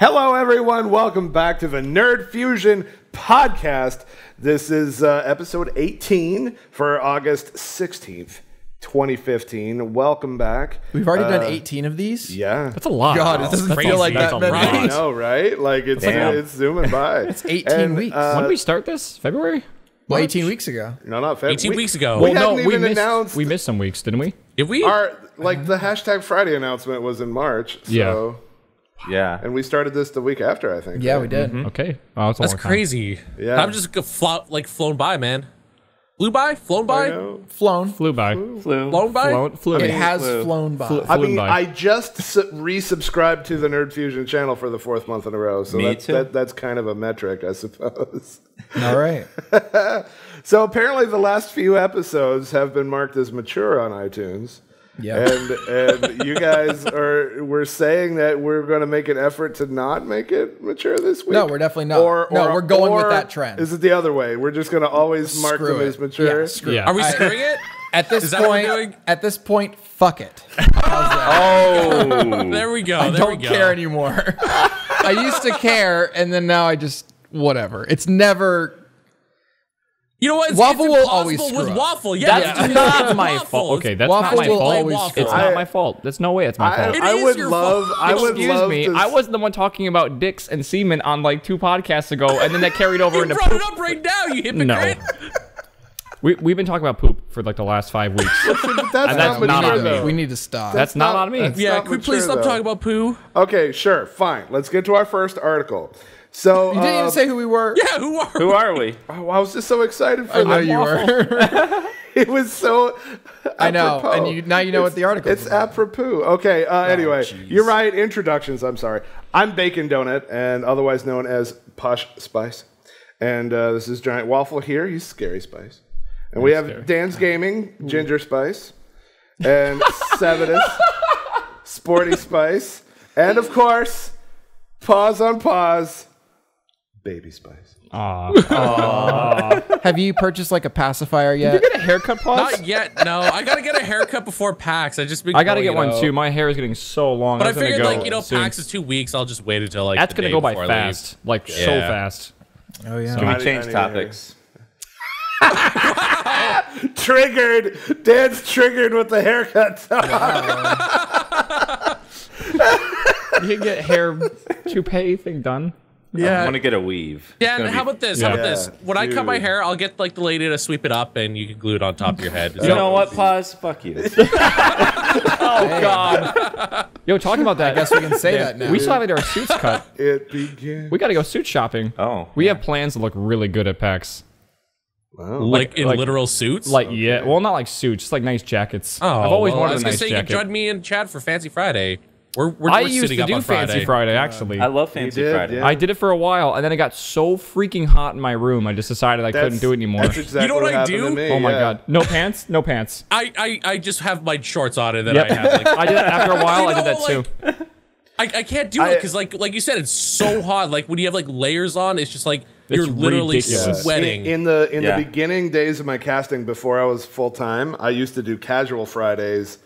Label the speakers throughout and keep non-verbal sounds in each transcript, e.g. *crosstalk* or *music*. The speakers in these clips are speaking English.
Speaker 1: Hello, everyone. Welcome back to the Nerd Fusion podcast. This is uh, episode 18 for August 16th, 2015. Welcome back.
Speaker 2: We've already
Speaker 1: Uh,
Speaker 2: done 18 of these.
Speaker 1: Yeah.
Speaker 3: That's a lot.
Speaker 2: God, it doesn't
Speaker 3: That's
Speaker 2: feel like
Speaker 3: that's
Speaker 2: that
Speaker 3: a
Speaker 2: many.
Speaker 3: lot.
Speaker 1: I know, right? Like it's
Speaker 3: Damn.
Speaker 1: it's zooming by. *laughs*
Speaker 2: It's 18 weeks.
Speaker 1: uh,
Speaker 3: when did we start this? February?
Speaker 2: well, 18 weeks ago.
Speaker 1: no, not February.
Speaker 4: 18
Speaker 1: we-
Speaker 4: weeks ago.
Speaker 1: We
Speaker 3: Well, no,
Speaker 1: hadn't
Speaker 3: we
Speaker 1: even
Speaker 3: missed.
Speaker 1: announced
Speaker 3: We missed some weeks, didn't we?
Speaker 4: Did we?
Speaker 1: our like the hashtag Friday announcement was in March. So,
Speaker 3: Yeah.
Speaker 5: Yeah.
Speaker 1: and we started this the week after, I think.
Speaker 2: Yeah,
Speaker 1: right?
Speaker 2: we did. Mm-hmm.
Speaker 3: Okay. Oh, that's
Speaker 4: That's
Speaker 3: long time.
Speaker 4: crazy.
Speaker 1: Yeah.
Speaker 4: I'm just flo- like flown by, man. Flew by? Flown by?
Speaker 2: Flown.
Speaker 3: Flew by.
Speaker 5: Flu.
Speaker 4: Flown by?
Speaker 3: Flown, flew
Speaker 2: It has
Speaker 5: flew.
Speaker 2: flown by.
Speaker 3: Flew-
Speaker 1: I mean,
Speaker 3: by.
Speaker 1: I just su- resubscribed to the Nerd Fusion channel for the fourth month in a row, so
Speaker 5: Me
Speaker 1: that,
Speaker 5: too.
Speaker 1: that that's kind of a metric, I suppose. *laughs*
Speaker 2: All right. *laughs*
Speaker 1: So apparently, the last few episodes have been marked as mature on iTunes,
Speaker 2: Yeah.
Speaker 1: and and *laughs* you guys are we're saying that we're going to make an effort to not make it mature this week.
Speaker 2: No, we're definitely not. Or, No, we're going with that trend.
Speaker 1: Is it the other way? We're just going to always mark them
Speaker 2: it.
Speaker 1: as mature.
Speaker 2: Yeah, screw
Speaker 3: Yeah.
Speaker 4: Are we
Speaker 2: I-
Speaker 4: screwing it? *laughs*
Speaker 2: At this
Speaker 4: Is that what we're
Speaker 2: point,
Speaker 4: doing?
Speaker 2: at this point, fuck it.
Speaker 5: Oh. *laughs*
Speaker 4: There we go.
Speaker 2: I
Speaker 4: there
Speaker 2: don't
Speaker 4: we go.
Speaker 2: care anymore. I used to care, and then now I just whatever. It's never.
Speaker 4: You know what? It's,
Speaker 2: Waffle
Speaker 4: it's
Speaker 2: will
Speaker 4: impossible
Speaker 2: always
Speaker 4: with
Speaker 2: screw up.
Speaker 4: waffle. Yeah,
Speaker 3: That's
Speaker 4: it's
Speaker 3: not my fault. Okay, that's
Speaker 2: Waffle
Speaker 3: not my
Speaker 2: will
Speaker 3: fault.
Speaker 2: always
Speaker 3: It's not my fault. There's no way it's my
Speaker 1: I,
Speaker 3: fault.
Speaker 4: It
Speaker 1: I would
Speaker 4: your
Speaker 1: love.
Speaker 4: fault.
Speaker 1: I would
Speaker 3: Excuse
Speaker 1: love
Speaker 3: me.
Speaker 1: to
Speaker 3: I was the one talking about dicks and semen on like two podcasts ago, and then that carried over
Speaker 4: You
Speaker 3: into
Speaker 4: brought
Speaker 3: poop.
Speaker 4: it up right now, you hypocrite.
Speaker 3: No. We, we've been talking about poop for like the last five weeks. *laughs*
Speaker 1: That's,
Speaker 3: And
Speaker 1: not
Speaker 3: that's not
Speaker 1: mature,
Speaker 3: on me.
Speaker 2: We need to stop.
Speaker 3: That's not
Speaker 1: not-
Speaker 3: on me.
Speaker 4: Yeah, can we please stop talking about poo?
Speaker 1: Okay, sure, fine. Let's get to our first article. So
Speaker 2: you didn't
Speaker 1: uh,
Speaker 2: even say who we were.
Speaker 4: Yeah, who are
Speaker 5: Who are we? *laughs*
Speaker 1: oh, I was just so excited for
Speaker 2: I know you were. *laughs*
Speaker 1: It was so.
Speaker 2: I know,
Speaker 1: apropos.
Speaker 2: and you- now you know what the article
Speaker 1: It's
Speaker 2: is about.
Speaker 1: apropos. Okay. Uh, anyway,
Speaker 2: jeez.
Speaker 1: you're right. Introductions. I'm sorry. I'm Bacon Donut, and otherwise known as Posh Spice. And uh, this is Giant Waffle here. He's Scary Spice. And we have
Speaker 3: scary.
Speaker 1: Dan's *laughs* Gaming, Ginger Spice, and Sevadus, Sporty Spice, and of course, PauseUnpause, Baby Spice. *laughs*
Speaker 3: Aw.
Speaker 2: Have you purchased like a pacifier yet?
Speaker 3: Get a haircut, pause.
Speaker 4: Not yet. No, I gotta get a haircut before PAX. I just been
Speaker 3: I gotta
Speaker 4: going,
Speaker 3: get one
Speaker 4: know.
Speaker 3: too. My hair is getting so long.
Speaker 4: But I
Speaker 3: That's gonna
Speaker 4: figured,
Speaker 3: go
Speaker 4: like you know,
Speaker 3: soon.
Speaker 4: PAX is two weeks. I'll just wait until like
Speaker 3: That's
Speaker 4: the
Speaker 3: gonna
Speaker 4: day
Speaker 3: go by
Speaker 4: before I leave.
Speaker 3: fast, like so fast.
Speaker 2: Oh yeah.
Speaker 5: Can we change
Speaker 1: I-
Speaker 5: topics? *laughs*
Speaker 1: Triggered. Dan's triggered with the haircut. *laughs*
Speaker 3: You can get hair toupee thing done.
Speaker 5: I want to get a weave.
Speaker 4: Yeah, and how
Speaker 5: be-
Speaker 4: about this?
Speaker 3: Yeah.
Speaker 4: How about this?
Speaker 1: Yeah,
Speaker 4: When I cut my hair, I'll get like the lady to sweep it up, and you can glue it on top of your head.
Speaker 5: You know what? *laughs* Pause. Fuck you. *laughs*
Speaker 3: Oh God. Yo, talking about that.
Speaker 2: I guess we can say that now.
Speaker 3: we still haven't had our suits cut. *laughs*
Speaker 1: it begins.
Speaker 3: We gotta go suit shopping.
Speaker 5: Oh.
Speaker 3: We have plans to look really good at PAX.
Speaker 1: Wow.
Speaker 4: like, in
Speaker 3: like-
Speaker 4: literal suits.
Speaker 3: Like yeah, well not like suits, just like nice jackets.
Speaker 4: oh,
Speaker 3: I've always
Speaker 4: well, I
Speaker 3: wanted
Speaker 4: was
Speaker 3: a
Speaker 4: gonna
Speaker 3: nice
Speaker 4: say
Speaker 3: jacket.
Speaker 4: you joined me and Chad for Fancy Friday. We're we're,
Speaker 3: I
Speaker 4: we're
Speaker 3: used
Speaker 4: sitting
Speaker 3: to
Speaker 4: up
Speaker 3: do
Speaker 4: on
Speaker 3: Fancy
Speaker 4: Friday.
Speaker 3: Friday, actually.
Speaker 5: I love Fancy
Speaker 1: did,
Speaker 5: Friday.
Speaker 1: yeah.
Speaker 3: I did it for a while, and then it got so freaking hot in my room. I just decided I couldn't do it anymore.
Speaker 1: That's exactly
Speaker 4: You know what I do?
Speaker 1: me,
Speaker 3: oh my
Speaker 1: yeah.
Speaker 3: god, no pants, no pants. *laughs*
Speaker 4: I, I I just have my shorts on and then
Speaker 3: Yep.
Speaker 4: I have like *laughs*
Speaker 3: I did that after a while. I did that too.
Speaker 4: like- I, I can't do
Speaker 1: I-
Speaker 4: it because like like you said, it's so hot. Like when you have like layers on, it's just like you're
Speaker 3: It's
Speaker 4: literally
Speaker 3: ridiculous.
Speaker 4: sweating.
Speaker 1: In, in the in
Speaker 5: Yeah.
Speaker 1: the beginning days of my casting, before I was full time, I used to do casual Fridays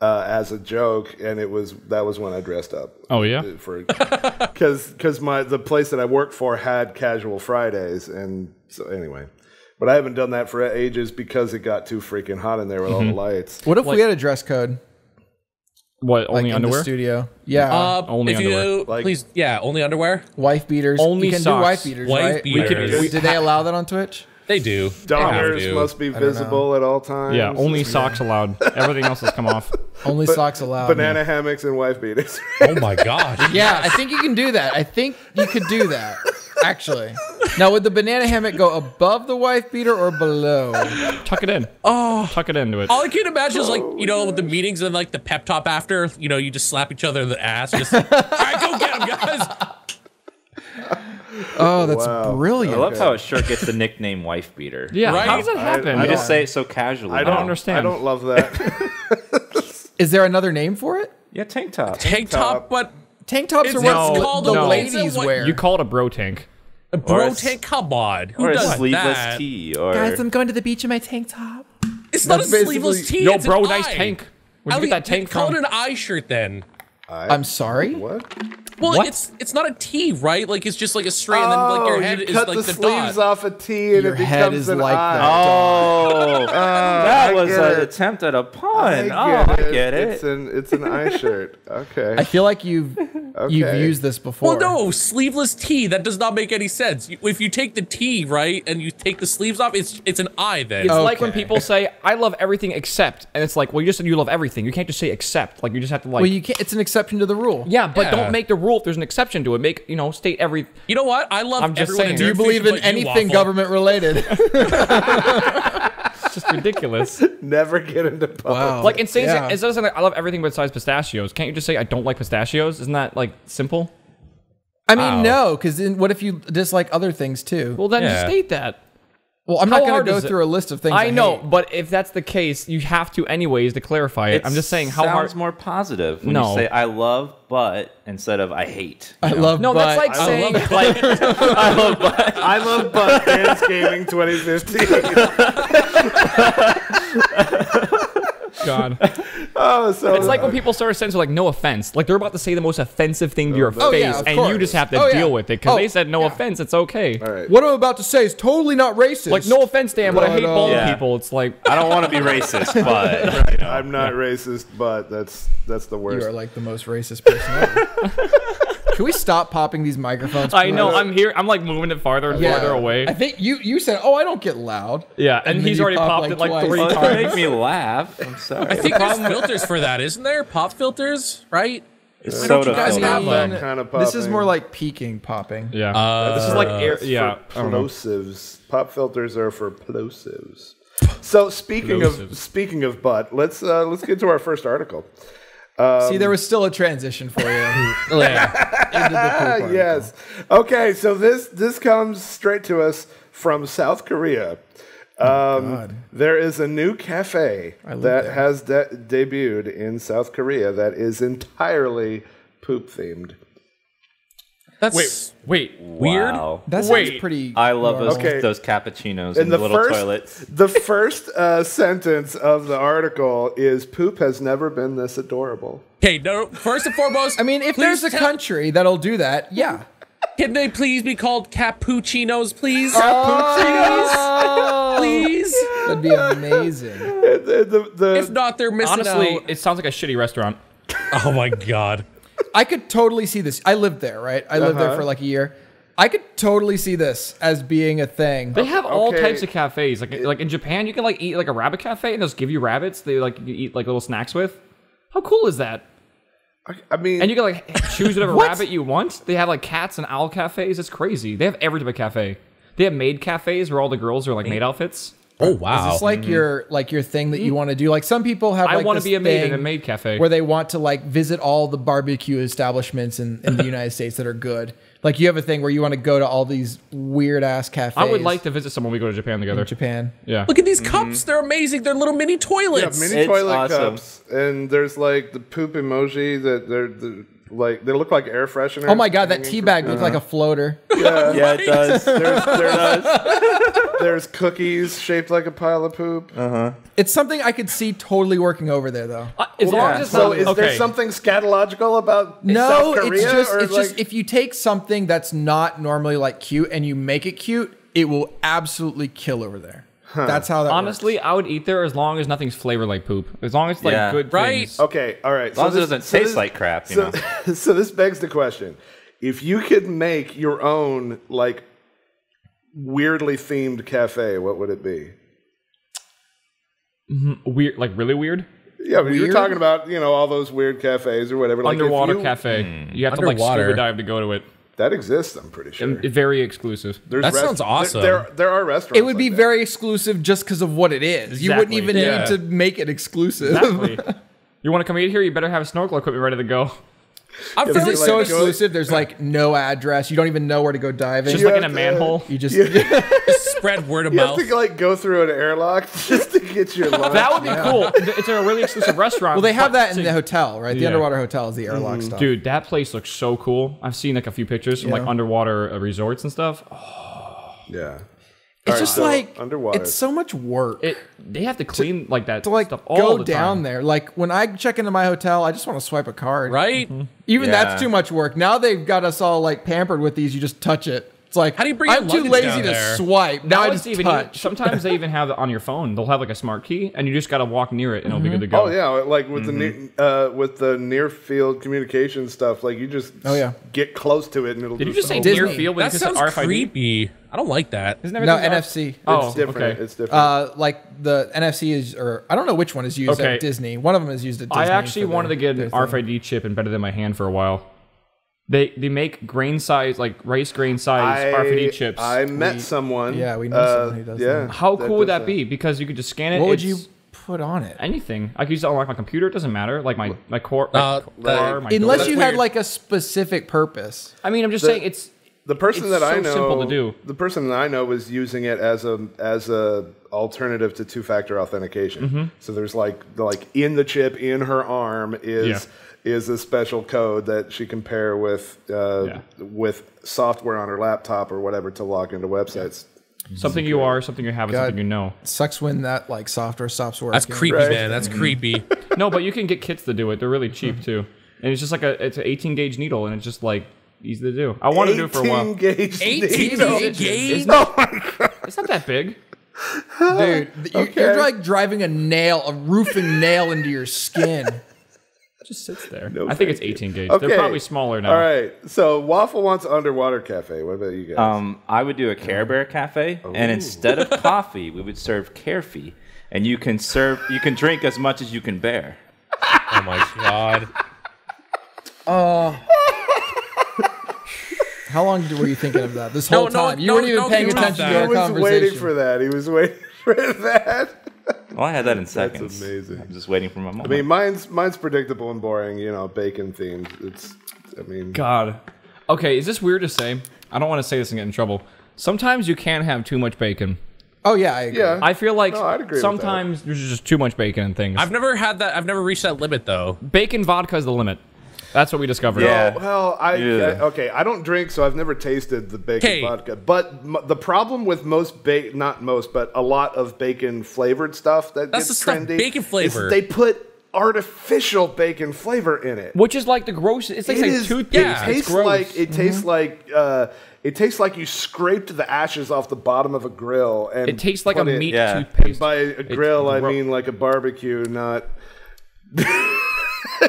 Speaker 1: uh, as a joke, and it was that was when I dressed up.
Speaker 3: Oh yeah.
Speaker 1: for because because my the place that I worked for had casual Fridays, and so anyway. But I haven't done that for ages because it got too freaking hot in there with all
Speaker 3: Mm-hmm.
Speaker 1: the lights.
Speaker 2: What if we had a dress code?
Speaker 3: What?
Speaker 2: Like
Speaker 3: Only
Speaker 2: in
Speaker 3: underwear?
Speaker 2: the studio. Yeah.
Speaker 4: uh,
Speaker 3: only
Speaker 4: if
Speaker 3: underwear.
Speaker 4: you
Speaker 1: Like-
Speaker 4: please, yeah, only underwear.
Speaker 2: wife beaters.
Speaker 3: only
Speaker 2: you can
Speaker 3: socks.
Speaker 2: do wife beaters,
Speaker 4: Wife
Speaker 2: right?
Speaker 4: beaters.
Speaker 3: We could-
Speaker 2: Do
Speaker 3: we-
Speaker 2: they allow that on Twitch?
Speaker 4: They do. They have
Speaker 1: Donors
Speaker 4: to.
Speaker 1: must be visible at all times.
Speaker 3: Yeah, only socks allowed. Everything else has come off. *laughs*
Speaker 2: Only socks allowed.
Speaker 1: banana hammocks and wife beaters. *laughs*
Speaker 4: Oh my god.
Speaker 2: Yeah, I think you can do that. I think you could do that. Actually. Now, would the banana hammock go above the wife beater or below?
Speaker 3: Tuck it in. Oh, tuck it into it.
Speaker 4: All I can imagine is like you know with the meetings and like the pep talk after you know you just slap each other in the ass. Just *laughs* all right, go get him, guys.
Speaker 2: Oh, oh, that's
Speaker 1: Wow.
Speaker 2: brilliant.
Speaker 5: I love how a shirt gets the nickname wife beater. *laughs*
Speaker 3: Yeah,
Speaker 4: Right?
Speaker 3: how does that happen?
Speaker 5: You
Speaker 1: I
Speaker 5: just say it so casually.
Speaker 1: I don't
Speaker 3: understand.
Speaker 1: I don't love that. *laughs*
Speaker 2: Is there another name for it?
Speaker 5: Yeah, tank top.
Speaker 4: Tank top, but
Speaker 2: Tank tops
Speaker 4: It's
Speaker 2: are what
Speaker 4: not called
Speaker 2: the
Speaker 4: a-
Speaker 2: ladies
Speaker 4: it's a what-
Speaker 2: wear.
Speaker 3: you call it a bro tank.
Speaker 4: a bro
Speaker 5: Or a s-
Speaker 4: tank. Come on, who
Speaker 5: or a
Speaker 4: does
Speaker 5: sleeveless
Speaker 4: that?
Speaker 5: tee. Or I'm
Speaker 2: going to the beach in my tank top.
Speaker 4: It's not a
Speaker 2: That's basically-
Speaker 4: sleeveless tee.
Speaker 3: Yo,
Speaker 4: it's
Speaker 3: bro,
Speaker 4: an
Speaker 3: nice
Speaker 4: eye.
Speaker 3: tank. Where'd you get
Speaker 4: mean,
Speaker 3: that tank
Speaker 4: call
Speaker 3: from?
Speaker 4: it an eye shirt then.
Speaker 2: I'm sorry.
Speaker 1: What?
Speaker 4: Well,
Speaker 3: What?
Speaker 4: it's it's not a T, right? Like it's just like a straight, and then like your oh, head
Speaker 1: Oh, you
Speaker 4: is
Speaker 1: cut
Speaker 4: like
Speaker 1: the,
Speaker 4: the,
Speaker 1: sleeves
Speaker 4: dot.
Speaker 1: off a T and
Speaker 2: Your
Speaker 1: it
Speaker 2: head
Speaker 1: becomes
Speaker 2: is
Speaker 1: an
Speaker 2: like
Speaker 1: I.
Speaker 2: the
Speaker 5: Oh, *laughs* that
Speaker 1: I
Speaker 5: was an attempt at a pun.
Speaker 1: get
Speaker 5: oh, I get it.
Speaker 1: It's an it's an eye shirt. Okay.
Speaker 2: I feel like you've you've used this before.
Speaker 4: Well, no, sleeveless T. That does not make any sense. If you take the T right and you take the sleeves off, it's it's an I then.
Speaker 3: It's like when people say, I love everything except. And it's like, well, you just said you love everything. You can't just say except. Like, you just have to, like.
Speaker 2: Well, you can't. It's an exception to the rule.
Speaker 3: yeah, but
Speaker 4: Yeah.
Speaker 3: don't make the rule if there's an exception to it. Make, you know, state every.
Speaker 4: You know what? I love
Speaker 3: I'm just saying. Do
Speaker 2: Do you believe in anything government related? *laughs*
Speaker 3: It's just ridiculous.
Speaker 1: Never get into public.
Speaker 2: Wow.
Speaker 3: like, insane.
Speaker 2: Yeah.
Speaker 3: Instead of saying, like, I love everything besides pistachios, can't you just say, I don't like pistachios? Isn't that, like, simple?
Speaker 2: I mean,
Speaker 4: Wow.
Speaker 2: no, because what if you dislike other things too?
Speaker 3: Well, then
Speaker 4: Yeah.
Speaker 3: state that.
Speaker 2: Well, I'm
Speaker 3: How
Speaker 2: not going to go
Speaker 3: is it?
Speaker 2: through a list of things.
Speaker 3: I know,
Speaker 2: hate.
Speaker 3: but if that's the case, you have to anyways to clarify it. I'm just saying how
Speaker 5: sounds
Speaker 3: hard.
Speaker 5: more positive when
Speaker 3: No.
Speaker 5: you say I love, but instead of I hate.
Speaker 2: I love.
Speaker 3: No, that's
Speaker 2: but-
Speaker 3: like
Speaker 1: I
Speaker 3: saying
Speaker 1: love
Speaker 3: like *laughs*
Speaker 1: I love Butt Dance Gaming 2015. *laughs*
Speaker 3: God. *laughs*
Speaker 1: oh, so
Speaker 3: It's like when people start a sentence with like no offense, like they're about to say the most offensive thing to your
Speaker 2: Oh,
Speaker 3: face,
Speaker 2: yeah, of
Speaker 3: and you just have to
Speaker 2: Oh, yeah.
Speaker 3: deal with it because
Speaker 2: Oh,
Speaker 3: they said no
Speaker 2: yeah.
Speaker 3: offense. It's okay.
Speaker 1: All right.
Speaker 2: What I'm about to say is totally not racist.
Speaker 3: Like no offense, Dan, but I hate bald
Speaker 5: Yeah.
Speaker 3: people. It's like
Speaker 5: I don't want to be racist, *laughs* but you know.
Speaker 1: I'm not racist, but that's that's the worst.
Speaker 2: You are like the most racist person ever. *laughs* Can we stop popping these microphones?
Speaker 3: I know? I'm here. I'm like moving it farther and farther away.
Speaker 2: I think you you said, "Oh, I don't get loud."
Speaker 3: yeah, and,
Speaker 2: then
Speaker 3: he's already
Speaker 2: pop,
Speaker 3: popped
Speaker 2: like,
Speaker 3: it like
Speaker 2: twice.
Speaker 3: three times.
Speaker 5: it make me laugh. I'm sorry.
Speaker 4: I think there's filters for that, isn't there? Pop filters, right?
Speaker 5: it's
Speaker 4: Why don't
Speaker 5: soda
Speaker 4: you guys have
Speaker 2: I
Speaker 4: them?
Speaker 1: kind of
Speaker 2: This is more like peaking popping.
Speaker 3: Yeah,
Speaker 4: Uh,
Speaker 3: this is like air.
Speaker 1: It's
Speaker 3: Yeah,
Speaker 1: for
Speaker 3: I don't know.
Speaker 1: plosives. Pop filters are for plosives. So speaking of speaking of butt, let's uh, let's get to our first article.
Speaker 2: See, there was still a transition for you *laughs*
Speaker 3: Yeah. *laughs*
Speaker 2: into the poop article.
Speaker 1: yes. Okay, so this this comes straight to us from South Korea. Um,
Speaker 2: God.
Speaker 1: there is a new cafe that
Speaker 2: there.
Speaker 1: has de- debuted in South Korea that is entirely poop themed.
Speaker 4: That's
Speaker 3: Wait, wait.
Speaker 4: weird.
Speaker 5: Wow.
Speaker 2: That sounds
Speaker 3: Wait.
Speaker 2: pretty.
Speaker 5: I love those.
Speaker 1: Okay.
Speaker 5: those cappuccinos
Speaker 1: And
Speaker 5: in
Speaker 1: the
Speaker 5: the little
Speaker 1: first
Speaker 5: toilets.
Speaker 1: the first uh, sentence of the article is poop has never been this adorable.
Speaker 4: Okay, no. First and foremost,
Speaker 2: I mean, if there's a country that'll do that, yeah.
Speaker 4: can they please be called cappuccinos, please?
Speaker 2: Oh,
Speaker 4: please.
Speaker 2: that'd be amazing. *laughs*
Speaker 1: The, the, the-
Speaker 4: If not, they're missing
Speaker 3: Honestly,
Speaker 4: out.
Speaker 3: it sounds like a shitty restaurant.
Speaker 4: Oh my god.
Speaker 2: I could totally see this. I lived there, right? I lived there
Speaker 1: Uh-huh.
Speaker 2: for like a year. I could totally see this as being a thing.
Speaker 3: They have all
Speaker 1: Okay.
Speaker 3: types of cafes. Like like in Japan, you can like eat like a rabbit cafe and they'll just give you rabbits. They like you eat like little snacks with. How cool is that?
Speaker 1: I mean,
Speaker 3: And you can like choose whatever *laughs*
Speaker 2: What?
Speaker 3: rabbit you want. They have like cats and owl cafes. It's crazy. They have every type of cafe. They have maid cafes where all the girls are like maid outfits.
Speaker 4: Oh wow!
Speaker 2: Is
Speaker 4: wow.
Speaker 2: this like mm-hmm. your like your thing that you mm. want to do? Like some people have.
Speaker 3: I
Speaker 2: Like
Speaker 3: want to be a maid in a maid cafe.
Speaker 2: where they want to like visit all the barbecue establishments in, in the *laughs* United States that are good. Like you have a thing where you want to go to all these weird ass cafes.
Speaker 3: I would like to visit someone we go to Japan together.
Speaker 2: in Japan.
Speaker 3: Yeah.
Speaker 4: Look at these mm-hmm. cups. They're amazing. They're little mini toilets.
Speaker 1: yeah,
Speaker 4: toilets.
Speaker 1: mini
Speaker 5: It's
Speaker 1: toilet
Speaker 5: awesome.
Speaker 1: cups, and there's like the poop emoji that they're, the like they look like air fresheners.
Speaker 2: Oh my god, that
Speaker 1: hanging
Speaker 2: tea
Speaker 1: from-
Speaker 2: bag looked like a floater.
Speaker 5: Yeah, *laughs* yeah it does.
Speaker 1: There's, there's, *laughs* there's cookies shaped like a pile of poop. Uh huh.
Speaker 2: It's something I could see totally working over there though.
Speaker 3: Uh, as long as
Speaker 1: So
Speaker 3: not,
Speaker 1: is there something scatological about
Speaker 2: No,
Speaker 1: South Korea?
Speaker 2: it's just it's
Speaker 1: like,
Speaker 2: just if you take something that's not normally like cute and you make it cute, it will absolutely kill over there. That's how that
Speaker 3: Honestly, I would eat there as long as nothing's flavored like poop. As long as it's like
Speaker 5: Yeah.
Speaker 3: good
Speaker 4: Right.
Speaker 3: things.
Speaker 1: okay, all right.
Speaker 5: As long as it doesn't taste
Speaker 1: this,
Speaker 5: like crap, you
Speaker 1: so,
Speaker 5: know. *laughs*
Speaker 1: so this begs the question: If you could make your own like weirdly themed cafe, what would it be? Mm-hmm.
Speaker 3: Weird, like really weird.
Speaker 1: Yeah, but you're talking about you know all those weird cafes or whatever. Like if
Speaker 3: Underwater
Speaker 1: you-
Speaker 3: cafe. Hmm. You have to like
Speaker 4: Underwater.
Speaker 3: scuba dive to go to it.
Speaker 1: That exists. I'm pretty sure.
Speaker 3: And Very exclusive.
Speaker 1: There's
Speaker 4: That sounds
Speaker 1: there-
Speaker 4: awesome.
Speaker 1: There, there, are restaurants.
Speaker 2: It would be
Speaker 1: like that.
Speaker 2: very exclusive just because of what it is. You wouldn't even
Speaker 4: Yeah.
Speaker 2: need to make it exclusive.
Speaker 3: Exactly. *laughs* you want to come eat here? You better have snorkel equipment ready to go.
Speaker 4: I'm
Speaker 1: Is
Speaker 2: Is
Speaker 4: fairly
Speaker 2: it
Speaker 1: like,
Speaker 2: so exclusive? There's like no address. You don't even know where to go diving.
Speaker 3: Just
Speaker 1: You
Speaker 3: like in a
Speaker 1: have to-
Speaker 3: manhole.
Speaker 2: you *laughs* *laughs* just
Speaker 4: spread word of
Speaker 1: You have
Speaker 4: mouth.
Speaker 1: to like go through an airlock *laughs* just to get your lunch.
Speaker 3: That would be cool. It's a really exclusive restaurant.
Speaker 2: well, they have that in
Speaker 3: to-
Speaker 2: the hotel, right? The
Speaker 3: Yeah.
Speaker 2: underwater hotel is the airlock stuff.
Speaker 3: Dude, that place looks so cool. I've seen like a few pictures from like underwater uh, resorts and stuff.
Speaker 1: yeah.
Speaker 2: It's
Speaker 1: Alright,
Speaker 2: just
Speaker 1: so,
Speaker 2: like
Speaker 1: underwater.
Speaker 2: It's so much work.
Speaker 3: It they have to clean like that
Speaker 2: to like
Speaker 3: stuff all
Speaker 2: go
Speaker 3: the
Speaker 2: down
Speaker 3: time.
Speaker 2: there. Like when I check into my hotel, I just want to swipe a card.
Speaker 4: Right? Mm-hmm.
Speaker 2: Even
Speaker 5: Yeah.
Speaker 2: that's too much work. Now they've got us all like pampered with these. You just touch it. It's like
Speaker 4: How do you bring
Speaker 2: I'm too lazy to swipe. Now,
Speaker 3: Now
Speaker 2: I
Speaker 3: it's
Speaker 2: just
Speaker 3: even
Speaker 2: touch.
Speaker 3: sometimes they even have it on your phone. They'll have like a smart key, and you just gotta walk near it, and it'll be good to go.
Speaker 1: Oh yeah, like with the near, uh, with the near field communication stuff, like you just
Speaker 2: Oh, yeah.
Speaker 1: get close to it and it'll.
Speaker 3: Did you just say near field
Speaker 4: That
Speaker 3: you just said
Speaker 4: sounds
Speaker 3: RFID?
Speaker 4: creepy. I don't like that.
Speaker 3: Isn't
Speaker 2: no NFC.
Speaker 3: Oh,
Speaker 1: It's different.
Speaker 3: okay.
Speaker 1: It's different.
Speaker 2: Uh, like the NFC is, or I don't know which one is used
Speaker 3: Okay.
Speaker 2: at Disney. One of them is used at Disney.
Speaker 3: I actually
Speaker 2: for
Speaker 3: wanted to
Speaker 2: their-
Speaker 3: get an. RFID chip embedded in my hand for a while. They they make grain size like rice grain size RFID chips.
Speaker 1: I met someone.
Speaker 2: yeah, we know
Speaker 1: uh,
Speaker 2: someone who does
Speaker 1: yeah,
Speaker 2: that.
Speaker 3: How cool would
Speaker 1: does
Speaker 3: that be? Because you could just scan it.
Speaker 2: What would you put on it?
Speaker 3: Anything. I could use it on like my computer. It doesn't matter. Like my my core, my
Speaker 4: Uh,
Speaker 3: car, my
Speaker 2: Unless
Speaker 3: door.
Speaker 2: you had like a specific purpose.
Speaker 3: I mean, I'm just saying it's
Speaker 1: The person
Speaker 3: It's
Speaker 1: that I know,
Speaker 3: simple to do.
Speaker 1: the person that I know was using it as a as a alternative to two factor authentication.
Speaker 3: Mm-hmm.
Speaker 1: So there's like like in the chip in her arm is is a special code that she can pair with uh,
Speaker 3: Yeah.
Speaker 1: with software on her laptop or whatever to log into websites.
Speaker 3: something you are, something you have, and
Speaker 2: God.
Speaker 3: something you know.
Speaker 2: sucks when that like software stops working.
Speaker 4: That's creepy,
Speaker 1: Right.
Speaker 4: man. That's creepy. *laughs*
Speaker 3: No, but you can get kits to do it. They're really cheap too, and it's just like a it's an 18 gauge needle, and it's just like easy to do. I want to do it for a
Speaker 1: 18
Speaker 3: while.
Speaker 1: gauge
Speaker 4: 18
Speaker 1: needle.
Speaker 4: gauge?
Speaker 3: It's not that big.
Speaker 2: Dude, th- you,
Speaker 1: Okay.
Speaker 2: you're like driving a nail, a roofing nail into your skin.
Speaker 3: It just sits there. I think it's 18 gauge.
Speaker 1: Okay.
Speaker 3: They're probably smaller now.
Speaker 1: All right. So Waffle wants underwater cafe. What about you guys?
Speaker 5: Um, I would do a Care Bear cafe, and instead of coffee, we would serve Carefee, and you can serve, you can drink as much as you can bear.
Speaker 4: Oh my god. Oh! *laughs*
Speaker 2: How long were you thinking of that? This whole
Speaker 4: no,
Speaker 2: time, you
Speaker 4: no,
Speaker 2: weren't even
Speaker 4: no,
Speaker 2: paying
Speaker 4: you
Speaker 2: attention
Speaker 4: dropped
Speaker 2: to
Speaker 1: he
Speaker 2: our
Speaker 1: was waiting for that. He was waiting *laughs* for that.
Speaker 5: Well, I had that in seconds.
Speaker 1: amazing.
Speaker 5: I'm just waiting for my mom.
Speaker 1: I mean, mine's mine's predictable and boring. You know, bacon themed. It's. I mean,
Speaker 3: God. Okay, is this weird to say? I don't want to say this and get in trouble. Sometimes you can't have too much bacon.
Speaker 2: Oh yeah, I agree.
Speaker 1: yeah.
Speaker 3: I feel like
Speaker 1: No, I'd agree with
Speaker 3: sometimes there's just too much bacon in things.
Speaker 4: I've never had that. I've never reached that limit though.
Speaker 3: bacon vodka is the limit. That's what we discovered.
Speaker 5: Yeah.
Speaker 1: Well, I,
Speaker 5: Yeah.
Speaker 1: I- okay. I don't drink, so I've never tasted the bacon
Speaker 4: Okay.
Speaker 1: vodka. But m- the problem with most bacon, not most, but a lot of bacon flavored stuff that
Speaker 4: That's
Speaker 1: gets
Speaker 4: the stuff,
Speaker 1: trendy,
Speaker 4: bacon
Speaker 1: is
Speaker 4: flavor.
Speaker 1: they put artificial bacon flavor in it.
Speaker 3: Which is like the gross. It's like,
Speaker 1: It
Speaker 3: like
Speaker 1: is-
Speaker 3: toothpaste.
Speaker 1: It
Speaker 4: Yeah,
Speaker 3: It's
Speaker 1: tastes
Speaker 3: gross.
Speaker 1: like it tastes like uh, it tastes like you scraped the ashes off the bottom of a grill and
Speaker 3: It tastes like a
Speaker 1: put it-
Speaker 3: meat
Speaker 5: Yeah.
Speaker 3: toothpaste.
Speaker 1: By a grill, I
Speaker 3: gro-
Speaker 1: mean like a barbecue, not. *laughs*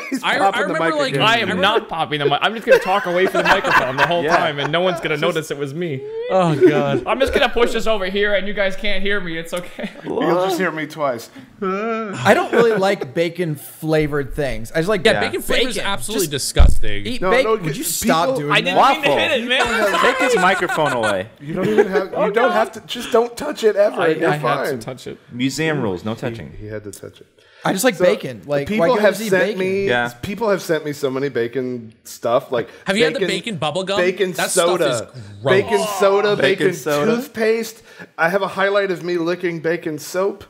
Speaker 1: He's
Speaker 4: I-
Speaker 1: popping
Speaker 4: I
Speaker 1: the
Speaker 4: remember, like,
Speaker 1: again.
Speaker 3: I am not popping the mic. I'm just gonna talk away from the *laughs* microphone the whole
Speaker 5: Yeah.
Speaker 3: time, and no one's gonna notice it was me.
Speaker 4: Oh god.
Speaker 3: I'm just gonna push this over here, and you guys can't hear me. It's okay.
Speaker 1: You'll just hear me twice. *sighs*
Speaker 2: I don't really like bacon flavored things. I just like
Speaker 4: Yeah,
Speaker 5: Yeah.
Speaker 4: bacon flavor is absolutely
Speaker 2: Just
Speaker 4: disgusting.
Speaker 2: Eat
Speaker 1: No,
Speaker 2: bacon.
Speaker 1: no,
Speaker 2: Would you
Speaker 1: people-
Speaker 2: stop doing
Speaker 3: I didn't
Speaker 5: Waffle.
Speaker 3: mean to hit it, man. *laughs*
Speaker 5: Take his microphone away.
Speaker 1: You don't even have. You oh, don't have to. Just don't touch it ever.
Speaker 3: I,
Speaker 1: and you're
Speaker 3: I had to touch it.
Speaker 5: Museum rules, no touching.
Speaker 1: He had to touch it.
Speaker 2: I just like
Speaker 1: So,
Speaker 2: bacon. Like
Speaker 1: people
Speaker 2: why
Speaker 1: have
Speaker 2: can't you eat
Speaker 1: sent
Speaker 2: bacon?
Speaker 1: me.
Speaker 5: Yeah.
Speaker 1: People have sent me so many bacon stuff. Like
Speaker 4: Have you had the bacon bubble gum?
Speaker 1: Bacon
Speaker 4: That stuff
Speaker 1: soda.
Speaker 4: is gross.
Speaker 1: Bacon soda.
Speaker 5: Bacon
Speaker 1: Bacon,
Speaker 5: soda.
Speaker 1: toothpaste. I have a highlight of me licking bacon soap.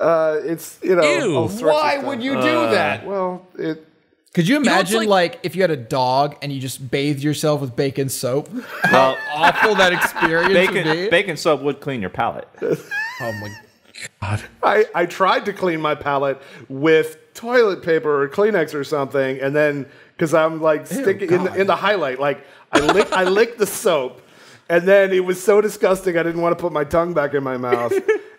Speaker 1: Uh, it's you know.
Speaker 4: Ew.
Speaker 1: all sorts of
Speaker 2: Why would you do that?
Speaker 1: Well, it.
Speaker 2: Could you
Speaker 4: know, it's
Speaker 2: imagine
Speaker 4: like-
Speaker 2: like, if you had a dog and you just bathed yourself with bacon soap?
Speaker 5: Well, *laughs*
Speaker 2: Awful that experience would
Speaker 5: bacon,
Speaker 2: be.
Speaker 5: bacon soap would clean your palate.
Speaker 4: Oh my god.
Speaker 1: I, I tried to clean my palate with toilet paper or Kleenex or something, and then because I'm like sticking in the, in the highlight, like I lick I licked the soap, and then it was so disgusting I didn't want to put my tongue back in my mouth,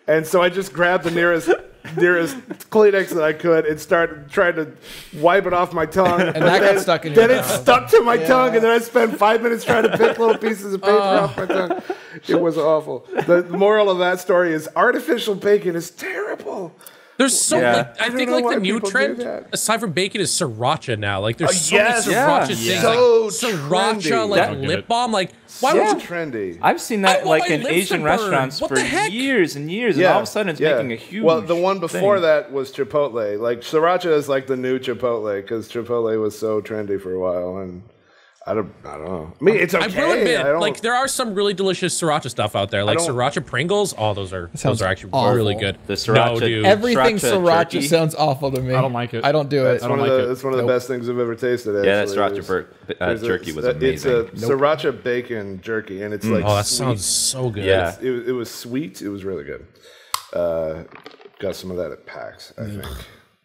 Speaker 1: and so I just grabbed the nearest nearest Kleenex that I could and started trying to wipe it off my tongue, and
Speaker 2: that got stuck in your
Speaker 1: Then it stuck to my tongue, and then I spent five minutes trying to pick little pieces of paper
Speaker 2: Oh.
Speaker 1: off my tongue. It was awful. The moral of that story is artificial bacon is terrible.
Speaker 4: There's so
Speaker 5: Yeah.
Speaker 4: like I,
Speaker 1: don't
Speaker 4: think like the new trend aside from bacon is sriracha now. Like there's
Speaker 1: Oh,
Speaker 4: so
Speaker 1: yes.
Speaker 4: many
Speaker 5: Yeah.
Speaker 4: sriracha things
Speaker 5: Yeah.
Speaker 1: So
Speaker 4: like sriracha
Speaker 1: trendy.
Speaker 4: like
Speaker 3: I
Speaker 4: lip balm. Like why
Speaker 1: So
Speaker 4: would you
Speaker 1: trendy.
Speaker 5: I've seen that like in Asian restaurants
Speaker 4: What
Speaker 5: for years and years, and all of a sudden it's making a huge.
Speaker 1: Well, the one before
Speaker 5: thing.
Speaker 1: that was Chipotle. Like sriracha is like the new Chipotle because Chipotle was so trendy for a while, and I don't. I don't know. I mean, it's okay.
Speaker 4: I will admit,
Speaker 1: I don't,
Speaker 4: like there are some really delicious sriracha stuff out there, like
Speaker 1: don't-
Speaker 4: sriracha Pringles. Oh, those are those are actually
Speaker 2: awful.
Speaker 4: really good.
Speaker 5: The sriracha-
Speaker 4: no, dude.
Speaker 2: Everything
Speaker 5: Sriracha
Speaker 2: sriracha,
Speaker 5: jerky?
Speaker 2: sounds awful to me.
Speaker 3: I don't like it.
Speaker 2: I don't do
Speaker 1: That's
Speaker 2: it.
Speaker 1: one
Speaker 3: don't
Speaker 1: of
Speaker 3: like
Speaker 1: the.
Speaker 3: it.
Speaker 1: It's one of the
Speaker 2: Nope.
Speaker 1: best things I've ever tasted.
Speaker 5: Yeah, that sriracha
Speaker 1: There's-
Speaker 5: bur- uh, jerky was
Speaker 1: It's
Speaker 5: amazing.
Speaker 1: a sriracha bacon jerky, and it's like
Speaker 4: Oh, that
Speaker 1: sweet.
Speaker 4: sounds so good.
Speaker 5: Yeah.
Speaker 1: It, was- it was sweet. It was really good. Uh, got some of that at PAX, I think.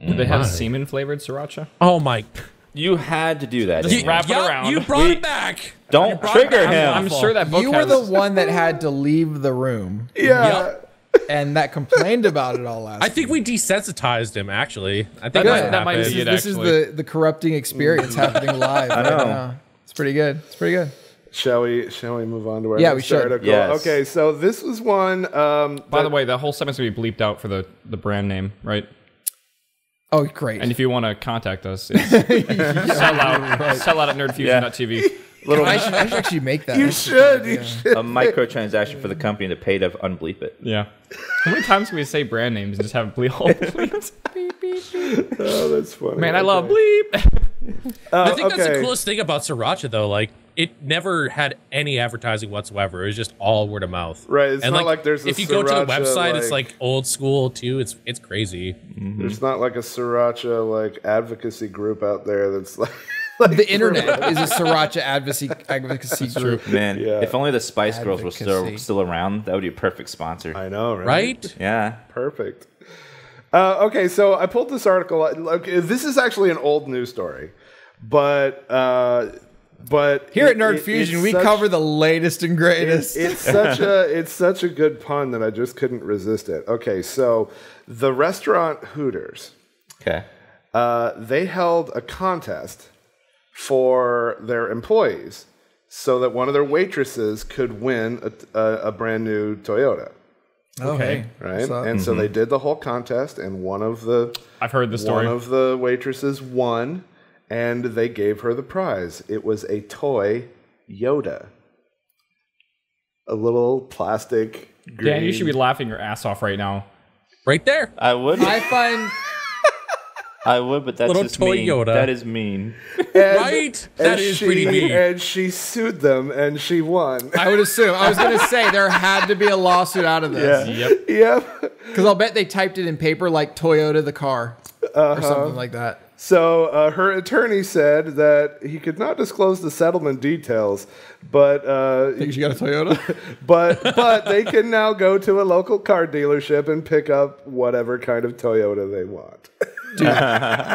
Speaker 3: Do they have semen flavored sriracha?
Speaker 4: Oh my.
Speaker 5: You had to do that.
Speaker 3: Just
Speaker 5: you?
Speaker 3: wrap it
Speaker 4: Yup,
Speaker 3: around.
Speaker 4: You brought
Speaker 5: We-
Speaker 4: it back.
Speaker 5: Don't trigger
Speaker 4: back.
Speaker 5: him.
Speaker 3: I'm sure that book
Speaker 2: You were
Speaker 3: has.
Speaker 2: the one that had to leave the room
Speaker 1: Yeah.
Speaker 2: and that complained about it all last.
Speaker 4: I think we desensitized him. Actually, I think
Speaker 3: That
Speaker 4: that,
Speaker 3: might-
Speaker 4: might,
Speaker 3: that might be it.
Speaker 2: this is the the corrupting experience happening *laughs* live right
Speaker 5: know.
Speaker 2: now. It's pretty good. It's pretty good.
Speaker 1: Shall we? Shall we move on to our
Speaker 2: Yeah,
Speaker 1: next
Speaker 2: we should.
Speaker 1: article?
Speaker 5: Yes.
Speaker 1: Okay, so this was one. Um,
Speaker 3: By
Speaker 1: that-
Speaker 3: the way, the whole segment's gonna be bleeped out for the, the brand name, right?
Speaker 2: Oh, great.
Speaker 3: And if you want to contact us, *laughs* it's sell out, *laughs* sell out at nerdfusion.tv.
Speaker 2: I, should, I should actually make that.
Speaker 1: you should. You should.
Speaker 5: a microtransaction for the company to pay to unbleep it.
Speaker 3: Yeah. How many times can we say brand names and just have bleep all bleeped? *laughs*
Speaker 1: Oh, that's funny.
Speaker 3: Man, I love bleep.
Speaker 4: I think that's the
Speaker 1: uh,
Speaker 4: coolest thing about sriracha, though. Like, it never had any advertising whatsoever. It was just all word of mouth.
Speaker 1: Right, it's not like there's a
Speaker 4: if you go to the
Speaker 1: sriracha,
Speaker 4: website, it's
Speaker 1: like-
Speaker 4: like old school too. It's it's crazy.
Speaker 1: There's not like a sriracha like advocacy group out there that's like. *laughs* like
Speaker 2: the internet *laughs* is a sriracha advocacy advocacy group.
Speaker 5: Man,
Speaker 1: Yeah.
Speaker 5: if only the Spice Girls were still still around, that would be a perfect sponsor.
Speaker 1: I know, right?
Speaker 4: Right?
Speaker 5: yeah.
Speaker 1: Perfect. Uh, okay, so I pulled this article. Okay, this is actually an old news story, but uh, but
Speaker 2: Here at Nerd
Speaker 1: it-
Speaker 2: Fusion, we
Speaker 1: such-
Speaker 2: cover the latest and greatest.
Speaker 1: It's such a it's such a good pun that I just couldn't resist it. Okay, so the restaurant Hooters,
Speaker 5: Okay.
Speaker 1: uh, they held a contest for their employees so that one of their waitresses could win a, a, a brand new Toyota.
Speaker 2: okay.
Speaker 1: Right,
Speaker 2: So-
Speaker 1: and so they did the whole contest, and one of the
Speaker 3: I've heard the story.
Speaker 1: one of the waitresses won, and they gave her the prize. It was a toy Yoda, a little plastic. Green.
Speaker 3: Dan, you should be laughing your ass off right now.
Speaker 4: Right there.
Speaker 5: I would.
Speaker 2: I find
Speaker 5: I would, but that's
Speaker 4: Little
Speaker 5: just
Speaker 4: toy
Speaker 5: mean.
Speaker 4: Yoda.
Speaker 5: That is mean.
Speaker 1: And-
Speaker 4: Right? That
Speaker 1: and
Speaker 4: is
Speaker 1: she,
Speaker 4: pretty mean.
Speaker 1: And she sued them, and she won.
Speaker 2: I would assume. I was going to say there had to be a lawsuit out of this. Yeah.
Speaker 3: Yep.
Speaker 1: yep.
Speaker 2: Because I'll bet they typed it in paper like Toyota the car or uh-huh. something like that.
Speaker 1: So uh, her attorney said that he could not disclose the settlement details, but uh,
Speaker 2: Think you got a Toyota? *laughs*
Speaker 1: but but they can now go to a local car dealership and pick up whatever kind of Toyota they want.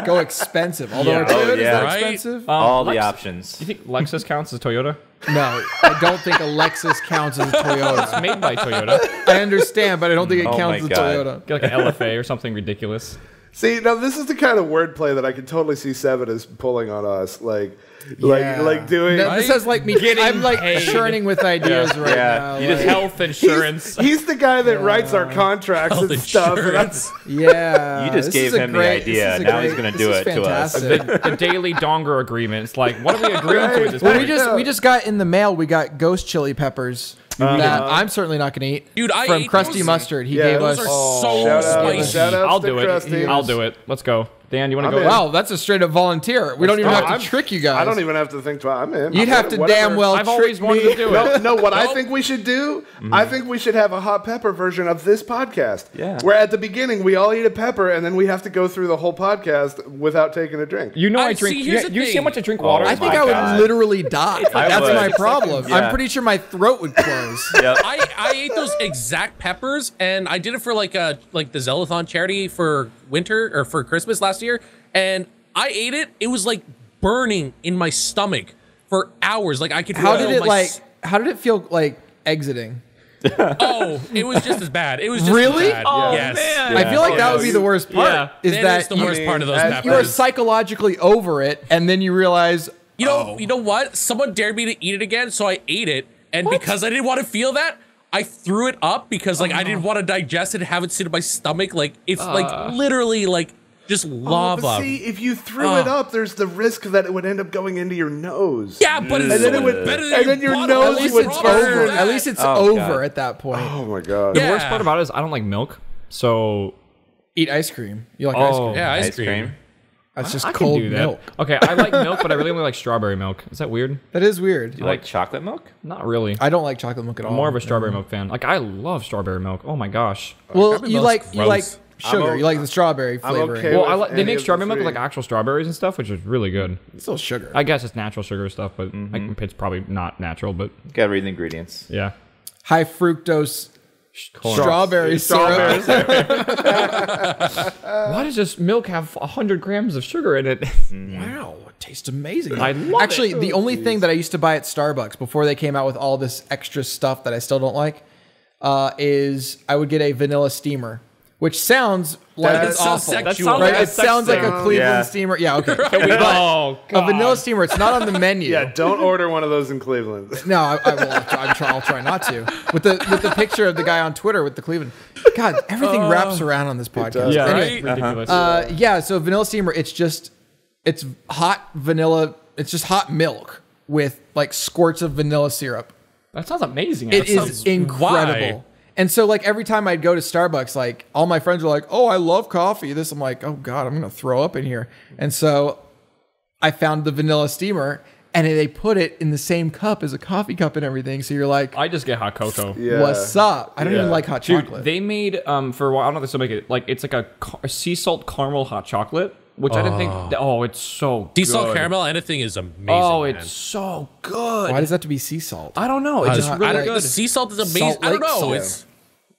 Speaker 2: Go expensive. Although
Speaker 3: Yeah.
Speaker 2: a Toyota's
Speaker 5: Oh, yeah.
Speaker 2: that
Speaker 4: Right?
Speaker 2: expensive?
Speaker 5: All the
Speaker 3: Lex-
Speaker 5: options.
Speaker 3: You think Lexus counts as Toyota?
Speaker 2: no, I don't think a Lexus counts as a Toyota.
Speaker 3: It's made by Toyota.
Speaker 2: I understand, but I don't think it
Speaker 5: Oh
Speaker 2: counts
Speaker 5: my
Speaker 2: as a
Speaker 5: God.
Speaker 2: Toyota.
Speaker 3: Get like an LFA or something ridiculous.
Speaker 1: See, now this is the kind of wordplay that I can totally see Sevadus pulling on us, like, like,
Speaker 2: Yeah.
Speaker 1: like doing.
Speaker 2: No, This has like me. getting. I'm like churning with ideas right
Speaker 5: Yeah.
Speaker 2: now.
Speaker 5: You just
Speaker 3: Health insurance.
Speaker 1: He's the guy that writes our contracts
Speaker 4: Health
Speaker 1: and stuff. and
Speaker 4: insurance. *laughs*
Speaker 2: yeah.
Speaker 5: You just
Speaker 2: this
Speaker 5: gave
Speaker 2: is a
Speaker 5: him the idea.
Speaker 2: this is a
Speaker 5: Now he's gonna do
Speaker 2: is
Speaker 5: it to us.
Speaker 3: the, *laughs* the daily donger agreement. It's like, what are we agreeing to at this
Speaker 2: Well, we just we just got in the mail. We got ghost chili peppers that um, I'm certainly not going to eat.
Speaker 4: Dude, I
Speaker 2: from
Speaker 4: ate
Speaker 2: Crusty. Mustard. He
Speaker 1: Yeah,
Speaker 2: gave
Speaker 4: Those
Speaker 2: us.
Speaker 4: are oh, so
Speaker 1: shout out,
Speaker 4: spicy.
Speaker 1: shout out
Speaker 3: I'll
Speaker 1: to
Speaker 3: do it.
Speaker 1: Krusty.
Speaker 3: I'll do it. Let's go. Dan, you want to go?
Speaker 1: I'm in.
Speaker 2: Wow, that's a straight up volunteer. We don't even
Speaker 1: No,
Speaker 2: have to
Speaker 1: I'm-
Speaker 2: trick you guys.
Speaker 1: I don't even have to think twice. I'm in.
Speaker 2: You'd
Speaker 1: I'm
Speaker 2: have
Speaker 1: in.
Speaker 2: to
Speaker 1: Whatever.
Speaker 2: damn well.
Speaker 3: I've always
Speaker 2: trick
Speaker 3: wanted
Speaker 2: me.
Speaker 3: to do it.
Speaker 1: no. What I think we should do, mm-hmm. I think we should have a hot pepper version of this podcast.
Speaker 5: Yeah.
Speaker 1: Where at the beginning we all eat a pepper and then we have to go through the whole podcast without taking a drink.
Speaker 3: You know I,
Speaker 4: I-
Speaker 3: drink.
Speaker 4: see,
Speaker 3: you
Speaker 4: the
Speaker 3: you see how much I drink water?
Speaker 5: Oh
Speaker 2: I think I would
Speaker 5: God.
Speaker 2: literally die. *laughs* That's
Speaker 5: would.
Speaker 2: my problem.
Speaker 5: Yeah.
Speaker 2: I'm pretty sure my throat would close. *laughs*
Speaker 5: Yep.
Speaker 4: I, I ate those exact peppers and I did it for like a like the Zeldathon charity for winter or for Christmas last year and I ate it. It was like burning in my stomach for hours. Like I could
Speaker 2: How did it
Speaker 4: my
Speaker 2: like?
Speaker 4: s-
Speaker 2: How did it feel like exiting? *laughs*
Speaker 4: Oh, it was just as bad. It was just
Speaker 2: Really?
Speaker 4: as bad.
Speaker 3: Oh,
Speaker 4: yes.
Speaker 3: man.
Speaker 2: I feel like that would be the worst part.
Speaker 3: Yeah.
Speaker 2: Is
Speaker 4: That
Speaker 2: that
Speaker 4: is the
Speaker 2: you,
Speaker 4: worst part of those
Speaker 1: as-
Speaker 2: you are psychologically over it, and then you realize
Speaker 4: You know, oh. you know what? Someone dared me to eat it again, so I ate it, and because I didn't want to feel that, I threw it up because like I didn't uh-huh. want to digest it and have it sit in my stomach. Like it's like uh. literally like just
Speaker 1: Oh,
Speaker 4: lava.
Speaker 1: but see, if you threw it uh. up, there's the risk that it would end up going into your nose.
Speaker 4: yeah, but it's
Speaker 1: And
Speaker 4: so
Speaker 1: then it would-
Speaker 4: better than
Speaker 1: and then your nose
Speaker 2: at least
Speaker 1: would
Speaker 2: it's
Speaker 1: burn.
Speaker 2: over. At least it's
Speaker 5: Oh,
Speaker 2: over
Speaker 5: God.
Speaker 2: at that point.
Speaker 1: Oh my god.
Speaker 3: The
Speaker 4: Yeah.
Speaker 3: worst part about it is I don't like milk. So
Speaker 2: Eat ice cream. You like ice
Speaker 3: Oh.
Speaker 2: cream?
Speaker 4: Yeah, ice,
Speaker 5: Ice
Speaker 4: cream.
Speaker 5: cream.
Speaker 2: That's just
Speaker 3: I can
Speaker 2: cold
Speaker 3: do that.
Speaker 2: milk.
Speaker 3: Okay, I like milk, but I really only like strawberry milk. Is that weird?
Speaker 2: That is weird.
Speaker 5: You like chocolate milk?
Speaker 3: Not really.
Speaker 2: I don't like chocolate milk at all.
Speaker 3: I'm more of a strawberry mm-hmm. milk fan. Like I love strawberry milk. Oh my gosh.
Speaker 2: Well,
Speaker 4: Strawberry
Speaker 2: you
Speaker 4: milk's
Speaker 2: like you like
Speaker 4: gross.
Speaker 2: sugar.
Speaker 1: I'm
Speaker 2: you like the strawberry
Speaker 1: I'm
Speaker 2: flavoring.
Speaker 1: okay
Speaker 3: Well, I like they
Speaker 1: any
Speaker 3: make
Speaker 1: of the
Speaker 3: strawberry milk with
Speaker 1: three.
Speaker 3: like actual strawberries and stuff, which is really good.
Speaker 2: It's still sugar.
Speaker 3: I guess it's natural sugar stuff, but I think mm-hmm. it's probably not natural. But
Speaker 5: gotta read the ingredients.
Speaker 3: yeah,
Speaker 2: High fructose strawberry syrup. *laughs*
Speaker 3: why does this milk have hundred grams of sugar in it?
Speaker 2: Wow, it tastes amazing.
Speaker 3: I love
Speaker 2: Actually,
Speaker 3: it.
Speaker 2: the only thing that I used to buy at Starbucks before they came out with all this extra stuff that I still don't like uh, is I would get a vanilla steamer, which sounds like
Speaker 1: That
Speaker 2: it's
Speaker 4: sounds
Speaker 2: awful.
Speaker 4: sexual.
Speaker 3: That sounds
Speaker 2: Right?
Speaker 3: like
Speaker 2: It
Speaker 3: sex
Speaker 2: sounds like a. Cleveland
Speaker 5: Yeah.
Speaker 2: steamer. Yeah, okay. *laughs*
Speaker 3: oh,
Speaker 2: a vanilla steamer. It's not on the menu.
Speaker 1: Yeah, don't order one of those in Cleveland. *laughs*
Speaker 2: No, I, I will. I'll try, I'm try, I'll try not to. With the with the picture of the guy on Twitter with the Cleveland. God, everything wraps around on this podcast.
Speaker 1: does.
Speaker 3: yeah,
Speaker 2: Anyway,
Speaker 3: right? ridiculous.
Speaker 2: Uh, yeah, so vanilla steamer, it's just it's hot vanilla. It's just hot milk with like squirts of vanilla syrup.
Speaker 3: that sounds amazing.
Speaker 2: It
Speaker 3: That
Speaker 2: is incredible.
Speaker 4: why?
Speaker 2: And so like every time I'd go to Starbucks, like all my friends were like, "Oh, I love coffee." This I'm like, "Oh God, I'm gonna throw up in here." And so I found the vanilla steamer, and they put it in the same cup as a coffee cup and everything. So you're like,
Speaker 3: I just get hot cocoa.
Speaker 1: Yeah.
Speaker 2: "What's up?" I don't even like hot
Speaker 3: Dude,
Speaker 2: chocolate.
Speaker 3: they made um for a while. I don't know if they still make it. Like it's like a, car- a sea salt caramel hot chocolate, which I didn't think. Oh. oh, it's so
Speaker 4: Sea salt
Speaker 3: good.
Speaker 4: caramel, anything is amazing.
Speaker 3: Oh,
Speaker 4: man.
Speaker 3: it's so good.
Speaker 2: Why does that have to be sea salt?
Speaker 3: I don't know. It's just
Speaker 4: I
Speaker 3: really
Speaker 4: don't-
Speaker 3: good.
Speaker 4: Sea salt is amazing.
Speaker 2: Salt
Speaker 4: I don't know.
Speaker 2: salt.
Speaker 4: It's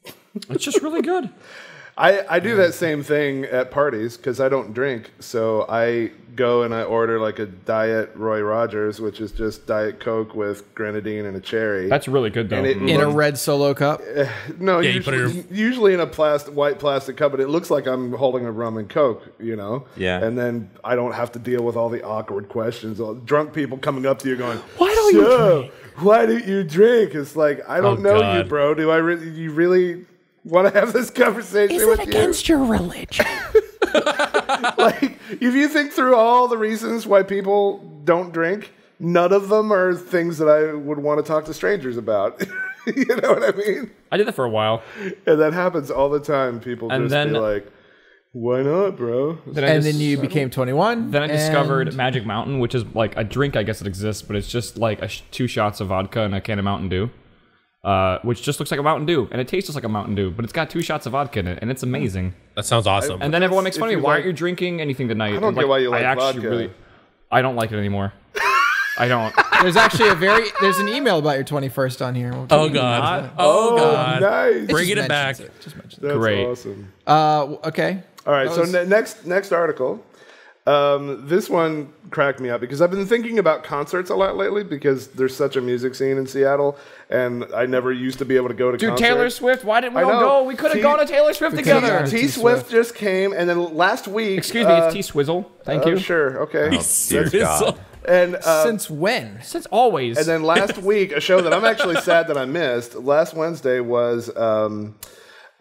Speaker 4: *laughs*
Speaker 3: It's just really good. *laughs*
Speaker 1: I, I do that same thing at parties because I don't drink. So I go and I order like a Diet Roy Rogers, which is just Diet Coke with grenadine and a cherry.
Speaker 3: That's really good though.
Speaker 1: And it- mm-hmm.
Speaker 2: in a red solo cup. *laughs*
Speaker 1: no,
Speaker 4: Yeah, you put
Speaker 1: usually,
Speaker 4: it
Speaker 1: usually in a plastic, white plastic cup, but it looks like I'm holding a rum and Coke, you know?
Speaker 5: Yeah.
Speaker 1: And then I don't have to deal with all the awkward questions. All drunk people coming up to you going,
Speaker 3: Why don't you drink?"
Speaker 1: Why don't you drink? It's like, I don't
Speaker 4: Oh,
Speaker 1: know you, bro. Do I really, you really want to have this conversation Is with you?
Speaker 2: your religion? *laughs*
Speaker 1: like if you think through all the reasons why people don't drink none of them are things that i would want to talk to strangers about *laughs* you know what i mean
Speaker 3: I did that for a while.
Speaker 1: and that happens all the time people
Speaker 3: And
Speaker 1: just
Speaker 3: then-
Speaker 1: be like why not bro
Speaker 3: Then
Speaker 2: and
Speaker 3: dis-
Speaker 2: then you became 21.
Speaker 3: Then I discovered Magic Mountain, which is like a drink. I guess it exists, but it's just like a sh- two shots of vodka and a can of Mountain Dew, uh, which just looks like a Mountain Dew, and it tastes just like a Mountain Dew, but it's got two shots of vodka in it, and it's amazing.
Speaker 4: that sounds awesome.
Speaker 3: And then everyone makes fun of me.
Speaker 1: you
Speaker 3: Why aren't you drinking anything tonight? I
Speaker 1: don't get why you like
Speaker 3: I actually
Speaker 1: vodka.
Speaker 3: really, I don't like it anymore. *laughs* I don't.
Speaker 2: There's actually a very there's an email about your 21st on here. We'll
Speaker 4: oh god. Oh, god.
Speaker 1: nice
Speaker 4: Bring
Speaker 2: just
Speaker 4: it back.
Speaker 2: mentions Just mentions
Speaker 1: that's
Speaker 3: Great.
Speaker 1: awesome.
Speaker 2: Uh, okay.
Speaker 1: all right
Speaker 2: That
Speaker 1: so
Speaker 2: was-
Speaker 1: ne- next next article um, this one cracked me up because I've been thinking about concerts a lot lately because there's such a music scene in Seattle, and I never used to be able to go to
Speaker 3: Dude,
Speaker 1: concerts.
Speaker 3: Taylor Swift. Why didn't we
Speaker 1: I
Speaker 3: all
Speaker 1: know.
Speaker 3: go? We could have
Speaker 1: T-
Speaker 3: gone to Taylor Swift
Speaker 2: could've
Speaker 3: together.
Speaker 2: gone.
Speaker 1: T
Speaker 2: T
Speaker 1: Swift
Speaker 2: Swift.
Speaker 1: just came, and then last week.
Speaker 3: Excuse me,
Speaker 1: uh,
Speaker 3: it's T Swizzle. Thank
Speaker 1: oh,
Speaker 3: you.
Speaker 1: Sure, okay.
Speaker 5: Dear God.
Speaker 1: And uh,
Speaker 2: Since when?
Speaker 3: Since always.
Speaker 1: and then last *laughs* week, a show that I'm actually sad that I missed. Last Wednesday was um,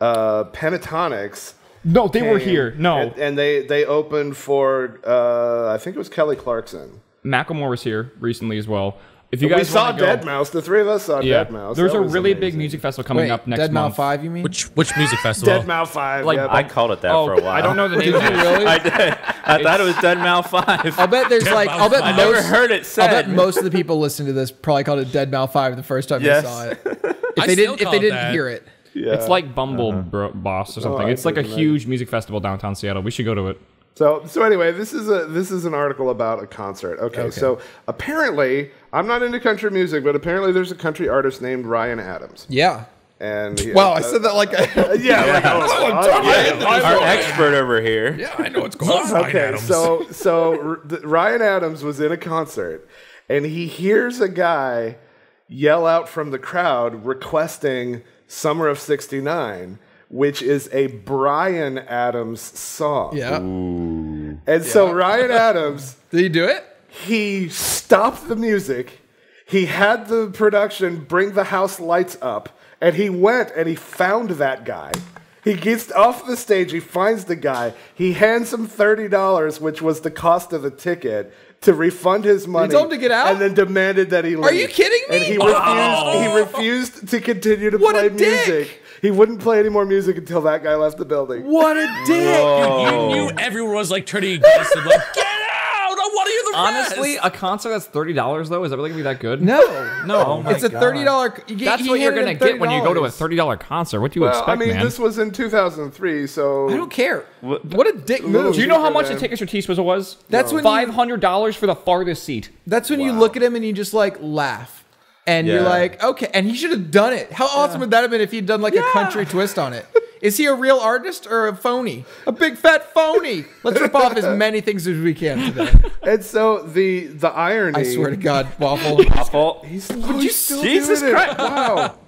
Speaker 1: uh, Pentatonix.
Speaker 3: No, they were here. No,
Speaker 1: and, and they they opened for uh, I think it was Kelly Clarkson.
Speaker 3: Macklemore was here recently as well. If you
Speaker 1: we
Speaker 3: guys
Speaker 1: saw
Speaker 3: go-
Speaker 1: Dead Mouse. The three of us saw
Speaker 3: Yeah,
Speaker 1: Dead Mouse.
Speaker 3: there's
Speaker 1: That
Speaker 3: a
Speaker 1: was
Speaker 3: really big music festival coming
Speaker 2: Wait,
Speaker 3: up next
Speaker 2: Dead Mouse
Speaker 3: month.
Speaker 2: 5, you mean?
Speaker 4: Which which music festival?
Speaker 1: Dead Mouse Five.
Speaker 3: Like,
Speaker 1: yeah,
Speaker 5: I called it that
Speaker 3: Oh,
Speaker 5: for a while.
Speaker 3: I don't know the name. of it.
Speaker 2: really? *laughs*
Speaker 5: I did. I thought it was Dead Mal 5.
Speaker 2: I'll bet there's like I'll bet
Speaker 5: I
Speaker 2: most
Speaker 5: never heard it said.
Speaker 2: I'll bet most of the people listening to this probably called it Dead Mal 5 the first time
Speaker 5: Yes.
Speaker 2: they saw it. *laughs* If
Speaker 4: I
Speaker 2: they
Speaker 4: still
Speaker 2: didn't if they didn't
Speaker 4: that.
Speaker 2: hear it.
Speaker 1: Yeah.
Speaker 3: It's like Bumble Bro- Boss or something.
Speaker 1: Uh-huh. Oh,
Speaker 3: it's like a
Speaker 1: think that-
Speaker 3: huge music festival downtown Seattle. We should go to it.
Speaker 1: So so anyway, this is a this is an article about a concert. Okay, so apparently I'm not into country music, but apparently there's a country artist named Ryan Adams.
Speaker 2: Yeah.
Speaker 1: And he,
Speaker 2: Wow, I said that like a, *laughs*
Speaker 1: yeah, like, oh,
Speaker 5: Our expert over here.
Speaker 2: Yeah, I know what's going on.
Speaker 1: okay, so so R- Ryan Adams was in a concert, and he hears a guy yell out from the crowd requesting "Summer of '69," which is a Bryan Adams song.
Speaker 2: Yeah.
Speaker 1: And so Ryan Adams, *laughs*
Speaker 2: Did he do it?
Speaker 1: he stopped the music. He had the production bring the house lights up, and he went and he found that guy. He gets off the stage, he finds the guy, he hands him $30, which was the cost of the ticket, to refund his money.
Speaker 2: told him to get out?
Speaker 1: And then demanded that he leave.
Speaker 2: Are you kidding me?
Speaker 1: And he refused he oh. refused to continue to
Speaker 2: What
Speaker 1: play
Speaker 2: a dick.
Speaker 1: music. He wouldn't play any more music until that guy left the building.
Speaker 2: What a dick!
Speaker 5: Oh.
Speaker 4: You knew everyone was like turning against him, like, *laughs* get out! I want to hear the
Speaker 3: Honestly, a concert that's thirty dollars though is that really gonna be that good?
Speaker 2: No,
Speaker 3: no.
Speaker 5: Oh my
Speaker 2: it's a thirty dollar.
Speaker 3: That's what you're gonna get when you go to a thirty dollar concert. What do you
Speaker 1: Well,
Speaker 3: expect,
Speaker 1: I mean,
Speaker 3: man?
Speaker 1: this was in 2003, so
Speaker 2: I don't care.
Speaker 5: What-
Speaker 2: What a dick move!
Speaker 3: do you know how much the tickets for T Swizzle was?
Speaker 2: That's when
Speaker 3: five hundred dollars for the farthest seat.
Speaker 2: That's when you look at him and you just like laugh. And you're like, okay. And he should have done it. How awesome would that have been if he'd done like a country twist on it? Is he a real artist or a phony? A big fat phony. Let's rip off as many things as we can today.
Speaker 1: and so the the irony.
Speaker 2: I swear to God, Waffle.
Speaker 5: Waffle.
Speaker 1: He's, would
Speaker 2: you-
Speaker 5: Jesus Christ.
Speaker 1: Wow.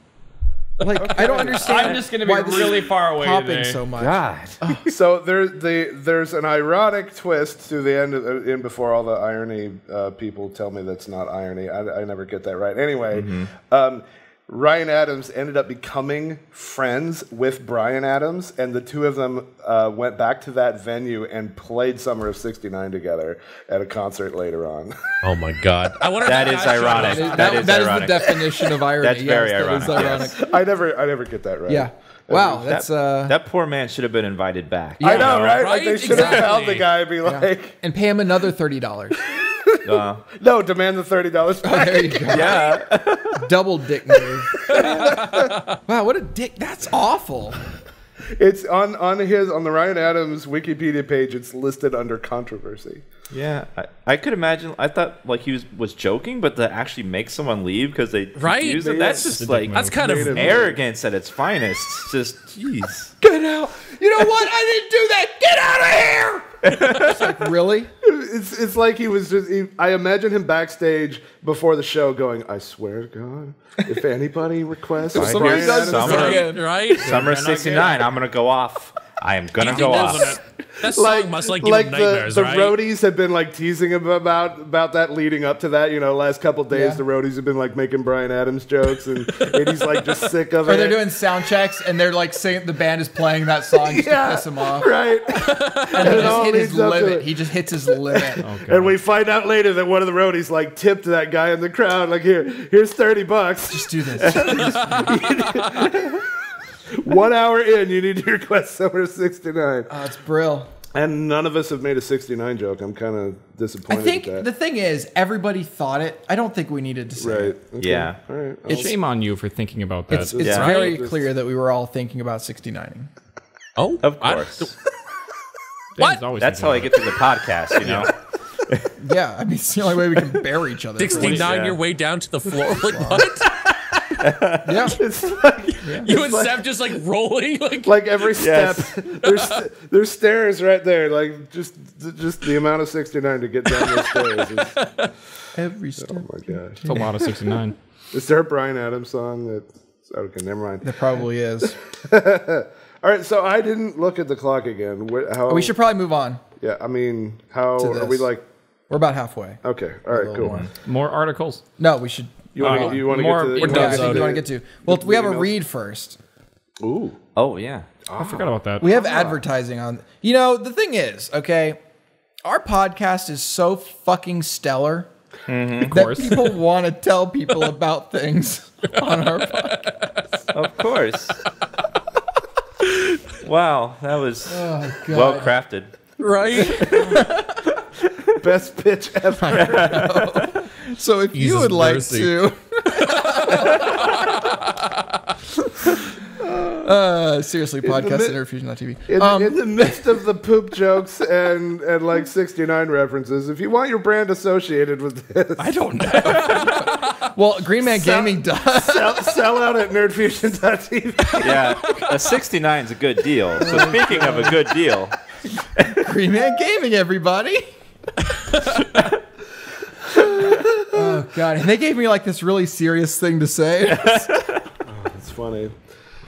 Speaker 2: Like, I don't understand.
Speaker 3: I'm just gonna be
Speaker 2: why
Speaker 3: really far away
Speaker 2: Popping
Speaker 3: today.
Speaker 2: so much.
Speaker 5: God. *laughs* *laughs*
Speaker 1: so there, the, there's an ironic twist to the end, of, uh, in before all the irony uh, people tell me that's not irony. I, I never get that right. Anyway, um, Ryan Adams ended up becoming friends with Bryan Adams, and the two of them uh, went back to that venue and played Summer of '69 together at a concert later on. *laughs*
Speaker 4: oh my god! I wonder. if
Speaker 5: That
Speaker 4: the
Speaker 5: is
Speaker 4: guy showed
Speaker 5: ironic.
Speaker 2: That,
Speaker 5: That is
Speaker 2: that is the definition of irony.
Speaker 5: That's very
Speaker 2: yes, that is
Speaker 5: ironic.
Speaker 1: I never, I never get that right.
Speaker 2: Yeah. Wow, that's
Speaker 5: that,
Speaker 2: uh,
Speaker 5: that poor man should have been invited back.
Speaker 1: I know, right? Like they should have held the guy and be like,
Speaker 2: and pay him another thirty dollars. *laughs* *laughs*
Speaker 5: Uh,
Speaker 1: "No, demand the thirty dollars back."
Speaker 2: there you go.
Speaker 5: yeah. *laughs*
Speaker 2: Double dick move. *laughs* wow, what a dick. That's awful.
Speaker 1: It's on on his on the Ryan Adams Wikipedia page. It's listed under controversy.
Speaker 5: Yeah, I, I could imagine. I thought like he was was joking, but to actually make someone leave because they
Speaker 4: Right?
Speaker 5: refused him, that's just like
Speaker 4: That's kind of
Speaker 5: arrogance at its finest. Just jeez.
Speaker 2: Get out. You know what? I didn't do that. Get out of here. it's like, really?
Speaker 1: It's it's like he was just. He, I imagine him backstage before the show, going, "I swear to God, if anybody requests
Speaker 2: somebody
Speaker 1: Brian
Speaker 2: does
Speaker 1: Adams,
Speaker 5: Summer.
Speaker 2: again.
Speaker 4: right?
Speaker 5: Summer '69. I'm gonna go off. I am gonna go
Speaker 4: Doesn't
Speaker 5: off.
Speaker 4: it? That song
Speaker 1: like
Speaker 4: must like give
Speaker 1: like
Speaker 4: him
Speaker 1: the,
Speaker 4: nightmares,
Speaker 1: the
Speaker 4: right?
Speaker 1: roadies have been like teasing him about about that leading up to that. You know, last couple days
Speaker 2: Yeah.
Speaker 1: the roadies have been like making Bryan Adams jokes, and, and he's like just sick of
Speaker 2: Or
Speaker 1: it.
Speaker 2: they're doing sound checks and they're like saying the band is playing that song just
Speaker 1: Yeah.
Speaker 2: to piss him off.
Speaker 1: right.
Speaker 2: And *laughs* he
Speaker 1: It all
Speaker 2: just hit his
Speaker 1: up to
Speaker 2: limit.
Speaker 1: it.
Speaker 2: He just hits his limit. *laughs*
Speaker 1: And we find out later that one of the roadies like tipped that guy in the crowd, like here, here's thirty bucks.
Speaker 2: Just do this. *laughs*
Speaker 1: One hour in, you need to request Summer '69.
Speaker 2: Oh, it's brill.
Speaker 1: And none of us have made a '69 joke. I'm kind of disappointed.
Speaker 2: I
Speaker 1: disappointed.
Speaker 2: think
Speaker 1: at
Speaker 2: the thing is, everybody thought it. I don't think we needed to say
Speaker 1: right.
Speaker 2: it.
Speaker 1: Okay.
Speaker 5: Yeah.
Speaker 1: All right.
Speaker 2: It's-
Speaker 3: Shame on you for thinking about that.
Speaker 2: It's, it's
Speaker 5: Yeah.
Speaker 2: very
Speaker 1: Right.
Speaker 2: clear that we were all thinking about 69ing.
Speaker 4: Oh,
Speaker 5: Of course.
Speaker 3: Dan's *laughs* always
Speaker 5: That's how I get through the podcast. You know. *laughs*
Speaker 2: Yeah, I mean, it's the only way we can bury each other.
Speaker 4: 69
Speaker 5: Yeah.
Speaker 4: your way down to the floor. Like *laughs* what? *laughs*
Speaker 2: Yeah.
Speaker 1: It's like,
Speaker 4: You and Seth just like rolling. Like
Speaker 1: like every step,
Speaker 5: Yes. *laughs*
Speaker 1: there's there's stairs right there. Like just just the amount of '69 to get down those stairs. Is, *laughs*
Speaker 2: Every step.
Speaker 1: oh my gosh!
Speaker 3: It's a lot of 69.
Speaker 1: Is there a Bryan Adams song that? Okay, never mind.
Speaker 2: There probably is.
Speaker 1: All right, so I didn't look at the clock again. How?
Speaker 2: We should probably move on.
Speaker 1: Yeah, I mean, how are we like?
Speaker 2: We're about halfway.
Speaker 1: Okay, all right, cool.
Speaker 3: More articles.
Speaker 2: No, we should.
Speaker 1: You want to you want to get to?
Speaker 3: we're
Speaker 1: you wanna
Speaker 2: Yeah, I
Speaker 1: get
Speaker 2: think
Speaker 1: to
Speaker 2: want to get to. Well, we have a read first.
Speaker 1: Ooh,
Speaker 5: Oh yeah.
Speaker 3: I forgot about that.
Speaker 2: We have ah. advertising on. You know, the thing is, okay, our podcast is so fucking stellar mm-hmm.
Speaker 3: of
Speaker 2: that
Speaker 3: course.
Speaker 2: people *laughs* want to tell people about things *laughs* on our podcast.
Speaker 5: Of course. *laughs* wow, that was
Speaker 2: Oh,
Speaker 5: well crafted.
Speaker 4: right? *laughs*
Speaker 1: best pitch ever. *laughs*
Speaker 2: So if you
Speaker 4: Jesus
Speaker 2: would like
Speaker 4: mercy.
Speaker 2: to. *laughs* uh, seriously, podcast
Speaker 1: mid-
Speaker 2: at nerdfusion.tv.
Speaker 1: In,
Speaker 2: Um,
Speaker 1: in the midst of the poop jokes and and like '69 references, if you want your brand associated with this,
Speaker 3: I don't know.
Speaker 2: well, Green Man Gaming does.
Speaker 1: sell, sell out at nerdfusion.tv.
Speaker 5: Yeah, a 69 is a good deal. So speaking of a good deal,
Speaker 2: Green Man Gaming, everybody. Oh god, and they gave me like this really serious thing to say. *laughs*
Speaker 1: It's funny.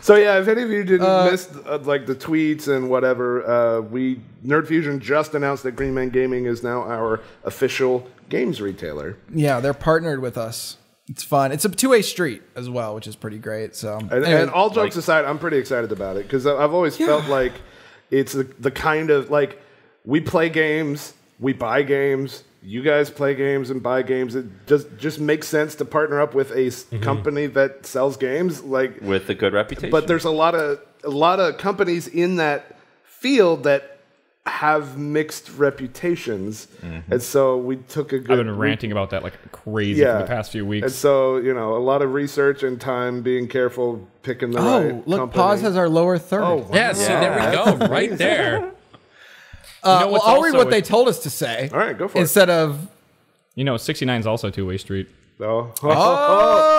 Speaker 1: So yeah, if any of you didn't miss uh, like the tweets and whatever, uh, we Nerd Fusion just announced that Green Man Gaming is now our official games retailer.
Speaker 2: yeah, they're partnered with us. It's fun. It's a two-way street as well, which is pretty great. So,
Speaker 1: And,
Speaker 2: anyway,
Speaker 1: and all jokes aside, I'm pretty excited about it because I've always felt like it's the, the kind of like we play games we buy games. You guys play games and buy games. It just just makes sense to partner up with a
Speaker 4: Mm-hmm.
Speaker 1: company that sells games. Like,
Speaker 5: with a good reputation.
Speaker 1: but there's a lot of a lot of companies in that field that have mixed reputations, and so we took a good.
Speaker 3: I've been
Speaker 1: we-
Speaker 3: ranting about that like crazy
Speaker 1: yeah,
Speaker 3: for the past few weeks, And
Speaker 1: so you know, a lot of research and time, being careful, picking the
Speaker 2: Oh,
Speaker 1: right.
Speaker 2: look,
Speaker 1: company.
Speaker 2: pause has our lower third.
Speaker 1: Oh, wow.
Speaker 4: Yeah, see, there we go, right there.
Speaker 2: Uh,
Speaker 3: know
Speaker 2: well, I'll read what
Speaker 3: a-
Speaker 2: they told us to say.
Speaker 1: All right, go for it.
Speaker 2: Instead of
Speaker 3: You know, 69 is also two way street.
Speaker 1: Oh. *laughs*
Speaker 2: oh,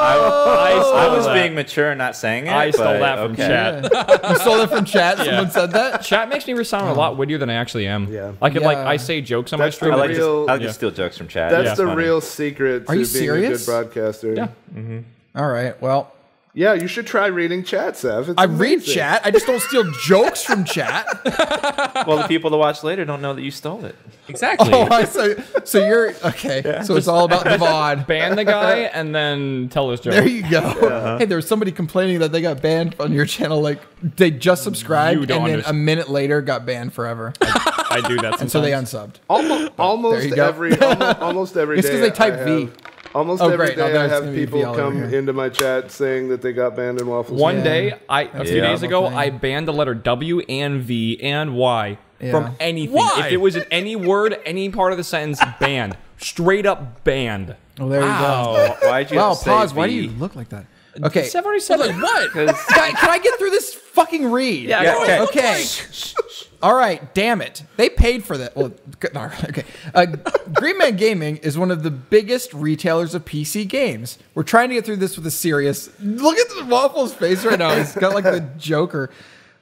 Speaker 5: I,
Speaker 3: stole
Speaker 5: I was
Speaker 3: that.
Speaker 5: being mature and not saying it.
Speaker 3: I stole that from
Speaker 5: okay.
Speaker 3: chat.
Speaker 2: you stole it from chat. Someone said that.
Speaker 3: Chat makes me sound a lot wittier than I actually am.
Speaker 1: Yeah.
Speaker 3: Like, if, like I say jokes on my
Speaker 1: That's
Speaker 3: stream.
Speaker 5: I like,
Speaker 1: Real-
Speaker 5: to, I like
Speaker 3: Yeah.
Speaker 5: to steal jokes from chat.
Speaker 1: That's
Speaker 5: It's
Speaker 1: the
Speaker 5: funny.
Speaker 1: real secret to
Speaker 2: Are you
Speaker 1: being
Speaker 2: serious?
Speaker 1: a good broadcaster.
Speaker 3: Yeah.
Speaker 2: All right. Well,
Speaker 1: Yeah, you should try reading chat, Seth. It's
Speaker 2: I read chat. I just don't steal jokes from chat. *laughs*
Speaker 5: Well, the people that watch later don't know that you stole it.
Speaker 4: Exactly.
Speaker 2: Oh, I so so you're okay. So it's all about the VOD. *laughs*
Speaker 3: Ban the guy *laughs* and then tell his joke.
Speaker 2: There you go. Hey, there was somebody complaining that they got banned on your channel. Like they just subscribed
Speaker 3: You don't
Speaker 2: and then a
Speaker 3: understand.
Speaker 2: minute later got banned forever.
Speaker 3: I do that sometimes.
Speaker 2: And so they unsubbed.
Speaker 1: Almost, almost
Speaker 2: you go.
Speaker 1: every almost, almost every
Speaker 2: It's 'cause
Speaker 1: day
Speaker 2: they type
Speaker 1: I
Speaker 2: V.
Speaker 1: have- Almost
Speaker 2: Oh,
Speaker 1: every
Speaker 2: great. Now
Speaker 1: day I have people
Speaker 2: V all over
Speaker 1: come
Speaker 2: here.
Speaker 1: into my chat saying that they got banned in waffles.
Speaker 3: One
Speaker 2: Yeah.
Speaker 3: day, I a few
Speaker 5: Yeah.
Speaker 3: days ago, I banned the letter W and V and Y
Speaker 2: Yeah.
Speaker 3: from anything.
Speaker 4: Why?
Speaker 3: If it was in any word, any part of the sentence, banned. Straight up banned.
Speaker 2: Oh, there you go.
Speaker 5: Why'd you
Speaker 2: Wow,
Speaker 5: have to say
Speaker 2: pause. Why do
Speaker 5: V?
Speaker 2: you look like that? Okay.
Speaker 3: I've already said
Speaker 4: Like
Speaker 3: it.
Speaker 4: what?
Speaker 2: Can I, can I get through this fucking read?
Speaker 3: Yeah,
Speaker 5: Yeah,
Speaker 3: go
Speaker 5: okay.
Speaker 3: ahead.
Speaker 2: Okay. All right, damn it. They paid for that. Well, good- all right, okay. Uh, Green Man Gaming is one of the biggest retailers of PC games. We're trying to get through this with a serious. Look at the Waffle's face right now. He's got like the *laughs* Joker.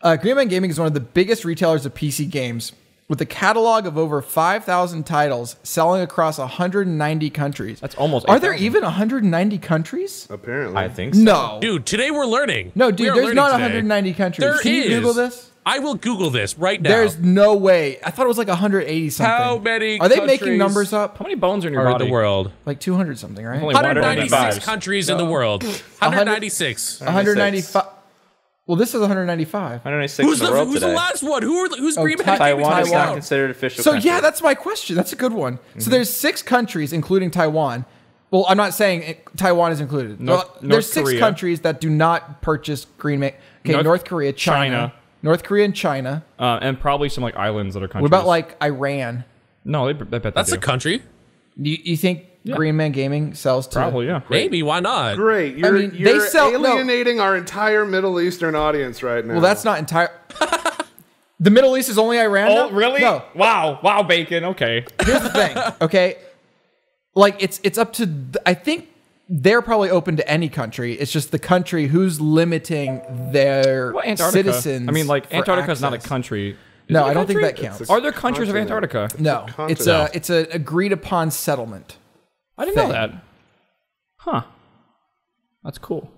Speaker 2: Uh, Green Man Gaming is one of the biggest retailers of PC games with a catalog of over 5,000 titles selling across 190 countries.
Speaker 3: That's almost
Speaker 2: Are there
Speaker 3: 8,000.
Speaker 2: even 190 countries?
Speaker 1: Apparently,
Speaker 3: I think so.
Speaker 2: No.
Speaker 4: Dude, today we're learning.
Speaker 2: No, dude,
Speaker 4: are
Speaker 2: there's not
Speaker 4: today.
Speaker 2: 190 countries.
Speaker 4: There
Speaker 2: Can you. Google this?
Speaker 4: I will Google this right now.
Speaker 2: There's no way. I thought it was like 180 something.
Speaker 4: How many
Speaker 2: Are they making numbers up?
Speaker 3: How many bones are in your
Speaker 4: are
Speaker 3: body?
Speaker 4: the world.
Speaker 2: Like 200 something, right?
Speaker 3: Only one of them
Speaker 4: 196
Speaker 3: survives.
Speaker 4: countries in the world. 196.
Speaker 2: 195. Well, this is 195.
Speaker 5: 196
Speaker 4: Who's
Speaker 5: in
Speaker 4: the,
Speaker 5: the world
Speaker 4: who's the last one? Who are the, who's
Speaker 2: Oh,
Speaker 4: Green
Speaker 2: Ti-
Speaker 4: Man
Speaker 5: Taiwan is not considered official
Speaker 2: So
Speaker 5: country.
Speaker 2: yeah, that's my question. That's a good one. So mm-hmm. there's six countries, including Taiwan. Well, I'm not saying it, Taiwan is included.
Speaker 3: North-
Speaker 2: well,
Speaker 3: North
Speaker 2: there's six
Speaker 3: Korea.
Speaker 2: countries that do not purchase Green Man. Okay, North,
Speaker 3: North-
Speaker 2: Korea, China,
Speaker 3: China.
Speaker 2: North Korea and China.
Speaker 3: Uh, and probably some like islands that are countries.
Speaker 2: What about like Iran?
Speaker 3: No, they, they bet they
Speaker 4: That's
Speaker 3: do.
Speaker 4: a country.
Speaker 2: You, you think Green Man Gaming sells to?
Speaker 3: Probably, yeah.
Speaker 4: Maybe. Why not?
Speaker 1: great. You're,
Speaker 2: mean, they
Speaker 1: you're
Speaker 2: sell- no.
Speaker 1: alienating our entire Middle Eastern audience right now.
Speaker 2: Well, that's not entire. *laughs* the Middle East is only Iran.
Speaker 3: Oh,
Speaker 2: now?
Speaker 3: really?
Speaker 2: No.
Speaker 3: Wow. Wow, bacon. Okay.
Speaker 2: Here's the thing, okay? Like it's it's up to th- I think they're probably open to any country. It's just the country who's limiting their
Speaker 3: Well,
Speaker 2: citizen's.
Speaker 3: I mean, like Antarctica is not a country. Is
Speaker 2: No,
Speaker 3: it a
Speaker 2: I don't think that counts.
Speaker 3: Are there countries of
Speaker 1: continent.
Speaker 3: Antarctica?
Speaker 2: No,
Speaker 1: a
Speaker 2: it's a it's an agreed upon settlement.
Speaker 3: I didn't
Speaker 2: thing.
Speaker 3: know that. Huh. That's cool.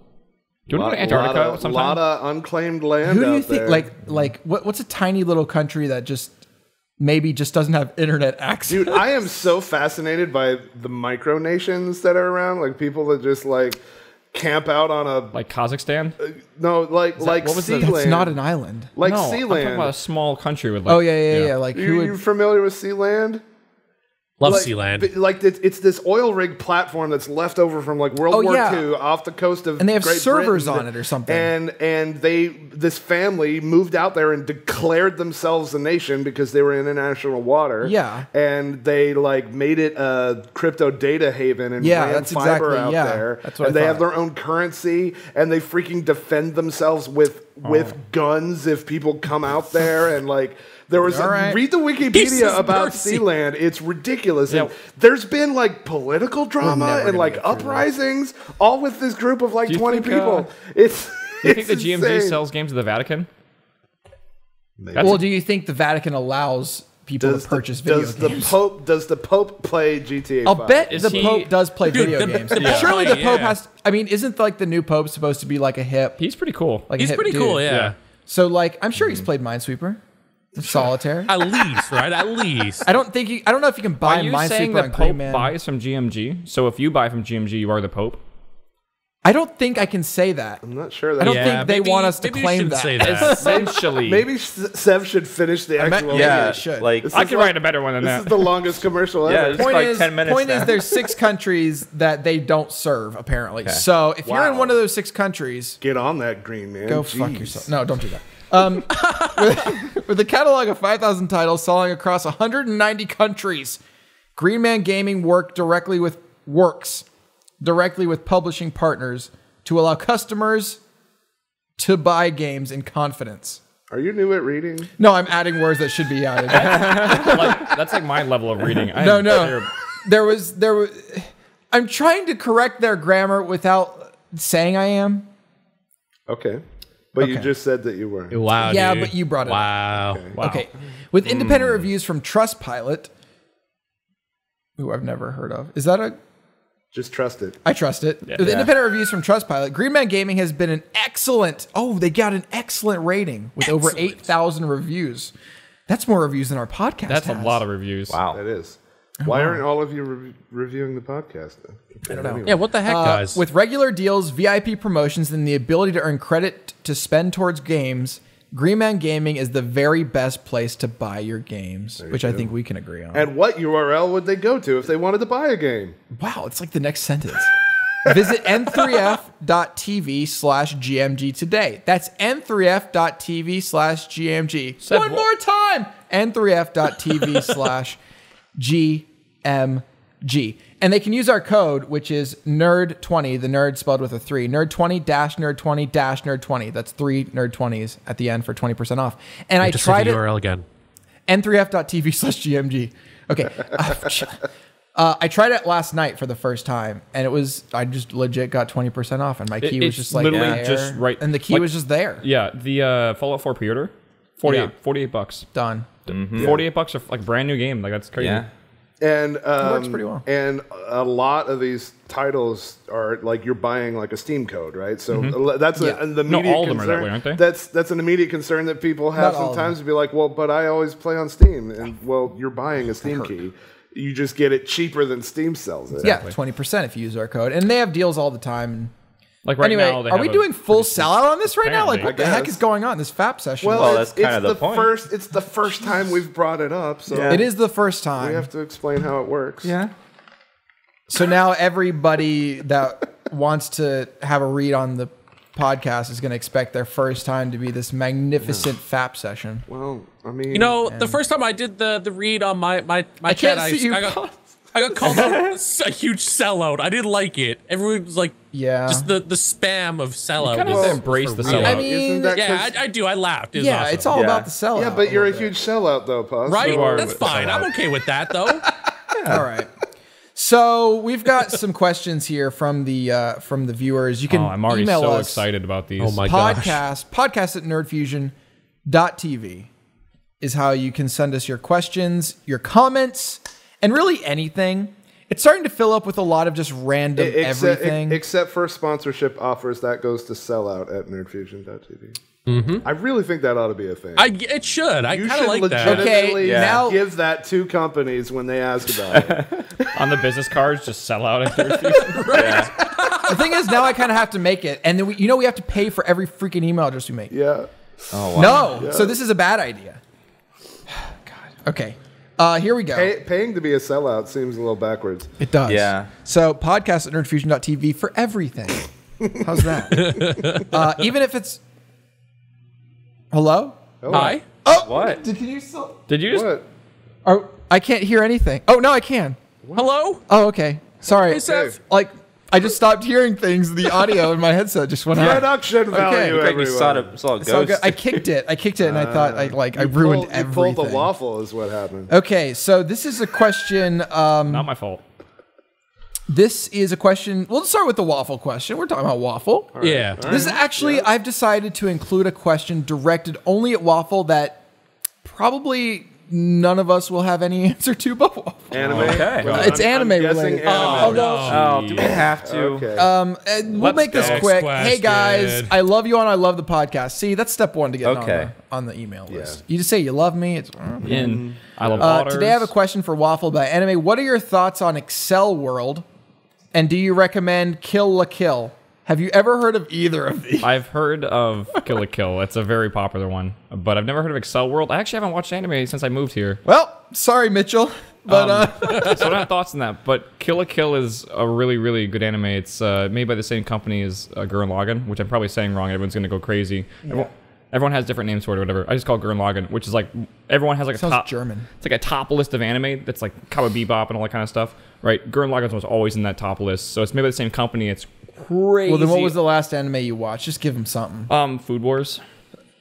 Speaker 3: Do you
Speaker 1: lot,
Speaker 3: want to go to Antarctica
Speaker 1: lot of,
Speaker 3: sometime?
Speaker 1: lot of unclaimed land.
Speaker 2: Who do you
Speaker 1: out
Speaker 2: think?
Speaker 1: there.
Speaker 2: Like like what, what's a tiny little country that just maybe just doesn't have internet access?
Speaker 1: Dude, I am so fascinated by the micronations that are around, like people that just like camp out on a
Speaker 3: like Kazakhstan?
Speaker 1: Uh, no, like like
Speaker 3: what was the-
Speaker 1: Sealand.
Speaker 2: That's not an island.
Speaker 1: like
Speaker 3: no, I'm talking
Speaker 1: Sealand.
Speaker 3: about a small country with like.
Speaker 2: Oh yeah, yeah, yeah. yeah. Like
Speaker 1: you,
Speaker 2: who would?
Speaker 1: you familiar with Sealand?
Speaker 4: Love
Speaker 1: like,
Speaker 4: Sealand.
Speaker 1: Like it's, it's this oil rig platform that's left over from like World
Speaker 2: Oh,
Speaker 1: War
Speaker 2: yeah.
Speaker 1: II off the coast of
Speaker 2: And they have
Speaker 1: Great
Speaker 2: servers
Speaker 1: Britain.
Speaker 2: on it or something.
Speaker 1: And and they this family moved out there and declared themselves a nation because they were in international water.
Speaker 2: Yeah.
Speaker 1: And they like made it a crypto data haven and
Speaker 2: Yeah,
Speaker 1: ran
Speaker 2: that's
Speaker 1: fiber
Speaker 2: exactly-
Speaker 1: out
Speaker 2: yeah,
Speaker 1: there.
Speaker 2: that's what
Speaker 1: and
Speaker 2: I
Speaker 1: they have their own currency and they freaking defend themselves with with
Speaker 2: Oh.
Speaker 1: guns if people come out there and like there was
Speaker 2: All
Speaker 1: a,
Speaker 2: right.
Speaker 1: read the Wikipedia about
Speaker 4: mercy.
Speaker 1: Sealand. It's ridiculous. And there's been like political drama and like
Speaker 2: get through this.
Speaker 1: uprisings, all with this group of like 20
Speaker 3: think,
Speaker 1: people.
Speaker 3: uh,
Speaker 1: it's
Speaker 3: Do you think
Speaker 1: it's
Speaker 3: the GMG
Speaker 1: insane.
Speaker 3: sells games to the Vatican?
Speaker 2: well, do you think the Vatican allows people
Speaker 1: Does
Speaker 2: to
Speaker 1: the,
Speaker 2: purchase video
Speaker 1: does
Speaker 2: games?
Speaker 1: the Pope does the Pope play GTA?
Speaker 2: I'll
Speaker 1: 5?
Speaker 2: bet
Speaker 3: Is
Speaker 2: the
Speaker 3: he-
Speaker 2: Pope does play
Speaker 4: Dude, *laughs*
Speaker 2: video
Speaker 4: the-
Speaker 2: games.
Speaker 4: the-
Speaker 2: Surely the
Speaker 4: yeah.
Speaker 2: Pope has. I mean, isn't like the new Pope supposed to be like a hip?
Speaker 3: He's pretty cool.
Speaker 2: Like
Speaker 4: He's pretty
Speaker 2: dude?
Speaker 4: cool, yeah.
Speaker 3: Yeah.
Speaker 2: So like, I'm sure he's played Minesweeper, Solitaire.
Speaker 4: At least, right? At least. *laughs*
Speaker 2: I don't think you. I don't know if you can buy
Speaker 3: Are you
Speaker 2: Minesweeper
Speaker 3: saying
Speaker 2: on
Speaker 3: that Pope
Speaker 2: Man.
Speaker 3: buys from GMG? So if you buy from GMG, you are the Pope?
Speaker 2: I don't think I can say that.
Speaker 1: I'm not sure That
Speaker 2: I
Speaker 1: that.
Speaker 2: don't
Speaker 4: Yeah,
Speaker 2: think they
Speaker 4: maybe-
Speaker 2: want us to
Speaker 4: maybe
Speaker 2: claim
Speaker 4: shouldn't
Speaker 2: that.
Speaker 4: say that. *laughs*
Speaker 3: Essentially,
Speaker 1: Maybe Sev should finish the
Speaker 2: meant-
Speaker 1: actual.
Speaker 2: Yeah,
Speaker 5: Yeah,
Speaker 2: it should.
Speaker 5: like
Speaker 1: This
Speaker 3: I
Speaker 1: is
Speaker 3: can
Speaker 1: like-
Speaker 3: write a better one than
Speaker 1: This
Speaker 3: that.
Speaker 1: is the longest commercial *laughs*
Speaker 5: Yeah,
Speaker 1: ever.
Speaker 5: it's
Speaker 2: Point
Speaker 5: like
Speaker 2: is,
Speaker 5: 10 minutes
Speaker 2: point
Speaker 5: now.
Speaker 2: is, there's six countries that they don't serve apparently. So if you're in one of those six countries,
Speaker 1: Get on that green man.
Speaker 2: Go fuck yourself. No, don't do that. Um, with, *laughs* with a catalog of 5,000 titles selling across 190 countries, Green Man Gaming work directly with works directly with publishing partners to allow customers to buy games in confidence.
Speaker 1: Are you new at reading?
Speaker 2: No, I'm adding words that should be added. *laughs*
Speaker 3: like, that's like my level of reading. I
Speaker 2: no, no.
Speaker 3: terrible.
Speaker 2: There was there was. I'm trying to correct their grammar without saying I am.
Speaker 1: Okay, but you just said that you were.
Speaker 4: Wow.
Speaker 2: Yeah,
Speaker 4: dude.
Speaker 2: but you brought it up.
Speaker 4: Wow.
Speaker 3: Wow.
Speaker 2: Okay. With hmm. independent reviews from Trustpilot, who I've never heard of. Is that a
Speaker 1: Just trust it.
Speaker 2: I trust it. With independent reviews from Trustpilot, Green Man Gaming has been an excellent. Oh, they got an excellent rating with over 8,000 reviews. That's more reviews than our podcast.
Speaker 3: That's a lot of reviews.
Speaker 5: Wow.
Speaker 1: That is. Why aren't all of you re- reviewing the podcast? Then? I don't know.
Speaker 4: Yeah, what the heck,
Speaker 2: Uh,
Speaker 4: guys?
Speaker 2: with regular deals, VIP promotions, and the ability to earn credit to spend towards games, Green Man Gaming is the very best place to buy your games, which I think we can agree on.
Speaker 1: And what URL would they go to if they wanted to buy a game?
Speaker 2: Wow, it's like the next sentence. *laughs* Visit n3f.tv slash GMG today. That's n3f.tv slash GMG. One
Speaker 3: what?
Speaker 2: more time. n3f.tv *laughs* slash GMG. And they can use our code, which is nerd20, the nerd spelled with a three. Nerd20 dash nerd20 dash nerd20. That's three nerd20s at the end for 20% off. And I
Speaker 4: Just
Speaker 2: tried
Speaker 4: the
Speaker 2: it
Speaker 4: URL again.
Speaker 2: n3f.tv *laughs* slash gmg okay *laughs* *laughs* uh, i tried it last night for the first time and it was i just legit got 20% off and my key was just like
Speaker 3: literally
Speaker 2: there,
Speaker 3: just right-
Speaker 2: and the key
Speaker 3: like-
Speaker 2: was just there
Speaker 3: Yeah, the uh, Fallout 4 pre-order, 48,
Speaker 2: Yeah.
Speaker 3: 48 bucks.
Speaker 2: done
Speaker 3: 48 bucks for like brand new game. Like that's crazy.
Speaker 5: Yeah.
Speaker 1: And um,
Speaker 2: works pretty well.
Speaker 1: And a lot of these titles are like you're buying like a Steam code, right? So that's
Speaker 2: Yeah.
Speaker 1: a, the
Speaker 3: No,
Speaker 1: immediate
Speaker 3: all of them are
Speaker 1: concern.
Speaker 3: that way, aren't they?
Speaker 1: That's that's an immediate concern that people have
Speaker 2: Not
Speaker 1: sometimes to be like, well, but I always play on Steam, and well, you're buying a Steam key. You just get it cheaper than Steam sells it.
Speaker 2: yeah 20% if you use our code and they have deals all the time
Speaker 3: Like right
Speaker 2: anyway
Speaker 3: now,
Speaker 2: are we doing full sellout on this right now like what the heck is going on this fap session
Speaker 1: Well,
Speaker 5: Well,
Speaker 1: it's,
Speaker 5: that's kinda the
Speaker 1: the
Speaker 5: point.
Speaker 1: first. It's the first time we've brought it up, so
Speaker 2: it is the first time.
Speaker 1: we have to explain how it works.
Speaker 5: Yeah.
Speaker 2: So now everybody that wants to have a read on the podcast is going to expect their first time to be this magnificent FAP session.
Speaker 1: Well, I mean,
Speaker 4: You know, the first time I did the the read on my my my
Speaker 2: I
Speaker 4: chat,
Speaker 2: can't
Speaker 4: I,
Speaker 2: you.
Speaker 4: I got I got called out *laughs* a huge sellout. I didn't like it. Everyone was like,
Speaker 2: Yeah.
Speaker 4: just the the spam of sellout.
Speaker 3: Kind of
Speaker 4: was-
Speaker 3: have to embrace the sellout.
Speaker 2: I mean,
Speaker 1: Isn't that
Speaker 4: yeah,
Speaker 1: 'cause-
Speaker 4: I, I do. I laughed. It
Speaker 2: yeah,
Speaker 4: awesome.
Speaker 2: it's all
Speaker 5: Yeah.
Speaker 2: about the sellout.
Speaker 1: yeah, but you're a
Speaker 2: little
Speaker 1: huge sellout, though, Puss.
Speaker 4: right.
Speaker 3: You are
Speaker 4: That's
Speaker 3: with
Speaker 4: fine. I'm okay with that though.
Speaker 2: bit. *laughs* All right. So we've got some questions here from the uh, from the viewers. You can
Speaker 3: Oh, I'm already
Speaker 2: email
Speaker 3: so
Speaker 2: us
Speaker 3: excited about these.
Speaker 4: Oh my gosh.
Speaker 2: podcast podcast at nerdfusion.tv is how you can send us your questions, your comments, and really anything. It's starting to fill up with a lot of just random
Speaker 1: except,
Speaker 2: everything.
Speaker 1: except for sponsorship offers, that goes to sellout at nerdfusion.tv. Mm-hmm. I really think that ought to be a thing.
Speaker 4: I it should. I kind of like that.
Speaker 1: legitimately
Speaker 2: Okay, now-
Speaker 1: give that to companies when they ask about it. *laughs*
Speaker 3: On the business cards, just sell out at Nerd Fusion. *laughs*
Speaker 2: the thing is, now I kind of have to make it, and then we, you know we have to pay for every freaking email address we make.
Speaker 1: Yeah.
Speaker 5: Oh, wow.
Speaker 2: No, so this is a bad idea. *sighs* God. Okay. Uh, here we go.
Speaker 1: Pay, paying to be a sellout seems a little backwards.
Speaker 2: It does.
Speaker 5: Yeah.
Speaker 2: So podcast at nerdfusion.tv for everything. *laughs* How's that? *laughs* uh, even if it's hello.
Speaker 4: Hi.
Speaker 5: Oh, what?
Speaker 2: Did you still?
Speaker 3: Did you just?
Speaker 1: What?
Speaker 2: Oh, I can't hear anything. Oh no, I can.
Speaker 4: Hello.
Speaker 2: Oh, okay. Sorry.
Speaker 4: Hey, Seth.
Speaker 2: Like I just stopped hearing things. The audio in my headset just went *laughs* out.
Speaker 1: Production value,
Speaker 5: Looked like you saw,
Speaker 1: everyone.
Speaker 5: saw a
Speaker 2: It's all
Speaker 5: ghost.
Speaker 2: good. I kicked it. I kicked it, and I *laughs* thought I like I ruined
Speaker 1: pulled, you
Speaker 2: everything.
Speaker 1: pulled the waffle is what happened.
Speaker 2: Okay, so this is a question. Um,
Speaker 3: Not my fault.
Speaker 2: this is a question. We'll start with the waffle question. We're talking about waffle.
Speaker 4: Yeah.
Speaker 2: This is actually, I've decided to include a question directed only at waffle that probably none of us will have any *laughs* answer to, but waffle.
Speaker 1: Anime?
Speaker 5: Okay.
Speaker 1: Well,
Speaker 2: It's
Speaker 1: I'm- I'm
Speaker 2: anime related.
Speaker 1: anime.
Speaker 4: Oh, no.
Speaker 5: oh, do we have to?
Speaker 1: Okay.
Speaker 2: Um, and we'll
Speaker 3: Let's
Speaker 2: make this quick.
Speaker 4: Next
Speaker 2: Hey guys. I love you and I love the podcast. See, that's step one to get
Speaker 5: Okay.
Speaker 2: on, the, on the email list. You just say you love me. It's
Speaker 3: In I love
Speaker 2: Uh, today I have a question for Waffle about anime. What are your thoughts on Accel World? And do you recommend Kill La Kill? Have you ever heard of either of these?
Speaker 3: I've heard of Kill la Kill. It's a very popular one, but I've never heard of Accel World. I actually haven't watched anime since I moved here.
Speaker 2: Well, sorry, Mitchell, but uh, *laughs*
Speaker 3: so I don't have thoughts on that. But Kill la Kill is a really, really good anime. It's uh, made by the same company as uh, Gurren Lagann, which I'm probably saying wrong. Everyone's gonna go crazy. Everyone, everyone has different names for it or whatever. I just call it Gurren Lagann, which is like everyone has like a top.
Speaker 2: German.
Speaker 3: It's like a top list of anime that's like Cowboy Bebop and all that kind of stuff, right? Gurren Lagann was always in that top list, so it's made by the same company. It's crazy.
Speaker 2: well, then what was the last anime you watched? Just give him something.
Speaker 3: um Food Wars?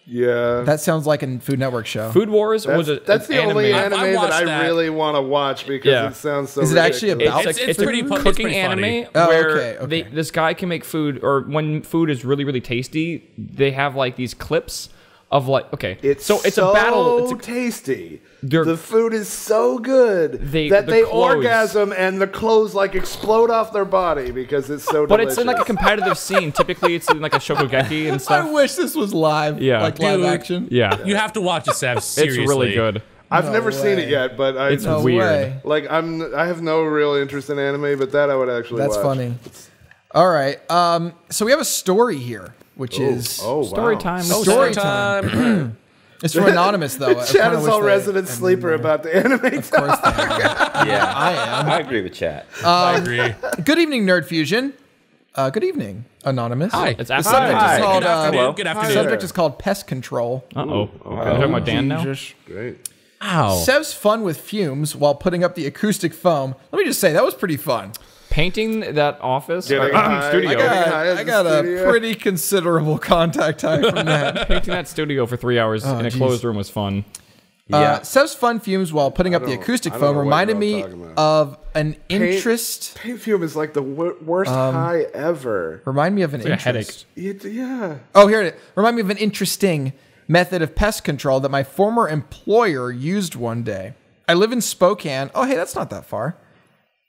Speaker 1: Yeah.
Speaker 2: That sounds like a Food Network show.
Speaker 3: Food Wars
Speaker 1: that's,
Speaker 3: was a
Speaker 1: that's
Speaker 3: an
Speaker 1: the only
Speaker 3: anime.
Speaker 1: anime,
Speaker 4: I
Speaker 1: that
Speaker 4: watched
Speaker 1: I
Speaker 4: that.
Speaker 1: really want to watch because
Speaker 3: Yeah.
Speaker 1: it sounds so
Speaker 2: Is it actually
Speaker 1: ridiculous.
Speaker 2: about-
Speaker 3: It's,
Speaker 4: It's- it's
Speaker 3: a
Speaker 4: pretty pu- it's
Speaker 3: cooking
Speaker 4: pretty funny.
Speaker 3: anime
Speaker 2: Oh,
Speaker 3: where
Speaker 2: okay, okay.
Speaker 3: They, this guy can make food, or when food is really, really tasty, they have like these clips of like, okay,
Speaker 1: It's
Speaker 3: so it's
Speaker 1: so
Speaker 3: a battle. It's a,
Speaker 1: tasty. The food is so good
Speaker 3: They-
Speaker 1: that
Speaker 3: the
Speaker 1: they
Speaker 3: clothes-
Speaker 1: orgasm and the clothes like explode off their body because it's so
Speaker 3: but
Speaker 1: delicious.
Speaker 3: it's in like a competitive scene. *laughs* Typically, it's in like a shokugeki and stuff I
Speaker 2: wish this was live.
Speaker 3: Yeah.
Speaker 2: like live action.
Speaker 3: Yeah,
Speaker 4: You have to watch it, Sev. Seriously.
Speaker 3: it's really good.
Speaker 1: I've
Speaker 2: No
Speaker 1: never seen it yet, but I
Speaker 3: It's
Speaker 2: No
Speaker 3: weird.
Speaker 2: way.
Speaker 1: like I'm I have no real interest in anime, but that I would actually
Speaker 2: That's
Speaker 1: watch.
Speaker 2: funny. All right. Um, so we have a story here, which is
Speaker 1: Oh,
Speaker 3: Story
Speaker 1: wow.
Speaker 3: time.
Speaker 2: Oh,
Speaker 4: Story
Speaker 2: Story
Speaker 4: time. *clears throat* *clears throat*
Speaker 2: it's from anonymous though. *laughs* I
Speaker 1: Chad
Speaker 2: kinda
Speaker 1: is
Speaker 2: wish
Speaker 1: all
Speaker 2: they-
Speaker 1: resident sleeper about the anime.
Speaker 2: Of course. *laughs*
Speaker 5: Yeah,
Speaker 2: I am.
Speaker 5: I agree with chat.
Speaker 4: I agree. *laughs*
Speaker 2: Good evening, Nerd Fusion. Uh, good evening, anonymous.
Speaker 4: Hi.
Speaker 3: It's
Speaker 2: The subject
Speaker 5: Hi.
Speaker 2: is called.
Speaker 4: Good
Speaker 2: Uh,
Speaker 4: afternoon.
Speaker 5: hello.
Speaker 4: Good
Speaker 2: the
Speaker 4: afternoon.
Speaker 2: subject is called pest control.
Speaker 3: Uh oh. Are you talking about Dan now?
Speaker 1: Great.
Speaker 4: Wow.
Speaker 2: Sev's fun with fumes while putting up the acoustic foam. Let me just say that was pretty fun.
Speaker 3: Painting that office
Speaker 1: Getting
Speaker 3: or,
Speaker 1: high.
Speaker 3: studio.
Speaker 2: I got, I got a
Speaker 1: studio.
Speaker 2: pretty considerable contact time from that. *laughs*
Speaker 3: Painting that studio for three hours in a
Speaker 2: geez.
Speaker 3: closed room was fun.
Speaker 2: Uh,
Speaker 5: Yeah.
Speaker 2: Sev's fun fumes while putting up the acoustic foam reminded me
Speaker 1: all talking about.
Speaker 2: of an interest.
Speaker 1: Paint fume is like the wor- worst
Speaker 2: Um,
Speaker 1: high ever.
Speaker 2: Remind me of an
Speaker 3: like a
Speaker 2: interest.
Speaker 1: It, yeah.
Speaker 2: Oh, here it is. Remind me of an interesting method of pest control that my former employer used one day. I live in Spokane. Oh, hey, that's not that far.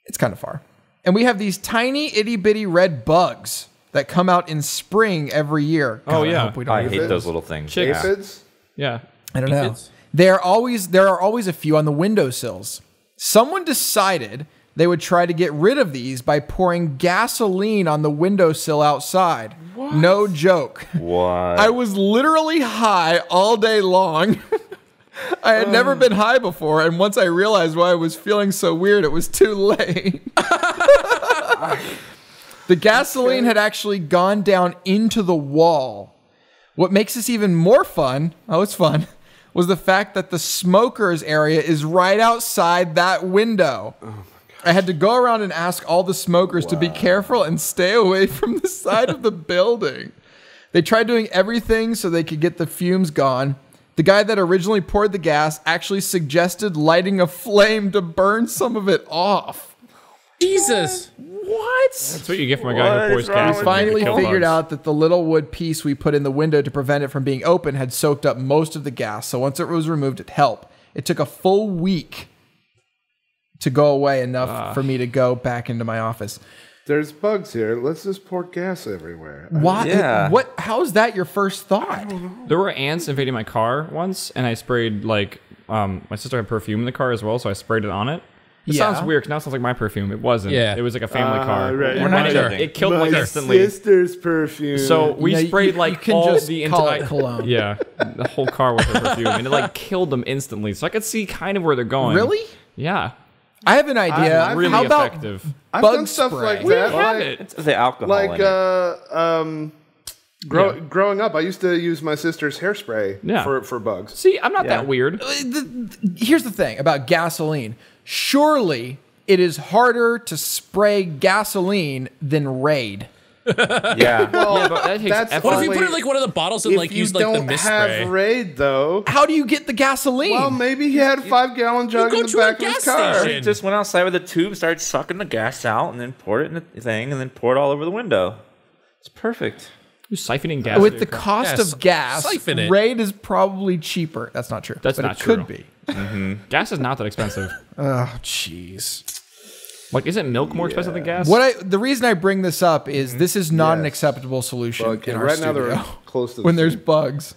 Speaker 2: It's kind of far. And we have these tiny itty bitty red bugs that come out in spring every year.
Speaker 3: Oh, yeah.
Speaker 2: I, hope we don't
Speaker 5: I hate
Speaker 2: those.
Speaker 5: those little things.
Speaker 3: Chicks.
Speaker 5: Yeah.
Speaker 1: Aphids?
Speaker 3: Yeah.
Speaker 2: I don't know.
Speaker 4: Aphids?
Speaker 2: There are always there are always a few on the windowsills. Someone decided they would try to get rid of these by pouring gasoline on the windowsill outside. What? No joke.
Speaker 5: What?
Speaker 2: I was literally high all day long. *laughs* I had never um. been high before, and once I realized why I was feeling so weird, it was too late. *laughs* the gasoline had actually gone down into the wall. What makes this even more fun, oh, it's fun, *laughs* was the fact that the smokers area is right outside that window. Oh I had to go around and ask all the smokers to be careful and stay away *laughs* from the side of the building. They tried doing everything so they could get the fumes gone. The guy that originally poured the gas actually suggested lighting a flame to burn some of it off.
Speaker 4: Jesus.
Speaker 2: What?
Speaker 3: That's what you get from a guy
Speaker 5: What
Speaker 3: who pours
Speaker 5: is wrong
Speaker 3: gas.
Speaker 5: with
Speaker 2: Finally figured
Speaker 3: bugs.
Speaker 2: out that the little wood piece we put in the window to prevent it from being open had soaked up most of the gas. So once it was removed, it helped. It took a full week to go away enough ah. for me to go back into my office.
Speaker 1: There's bugs here. Let's just pour gas everywhere.
Speaker 2: Why?
Speaker 5: Yeah.
Speaker 2: What? How is that your first thought?
Speaker 3: There were ants invading my car once, and I sprayed like um, my sister had perfume in the car as well, so I sprayed it on it. It
Speaker 2: Yeah.
Speaker 3: sounds weird 'cause now it sounds like my perfume. It wasn't.
Speaker 4: Yeah.
Speaker 3: It was like a family
Speaker 1: Ah,
Speaker 3: car.
Speaker 1: right. We're
Speaker 5: not
Speaker 3: it, it killed
Speaker 1: My
Speaker 3: me instantly.
Speaker 1: sister's perfume.
Speaker 3: So we
Speaker 2: Yeah,
Speaker 3: sprayed
Speaker 2: you
Speaker 3: like
Speaker 2: can
Speaker 3: all
Speaker 2: just
Speaker 3: the
Speaker 2: call
Speaker 3: entire
Speaker 2: it cologne. *laughs*
Speaker 3: Yeah, the whole car with her perfume, and it like killed them instantly. So I could see kind of where they're going.
Speaker 2: Really?
Speaker 3: Yeah.
Speaker 2: I have an idea.
Speaker 1: I've
Speaker 3: Really
Speaker 2: How about
Speaker 3: effective.
Speaker 1: I've
Speaker 2: bug
Speaker 1: done stuff
Speaker 2: spray.
Speaker 1: like
Speaker 2: We
Speaker 1: that.
Speaker 3: have
Speaker 1: like,
Speaker 3: it.
Speaker 5: It's the alcohol.
Speaker 1: like
Speaker 5: in it.
Speaker 1: uh, um, grow,
Speaker 3: Yeah.
Speaker 1: growing up, I used to use my sister's hairspray
Speaker 3: Yeah.
Speaker 1: for, for bugs.
Speaker 3: See, I'm not
Speaker 5: Yeah.
Speaker 3: that weird.
Speaker 2: the- here's the thing about gasoline. Surely it is harder to spray gasoline than Raid. *laughs*
Speaker 5: yeah.
Speaker 3: yeah, but that takes
Speaker 1: that's
Speaker 3: effort.
Speaker 4: What if you put it in like one of the bottles and like use like the
Speaker 1: don't
Speaker 4: mist
Speaker 1: have
Speaker 4: spray?
Speaker 1: Raid, though,
Speaker 2: How do you get the gasoline?
Speaker 1: well, maybe he had a five gallon jug in the back of his car.
Speaker 4: station.
Speaker 5: just went outside with a tube, started sucking the gas out, and then poured it in the thing, and then poured it all over the window. It's perfect.
Speaker 3: You're siphoning gas.
Speaker 2: With the
Speaker 3: car.
Speaker 2: cost
Speaker 4: Yes,
Speaker 2: of gas,
Speaker 4: siphon it.
Speaker 2: Raid is probably cheaper. That's not true.
Speaker 3: That's
Speaker 2: but
Speaker 3: not
Speaker 2: it could
Speaker 3: true.
Speaker 2: be. Mm-hmm.
Speaker 3: gas is not that expensive. *laughs*
Speaker 2: Oh, jeez.
Speaker 3: Like, isn't milk more expensive than gas?
Speaker 2: What I the reason I bring this up is this is not an acceptable solution
Speaker 1: Okay,
Speaker 2: in our
Speaker 1: right now
Speaker 2: studio
Speaker 1: they're close to the
Speaker 2: when there's
Speaker 1: sink.
Speaker 2: bugs.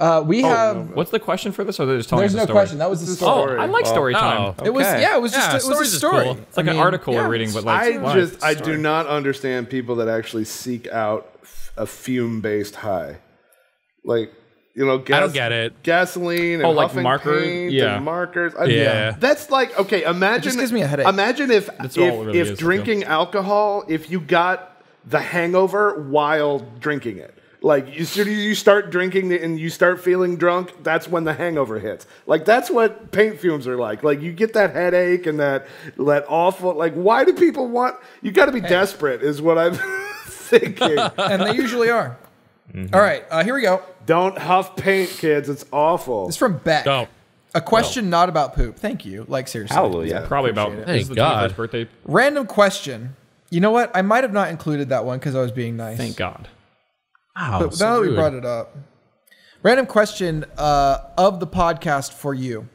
Speaker 2: Uh, we have.
Speaker 3: What's the question for this? Or they're just telling
Speaker 2: There's
Speaker 3: us
Speaker 2: no
Speaker 3: a story?
Speaker 2: question. That was the story.
Speaker 1: story.
Speaker 3: I like story time.
Speaker 4: Oh.
Speaker 2: It was yeah. It was just
Speaker 4: Yeah,
Speaker 2: it was a story.
Speaker 4: cool.
Speaker 3: It's like
Speaker 2: I
Speaker 3: an article
Speaker 2: yeah.
Speaker 3: we're reading, but like
Speaker 1: I
Speaker 3: why?
Speaker 1: just I do not understand people that actually seek out a fume based high, like you know, gas,
Speaker 4: I don't get it.
Speaker 1: Gasoline and
Speaker 3: Oh, like
Speaker 1: huffing
Speaker 3: marker-
Speaker 1: paint
Speaker 3: yeah.
Speaker 1: and markers. I,
Speaker 4: Yeah.
Speaker 1: that's like okay. Imagine
Speaker 2: just gives me a headache.
Speaker 1: Imagine if
Speaker 3: That's
Speaker 1: if,
Speaker 3: really
Speaker 1: if
Speaker 3: is,
Speaker 1: drinking alcohol, if you got the hangover while drinking it. Like as soon as you start drinking it and you start feeling drunk, that's when the hangover hits. Like that's what paint fumes are like. Like you get that headache and that that awful. Like why do people want? You got to be desperate, is what I'm *laughs* thinking. *laughs*
Speaker 2: and they usually are.
Speaker 3: Mm-hmm.
Speaker 2: All right, uh, here we go.
Speaker 1: Don't huff paint, kids. It's awful.
Speaker 2: It's from Beck.
Speaker 4: Don't.
Speaker 2: A question not about poop. Thank you. Like seriously.
Speaker 5: Hallelujah.
Speaker 3: Probably about
Speaker 2: Appreciate
Speaker 3: this is the
Speaker 4: Thank God.
Speaker 3: 21st birthday.
Speaker 2: Random question. You know what? I might have not included that one because I was being nice.
Speaker 3: Thank God.
Speaker 4: Wow,
Speaker 2: But
Speaker 4: so
Speaker 2: now that we
Speaker 4: rude.
Speaker 2: brought it up. Random question uh, of the podcast for you.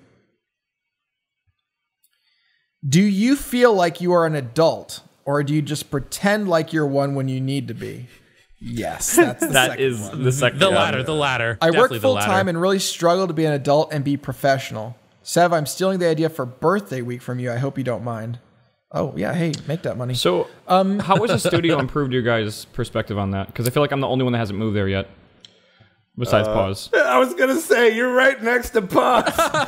Speaker 2: Do you feel like you are an adult, or do you just pretend like you're one when you need to be? Yes, *laughs* that's the
Speaker 3: That
Speaker 2: second one.
Speaker 3: the second.
Speaker 4: the
Speaker 3: one.
Speaker 4: latter, the latter.
Speaker 2: I work
Speaker 4: Definitely the
Speaker 2: full time and really struggle to be an adult and be professional. Sev, I'm stealing the idea for birthday week from you. I hope you don't mind. Oh yeah, hey, make that money.
Speaker 3: So, um, how has the studio *laughs* improved your guys' perspective on that? Because I feel like I'm the only one that hasn't moved there yet. Besides pause. *laughs*
Speaker 1: I was gonna say you're right next to pause.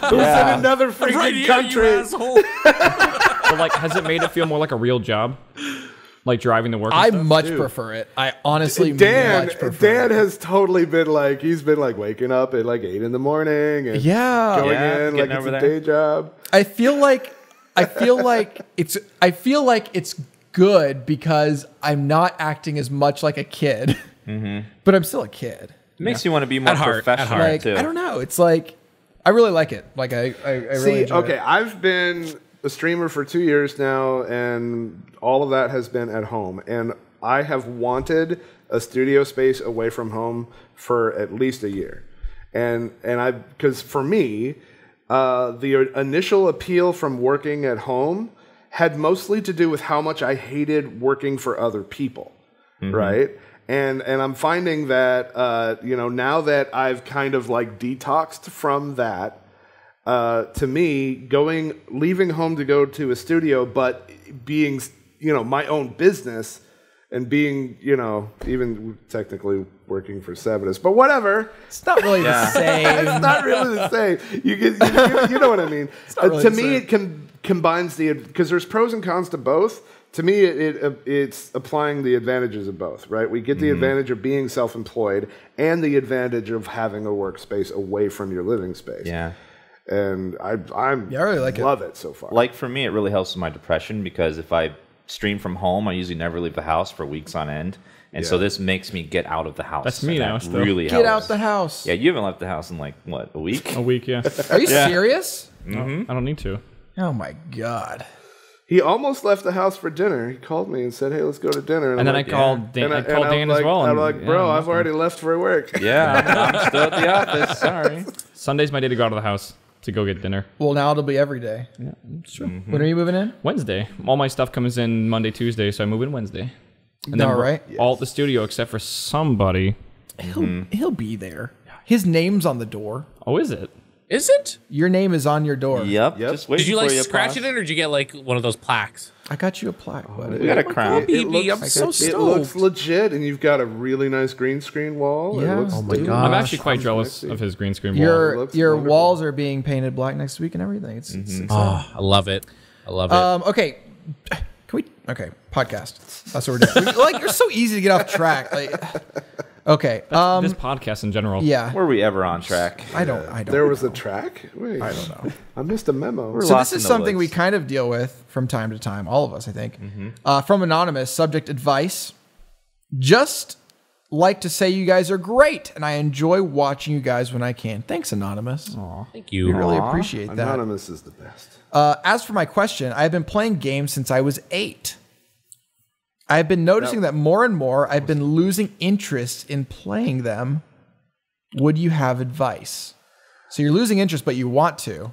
Speaker 1: who's in another freaking
Speaker 4: right here,
Speaker 1: country.
Speaker 4: you asshole.
Speaker 3: But like, has it made it feel more like a real job? Like driving to work. and
Speaker 2: I
Speaker 3: stuff?
Speaker 2: much prefer it. I honestly
Speaker 1: Dan,
Speaker 2: much prefer
Speaker 1: Dan
Speaker 2: it.
Speaker 1: has totally been like he's been like waking up at like eight in the morning and
Speaker 2: Yeah.
Speaker 1: going
Speaker 5: Yeah,
Speaker 1: in like it's a
Speaker 5: there.
Speaker 1: day job.
Speaker 2: I feel like I feel *laughs* like it's I feel like it's good because I'm not acting as much like a kid, mm-hmm. *laughs* but I'm still a kid.
Speaker 5: It makes you want to be more
Speaker 4: At heart, at
Speaker 5: professional
Speaker 4: heart.
Speaker 2: Like
Speaker 5: too.
Speaker 2: I don't know. It's like I really like it. Like I I, I really
Speaker 1: See,
Speaker 2: enjoy
Speaker 1: okay,
Speaker 2: it.
Speaker 1: I've been a streamer for two years now, and all of that has been at home. And I have wanted a studio space away from home for at least a year. And and I because for me, uh, the initial appeal from working at home had mostly to do with how much I hated working for other people, right? And and I'm finding that uh, you know now that I've kind of like detoxed from that, uh, to me, going leaving home to go to a studio, but being you know my own business and being you know even technically working for Sevadus, but whatever.
Speaker 2: It's not really the same. *laughs*
Speaker 1: It's not really the same. You get you, you- you know what I mean. *laughs* Uh,
Speaker 2: really
Speaker 1: to
Speaker 2: the
Speaker 1: me,
Speaker 2: same.
Speaker 1: it com- combines the because there's pros and cons to both. To me, it, it uh, it's applying the advantages of both. Right, we get the advantage of being self-employed and the advantage of having a workspace away from your living space
Speaker 5: Yeah.
Speaker 1: And I I'm
Speaker 2: Yeah, I really like it.
Speaker 1: love it. so far.
Speaker 5: Like for me, it really helps with my depression because if I stream from home, I usually never leave the house for weeks on end, and so this makes me get out of the house.
Speaker 3: That's me now,
Speaker 5: That really
Speaker 2: Get
Speaker 5: helps.
Speaker 2: out the house.
Speaker 5: Yeah, you haven't left the house in like what a week?
Speaker 3: a week. Yeah.
Speaker 2: Are you *laughs* serious? Mm-hmm.
Speaker 3: I don't need to.
Speaker 2: Oh my god.
Speaker 1: he almost left the house for dinner. He called me and said, "Hey, let's go to dinner."
Speaker 3: And
Speaker 1: I'm
Speaker 3: then
Speaker 1: like,
Speaker 3: I called Dan.
Speaker 1: and
Speaker 3: I,
Speaker 1: and
Speaker 3: called
Speaker 1: I'm
Speaker 3: Dan
Speaker 1: like,
Speaker 3: as well.
Speaker 1: I'm
Speaker 3: and-
Speaker 1: like,
Speaker 3: yeah,
Speaker 1: bro, I've already left for work.
Speaker 5: Yeah, I'm, I'm still at the *laughs* office. Sorry.
Speaker 3: Sunday's my day to go out of the house to go get dinner.
Speaker 2: Well, now it'll be every day.
Speaker 3: Yeah, it's true. Mm-hmm.
Speaker 2: When are you moving in?
Speaker 3: Wednesday. All my stuff comes in Monday, Tuesday, so I move in Wednesday. And
Speaker 2: All right.
Speaker 3: All at the studio except for somebody.
Speaker 2: He'll mm-hmm. he'll be there. His name's on the door.
Speaker 3: Oh, is it?
Speaker 4: Is it?
Speaker 2: Your name is on your door.
Speaker 5: Yep.
Speaker 1: Yep.
Speaker 5: Just wait.
Speaker 4: Did you like scratch it in, or did you get like one of those plaques?
Speaker 2: I got you a plaque, buddy.
Speaker 5: We got a crown.
Speaker 1: It
Speaker 4: BB, I'm
Speaker 1: looks-
Speaker 4: so
Speaker 1: It looks legit, and you've got a really nice green screen wall.
Speaker 2: Yeah.
Speaker 1: It looks,
Speaker 2: Oh
Speaker 4: my
Speaker 1: dude,
Speaker 4: God.
Speaker 3: I'm actually quite jealous of his green screen wall.
Speaker 2: Your your
Speaker 1: wonderful.
Speaker 2: walls are being painted black next week and everything. It's, it's exciting.
Speaker 4: Oh, I love it. I love it.
Speaker 2: Um, okay. Can we? Okay, podcast. That's what we're doing. *laughs* Like, you're so easy to get off track. Like, okay. Um,
Speaker 3: this podcast in general.
Speaker 2: yeah.
Speaker 5: Were we ever on track?
Speaker 2: I don't. I don't.
Speaker 1: There
Speaker 2: know.
Speaker 1: was a track. Wait, I
Speaker 2: don't know.
Speaker 1: I missed a memo.
Speaker 2: So this is
Speaker 5: in the
Speaker 2: something we kind of deal with from time to time, all of us, I think. Uh, from anonymous, subject advice. Just like to say you guys are great, and I enjoy watching you guys when I can. Thanks, anonymous.
Speaker 4: Thank you.
Speaker 2: We really
Speaker 5: Aw.
Speaker 2: appreciate that.
Speaker 1: Anonymous is the best.
Speaker 2: Uh, as for my question, I've been playing games since I was eight. I've been noticing that more and more I've been losing interest in playing them. Would you have advice? So you're losing interest, but you want to.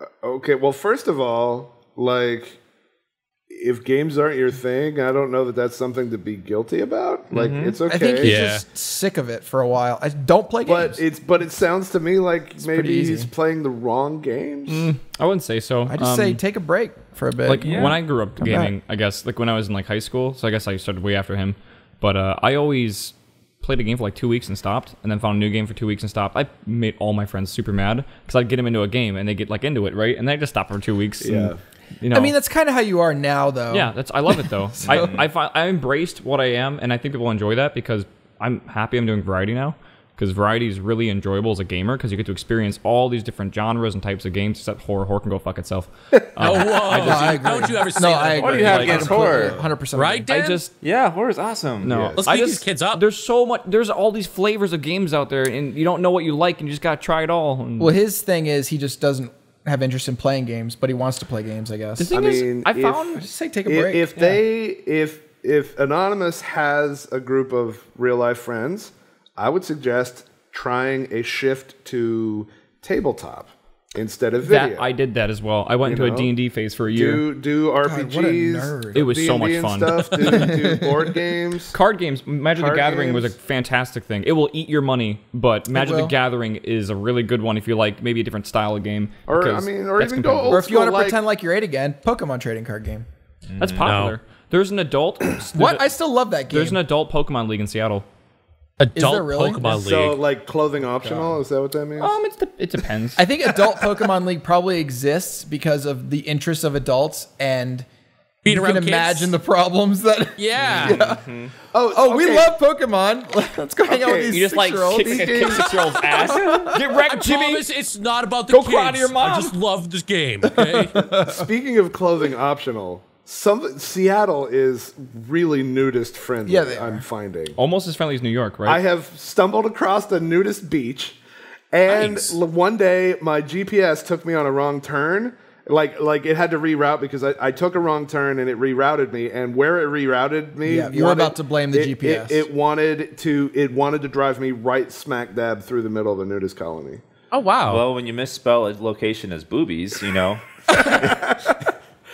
Speaker 1: Uh, okay, well, first of all, like if games aren't your thing, I don't know that that's something to be guilty about. Like it's okay.
Speaker 2: I think he's
Speaker 4: Yeah.
Speaker 2: just sick of it for a while. I don't play games.
Speaker 1: but it's but it sounds to me like
Speaker 2: pretty
Speaker 1: maybe he's playing the wrong games.
Speaker 3: I wouldn't say so.
Speaker 2: I just
Speaker 3: Um,
Speaker 2: say take a break for a bit.
Speaker 3: like
Speaker 5: Yeah.
Speaker 3: when I grew up gaming, I guess like when I was in like high school. So I guess I started way after him. But uh, I always played a game for like two weeks and stopped, and then found a new game for two weeks and stopped. I made all my friends super mad because I'd get them into a game and they get like into it, right? And they just stop for two weeks. and,
Speaker 1: Yeah.
Speaker 3: You know.
Speaker 2: I mean, that's kind of how you are now, though.
Speaker 3: yeah, that's I love it though. *laughs* I I, fi- I embraced what I am, and I think people enjoy that because I'm happy I'm doing variety now. Because variety is really enjoyable as a gamer because you get to experience all these different genres and types of games. Except horror, horror can go fuck itself. *laughs*
Speaker 4: Oh, whoa.
Speaker 2: I agree.
Speaker 4: How would you ever say
Speaker 2: No,
Speaker 4: that?
Speaker 2: I agree.
Speaker 5: What do you have
Speaker 2: Like,
Speaker 5: against
Speaker 2: completely,
Speaker 5: horror?
Speaker 2: 100%.
Speaker 4: Right, Dan?
Speaker 3: I just
Speaker 5: Yeah, horror is awesome.
Speaker 3: no.
Speaker 1: Yeah.
Speaker 4: Let's
Speaker 3: I
Speaker 4: beat
Speaker 3: just,
Speaker 4: these kids up.
Speaker 3: There's so much. There's all these flavors of games out there, and you don't know what you like, and you just gotta try it all. And
Speaker 2: Well, his thing is he just doesn't have interest in playing games, but he wants to play games, I guess.
Speaker 3: the thing
Speaker 1: I
Speaker 3: is,
Speaker 1: mean,
Speaker 3: I
Speaker 1: if-
Speaker 3: found
Speaker 2: just say take a
Speaker 1: If,
Speaker 2: break.
Speaker 1: if they if if Anonymous has a group of real life friends, I would suggest trying a shift to tabletop instead of video.
Speaker 3: that I did that as well. I went
Speaker 1: You
Speaker 3: into
Speaker 1: know?
Speaker 3: a D and D phase for a year.
Speaker 1: do do RPGs.
Speaker 2: what a nerd.
Speaker 3: It was so much
Speaker 1: D&D and
Speaker 3: fun.
Speaker 1: Stuff, do, *laughs* do board games.
Speaker 3: Card games, Magic
Speaker 1: Card
Speaker 3: the Gathering was a fantastic thing. It will eat your money, but Magic the. Gathering is a really good one if you like maybe a different style of game.
Speaker 1: Or, I mean, or even go
Speaker 3: competitive.
Speaker 1: old
Speaker 2: or if you want to
Speaker 1: like-
Speaker 2: pretend like you're eight again, Pokemon trading card game.
Speaker 3: That's mm, popular. There's an adult. *coughs* there's
Speaker 2: What?
Speaker 3: a-
Speaker 2: I still love that game.
Speaker 3: there's an adult Pokemon League in Seattle.
Speaker 4: Adult
Speaker 2: there really?
Speaker 4: Pokemon League.
Speaker 1: So like clothing optional? Is that what that means?
Speaker 3: Um, it's de- it depends.
Speaker 2: I think *laughs* adult Pokemon League probably exists because of the interests of adults and
Speaker 4: Being
Speaker 2: you
Speaker 4: around
Speaker 2: can
Speaker 4: kids.
Speaker 2: imagine the problems that. *laughs*
Speaker 4: Yeah.
Speaker 1: oh,
Speaker 2: Oh, we love Pokemon. *laughs* Let's go hang out with
Speaker 1: Okay,
Speaker 2: these
Speaker 3: you just like
Speaker 2: six-year-olds.
Speaker 3: kick, kick six year old's ass. Get
Speaker 4: I
Speaker 3: wrecked, Jimmy.
Speaker 4: promise it's not about the
Speaker 3: Go
Speaker 4: kids.
Speaker 3: cry to your mom.
Speaker 4: I just love this game. Okay.
Speaker 1: Speaking of clothing optional, some Seattle is really nudist friendly.
Speaker 2: Yeah,
Speaker 1: I'm finding.
Speaker 3: Almost as friendly as New York, right?
Speaker 1: I have stumbled across a nudist beach, and
Speaker 4: Nice.
Speaker 1: one day my GPS took me on a wrong turn. Like, like it had to reroute because I, I took a wrong turn and it rerouted me. And where it rerouted me,
Speaker 2: Yeah, you were about to blame the
Speaker 1: it-
Speaker 2: GPS.
Speaker 1: It, it wanted to, it wanted to drive me right smack dab through the middle of the nudist colony.
Speaker 4: oh wow.
Speaker 5: Well, when you misspell a location as boobies, you know. *laughs*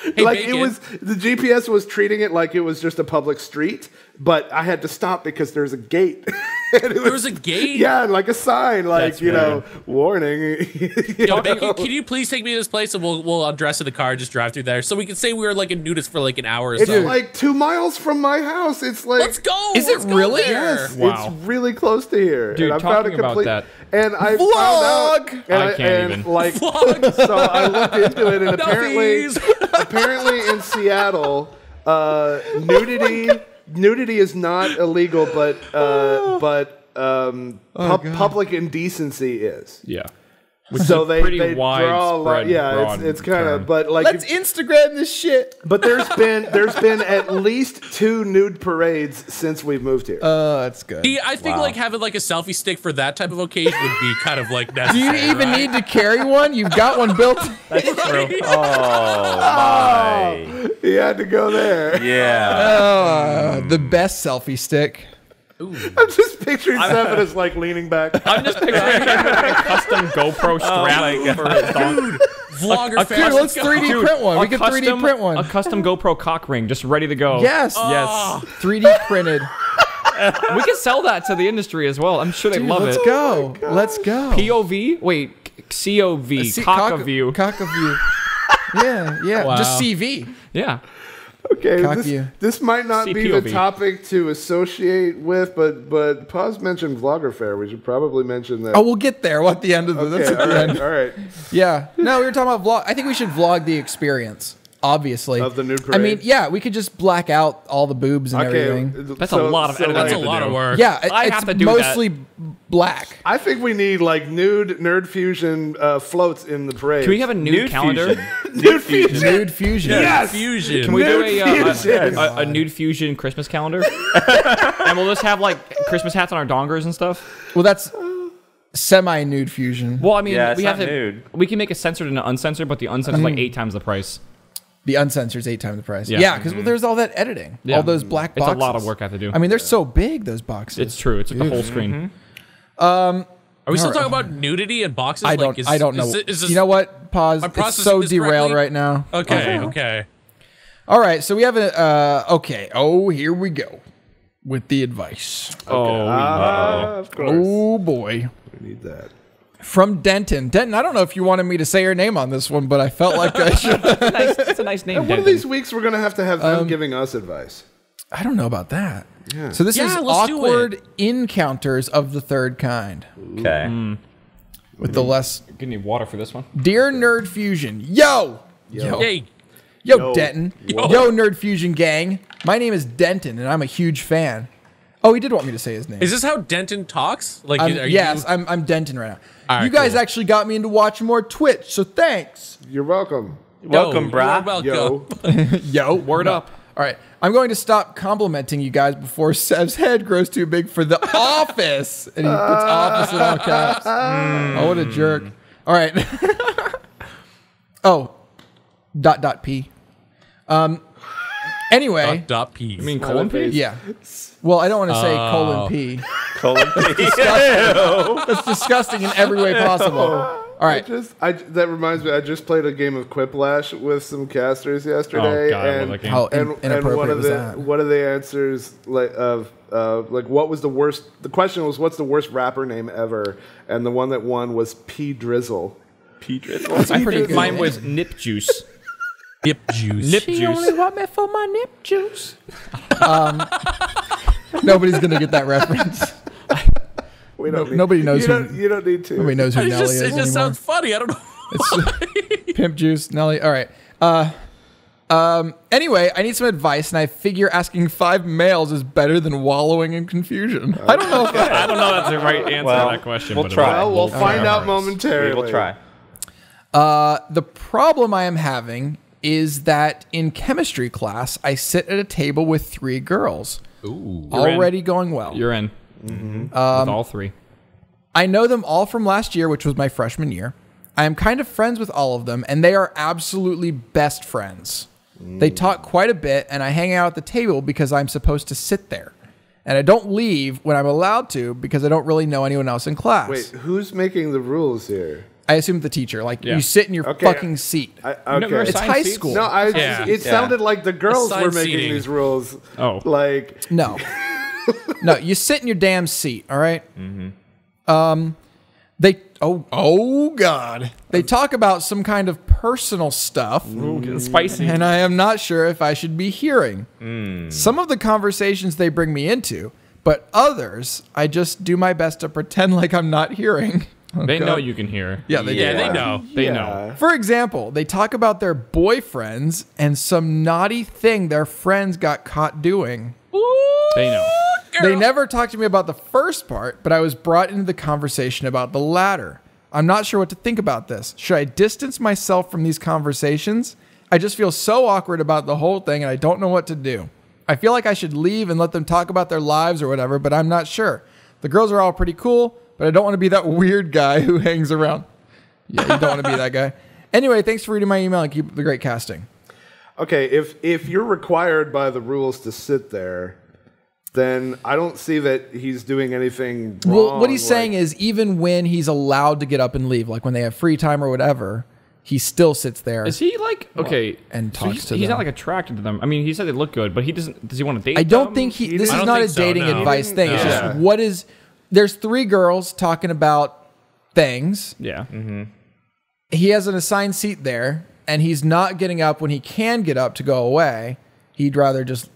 Speaker 4: hey,
Speaker 1: like
Speaker 4: Bacon,
Speaker 1: it was, the GPS was treating it like it was just a public street, but I had to stop because there's a gate. *laughs* And it
Speaker 4: There was a gate?
Speaker 1: Yeah, and like a sign, like
Speaker 5: That's
Speaker 1: you know, warning. *laughs*
Speaker 4: Yo, Bacon, can you please take me to this place and we'll we'll undress in the car, and just drive through there, so we can say we were like a nudist for like an hour or
Speaker 1: It's
Speaker 4: so.
Speaker 1: like two miles from my house. It's like
Speaker 4: Let's go.
Speaker 2: Is it
Speaker 4: let's
Speaker 2: really?
Speaker 1: Yes,
Speaker 3: Wow.
Speaker 1: it's really close to here.
Speaker 3: Dude,
Speaker 1: and I found a
Speaker 3: talking about
Speaker 1: complete,
Speaker 3: that.
Speaker 1: And I
Speaker 2: Vlog!
Speaker 1: found out. And
Speaker 3: I can't
Speaker 1: and
Speaker 3: even.
Speaker 1: Like, *laughs*
Speaker 4: Vlog. *laughs*
Speaker 1: so I looked into it, and *laughs* apparently, apparently in Seattle, uh, nudity nudity is not illegal, but uh, but um, pub- public indecency is.
Speaker 3: yeah.
Speaker 1: So they
Speaker 3: pretty
Speaker 1: they draw a lot. Yeah, it's, it's kind of but like
Speaker 2: Let's Instagram this shit.
Speaker 1: but there's *laughs* been there's been at least two nude parades since we've moved here.
Speaker 2: Uh, that's good.
Speaker 4: See, I think like having like a selfie stick for that type of occasion would be kind of like *laughs*
Speaker 2: Do you
Speaker 4: necessary.
Speaker 2: even need to carry one? You've got one built. that's true. *laughs*
Speaker 5: Oh my.
Speaker 1: he had to go there.
Speaker 5: Yeah.
Speaker 2: Uh, the best selfie stick.
Speaker 1: I'm just picturing Seven as like leaning back.
Speaker 3: I'm just picturing *laughs* him with like a custom GoPro oh strap
Speaker 5: my God.
Speaker 3: for his dog.
Speaker 4: Vlogger
Speaker 3: a-
Speaker 2: Dude,
Speaker 4: fans,
Speaker 2: let's 3D print one. We can 3D print one.
Speaker 3: A custom GoPro cock ring, just ready to go.
Speaker 2: Yes.
Speaker 3: Yes. Ah.
Speaker 2: 3D printed. *laughs*
Speaker 3: we could sell that to the industry as well. I'm sure they
Speaker 2: Dude,
Speaker 3: love
Speaker 2: let's
Speaker 3: it.
Speaker 2: go. let's go.
Speaker 3: POV? Wait, COV.
Speaker 2: See,
Speaker 3: cock of view.
Speaker 2: Cock of view. *laughs* Yeah, yeah. Just CV.
Speaker 3: yeah.
Speaker 1: Okay,
Speaker 2: Cock
Speaker 1: this,
Speaker 2: view.
Speaker 1: this might not be the
Speaker 3: CPOV.
Speaker 1: topic to associate with, but but Paz mentioned Vlogger Fair. We should probably mention that.
Speaker 2: Oh, we'll get there. What the end of the?
Speaker 1: okay,
Speaker 2: that's at
Speaker 1: all
Speaker 2: the
Speaker 1: right,
Speaker 2: end.
Speaker 1: all right.
Speaker 2: Yeah. No, we were talking about vlog. I think we should vlog the experience. Obviously.
Speaker 1: Of the nude
Speaker 2: I mean, yeah, we could just black out all the boobs and
Speaker 1: Okay,
Speaker 2: everything.
Speaker 3: That's a lot of editing.
Speaker 4: That's a lot of work.
Speaker 2: Yeah, it-
Speaker 3: I
Speaker 2: it's
Speaker 3: have to do that.
Speaker 2: mostly black.
Speaker 1: I think we need like nude nerd fusion uh, floats in the parade.
Speaker 3: Can we have a nude,
Speaker 5: Nude
Speaker 3: calendar?
Speaker 5: fusion. *laughs*
Speaker 1: nude fusion?
Speaker 2: Nude fusion.
Speaker 1: Yes.
Speaker 4: Fusion.
Speaker 3: Can we do a, uh, a, a, a nude fusion Christmas calendar? *laughs* and we'll just have like Christmas hats on our dongers and stuff.
Speaker 2: Well, that's semi nude fusion.
Speaker 3: Well, I mean,
Speaker 5: Yeah,
Speaker 3: we have to.
Speaker 5: nude.
Speaker 3: We can make a censored and an uncensored, but the uncensored is like eight times the price.
Speaker 2: The uncensored is eight times the price.
Speaker 3: Yeah.
Speaker 2: Yeah, because there's all that editing,
Speaker 3: Yeah.
Speaker 2: all those black boxes.
Speaker 3: It's
Speaker 2: boxes.
Speaker 3: a lot of work I have to do.
Speaker 2: I mean, they're so big those boxes.
Speaker 3: it's true. It's like the whole screen.
Speaker 4: Are we still
Speaker 2: Alright.
Speaker 4: talking about nudity and boxes?
Speaker 2: I don't.
Speaker 4: is-
Speaker 2: I don't know.
Speaker 4: is it- is this-
Speaker 2: you know what? Pause.
Speaker 4: I'm
Speaker 2: It's so
Speaker 4: this
Speaker 2: derailed
Speaker 4: correctly?
Speaker 2: right now.
Speaker 4: Okay. Okay.
Speaker 2: All right, so we have a uh, okay. Oh, here we go with the advice.
Speaker 3: Oh,
Speaker 1: Ah, of course.
Speaker 2: Oh boy,
Speaker 1: We need that.
Speaker 2: From Denton. Denton, I don't know if you wanted me to say your name on this one, but I felt like I should.
Speaker 3: nice. That's a nice *laughs* name.
Speaker 1: One of these weeks, we're gonna have to have
Speaker 2: Um,
Speaker 1: them giving us advice.
Speaker 2: I don't know about that. So this
Speaker 4: Yeah,
Speaker 2: is
Speaker 4: let's do
Speaker 2: awkward encounters of the third kind
Speaker 5: Okay.
Speaker 2: with the less
Speaker 3: Give me water for this one.
Speaker 2: dear Nerd Fusion. Yo, yo,
Speaker 4: Hey,
Speaker 2: yo,
Speaker 1: Yo.
Speaker 2: Denton.
Speaker 1: Whoa.
Speaker 2: Yo, Nerd Fusion gang. My name is Denton, and I'm a huge fan. Oh, he did want me to say his name.
Speaker 4: is this how Denton talks? Like,
Speaker 2: I'm-
Speaker 4: are you-
Speaker 2: yes, I'm, I'm Denton right now.
Speaker 4: All right,
Speaker 2: you guys
Speaker 4: cool.
Speaker 2: actually got me into watching more Twitch, so thanks.
Speaker 1: You're welcome.
Speaker 5: Welcome,
Speaker 4: you
Speaker 5: brah.
Speaker 4: are welcome.
Speaker 1: Yo, *laughs*
Speaker 2: Yo,
Speaker 3: Word up.
Speaker 2: All right, I'm going to stop complimenting you guys before *laughs* Sev's head grows too big for the *laughs* office, and he puts office in all caps. Oh, what a jerk! All right. oh, dot dot p. Um. Anyway,
Speaker 4: Dot, dot P.
Speaker 3: I mean, colon
Speaker 1: face.
Speaker 3: P.
Speaker 2: yeah. Well, I don't want to say colon p. *laughs*
Speaker 5: Colon P.
Speaker 2: That's disgusting in every way possible. All right.
Speaker 1: just I that reminds me. I just played a game of Quiplash with some casters yesterday,
Speaker 3: Oh, God, I love
Speaker 1: and
Speaker 3: that game.
Speaker 2: How in-
Speaker 1: and, and one of the
Speaker 2: that?
Speaker 1: one of the answers like of uh, like what was the worst? The question was what's the worst rapper name ever, and the one that won was P Drizzle.
Speaker 5: P drizzle.
Speaker 2: That's pretty good.
Speaker 3: Mine was nip juice.
Speaker 4: Dip juice.
Speaker 3: Nip juice.
Speaker 2: only want me for my nip juice. Um, nobody's gonna get that reference. *laughs*
Speaker 1: We don't. need,
Speaker 2: nobody knows
Speaker 1: You
Speaker 2: who-
Speaker 1: don't, you don't need to.
Speaker 2: Nobody knows who *laughs*
Speaker 4: It
Speaker 2: Nelly
Speaker 4: just,
Speaker 2: is
Speaker 4: it just
Speaker 2: anymore.
Speaker 4: sounds funny. I don't know. *laughs*
Speaker 2: It's pimp juice, Nelly. All right. Uh, um, anyway, I need some advice, and I figure asking five males is better than wallowing in confusion. I don't know if I,
Speaker 3: I don't know that's the right answer
Speaker 5: Well,
Speaker 3: to that question.
Speaker 5: we'll
Speaker 3: but
Speaker 5: try.
Speaker 1: Well, we'll
Speaker 3: we'll
Speaker 1: find
Speaker 3: try.
Speaker 1: out
Speaker 5: We
Speaker 1: momentarily.
Speaker 5: will try.
Speaker 2: the problem I am having is that in chemistry class, I sit at a table with three girls.
Speaker 4: Ooh.
Speaker 2: already going well.
Speaker 3: You're in.
Speaker 2: Um,
Speaker 3: With all three.
Speaker 2: I know them all from last year, which was my freshman year. I am kind of friends with all of them, and they are absolutely best friends. They talk quite a bit, and I hang out at the table because I'm supposed to sit there. And I don't leave when I'm allowed to because I don't really know anyone else in class.
Speaker 1: Wait, who's making the rules here?
Speaker 2: I assume the teacher. Like,
Speaker 3: Yeah.
Speaker 2: you sit in your
Speaker 1: Okay.
Speaker 2: fucking seat.
Speaker 1: I,
Speaker 3: You never
Speaker 1: okay.
Speaker 2: It's high
Speaker 3: seats?
Speaker 2: school.
Speaker 1: No, I.
Speaker 4: Yeah.
Speaker 1: It
Speaker 5: Yeah.
Speaker 1: sounded like the girls
Speaker 4: Assigned
Speaker 1: were making
Speaker 4: seating.
Speaker 1: these rules.
Speaker 3: Oh.
Speaker 1: like
Speaker 2: No. *laughs* no, you sit in your damn seat, all right?
Speaker 1: Mm-hmm.
Speaker 2: Um they oh oh god. They talk about some kind of personal stuff.
Speaker 3: Ooh, getting spicy.
Speaker 2: and I am not sure if I should be hearing.
Speaker 1: Hmm.
Speaker 2: Some of the conversations they bring me into, but others I just do my best to pretend like I'm not hearing. *laughs* Oh,
Speaker 3: They
Speaker 2: God.
Speaker 3: know you can hear.
Speaker 2: Yeah, they
Speaker 4: Yeah,
Speaker 2: do.
Speaker 4: they know.
Speaker 3: They
Speaker 1: yeah.
Speaker 3: know.
Speaker 2: For example, they talk about their boyfriends and some naughty thing their friends got caught doing.
Speaker 3: They know.
Speaker 2: They never talked to me about the first part, but I was brought into the conversation about the latter. I'm not sure what to think about this. Should I distance myself from these conversations? I just feel so awkward about the whole thing and I don't know what to do. I feel like I should leave and let them talk about their lives or whatever, but I'm not sure. The girls are all pretty cool, but I don't want to be that weird guy who hangs around. Yeah, you don't want to be that guy. *laughs* Anyway, thanks for reading my email and keep the great casting.
Speaker 1: Okay, if if you're required by the rules to sit there, then I don't see that he's doing anything wrong.
Speaker 2: Well, what he's saying is even when he's allowed to get up and leave, like when they have free time or whatever, he still sits there.
Speaker 3: Is he like okay?
Speaker 2: and
Speaker 3: so
Speaker 2: talks
Speaker 3: he's,
Speaker 2: to
Speaker 3: he's
Speaker 2: them.
Speaker 3: not like attracted to them. I mean, he said they look good, but he doesn't. Does he want to date?
Speaker 2: I don't
Speaker 3: them?
Speaker 2: think he.
Speaker 1: He
Speaker 2: this
Speaker 1: didn't-
Speaker 2: is not a
Speaker 4: so,
Speaker 2: dating
Speaker 4: no.
Speaker 2: advice thing.
Speaker 1: didn't-
Speaker 2: It's
Speaker 1: Yeah.
Speaker 2: just what is. There's three girls talking about things.
Speaker 3: Yeah. Mm-hmm.
Speaker 2: He has an assigned seat there, and he's not getting up when he can get up to go away. He'd rather just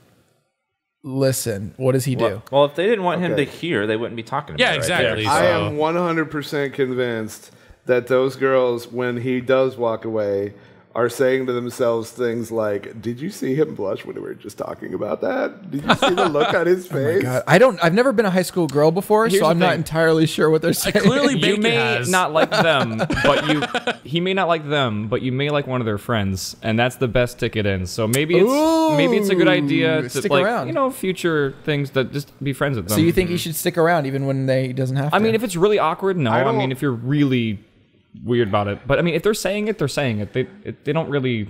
Speaker 2: listen. What does he do?
Speaker 5: Well, well, if they didn't want him
Speaker 1: Okay.
Speaker 5: to hear, they wouldn't be talking about
Speaker 4: Yeah,
Speaker 5: it. right
Speaker 4: exactly.
Speaker 5: there.
Speaker 1: I am 100% convinced that those girls, when he does walk away, are saying to themselves things like, "Did you see him blush when we were just talking about that? Did you see the look on his *laughs* oh face?"
Speaker 2: God, I don't. I've never been a high school girl before,
Speaker 3: Here's
Speaker 2: so I'm not entirely sure what they're saying.
Speaker 4: clearly
Speaker 3: You may
Speaker 4: has.
Speaker 3: not like them, *laughs* but you he may not like them, but you may like one of their friends, and that's the best ticket in. So maybe it's maybe it's a good idea to
Speaker 2: stick
Speaker 3: like
Speaker 2: around.
Speaker 3: you know future things that just be friends with them.
Speaker 2: so you think he should stick around even when they he doesn't have to?
Speaker 3: I mean, if it's really awkward, no. I,
Speaker 1: don't-
Speaker 3: mean, if you're really weird about it, but I mean, if they're saying it, they're saying it. They it, they don't really.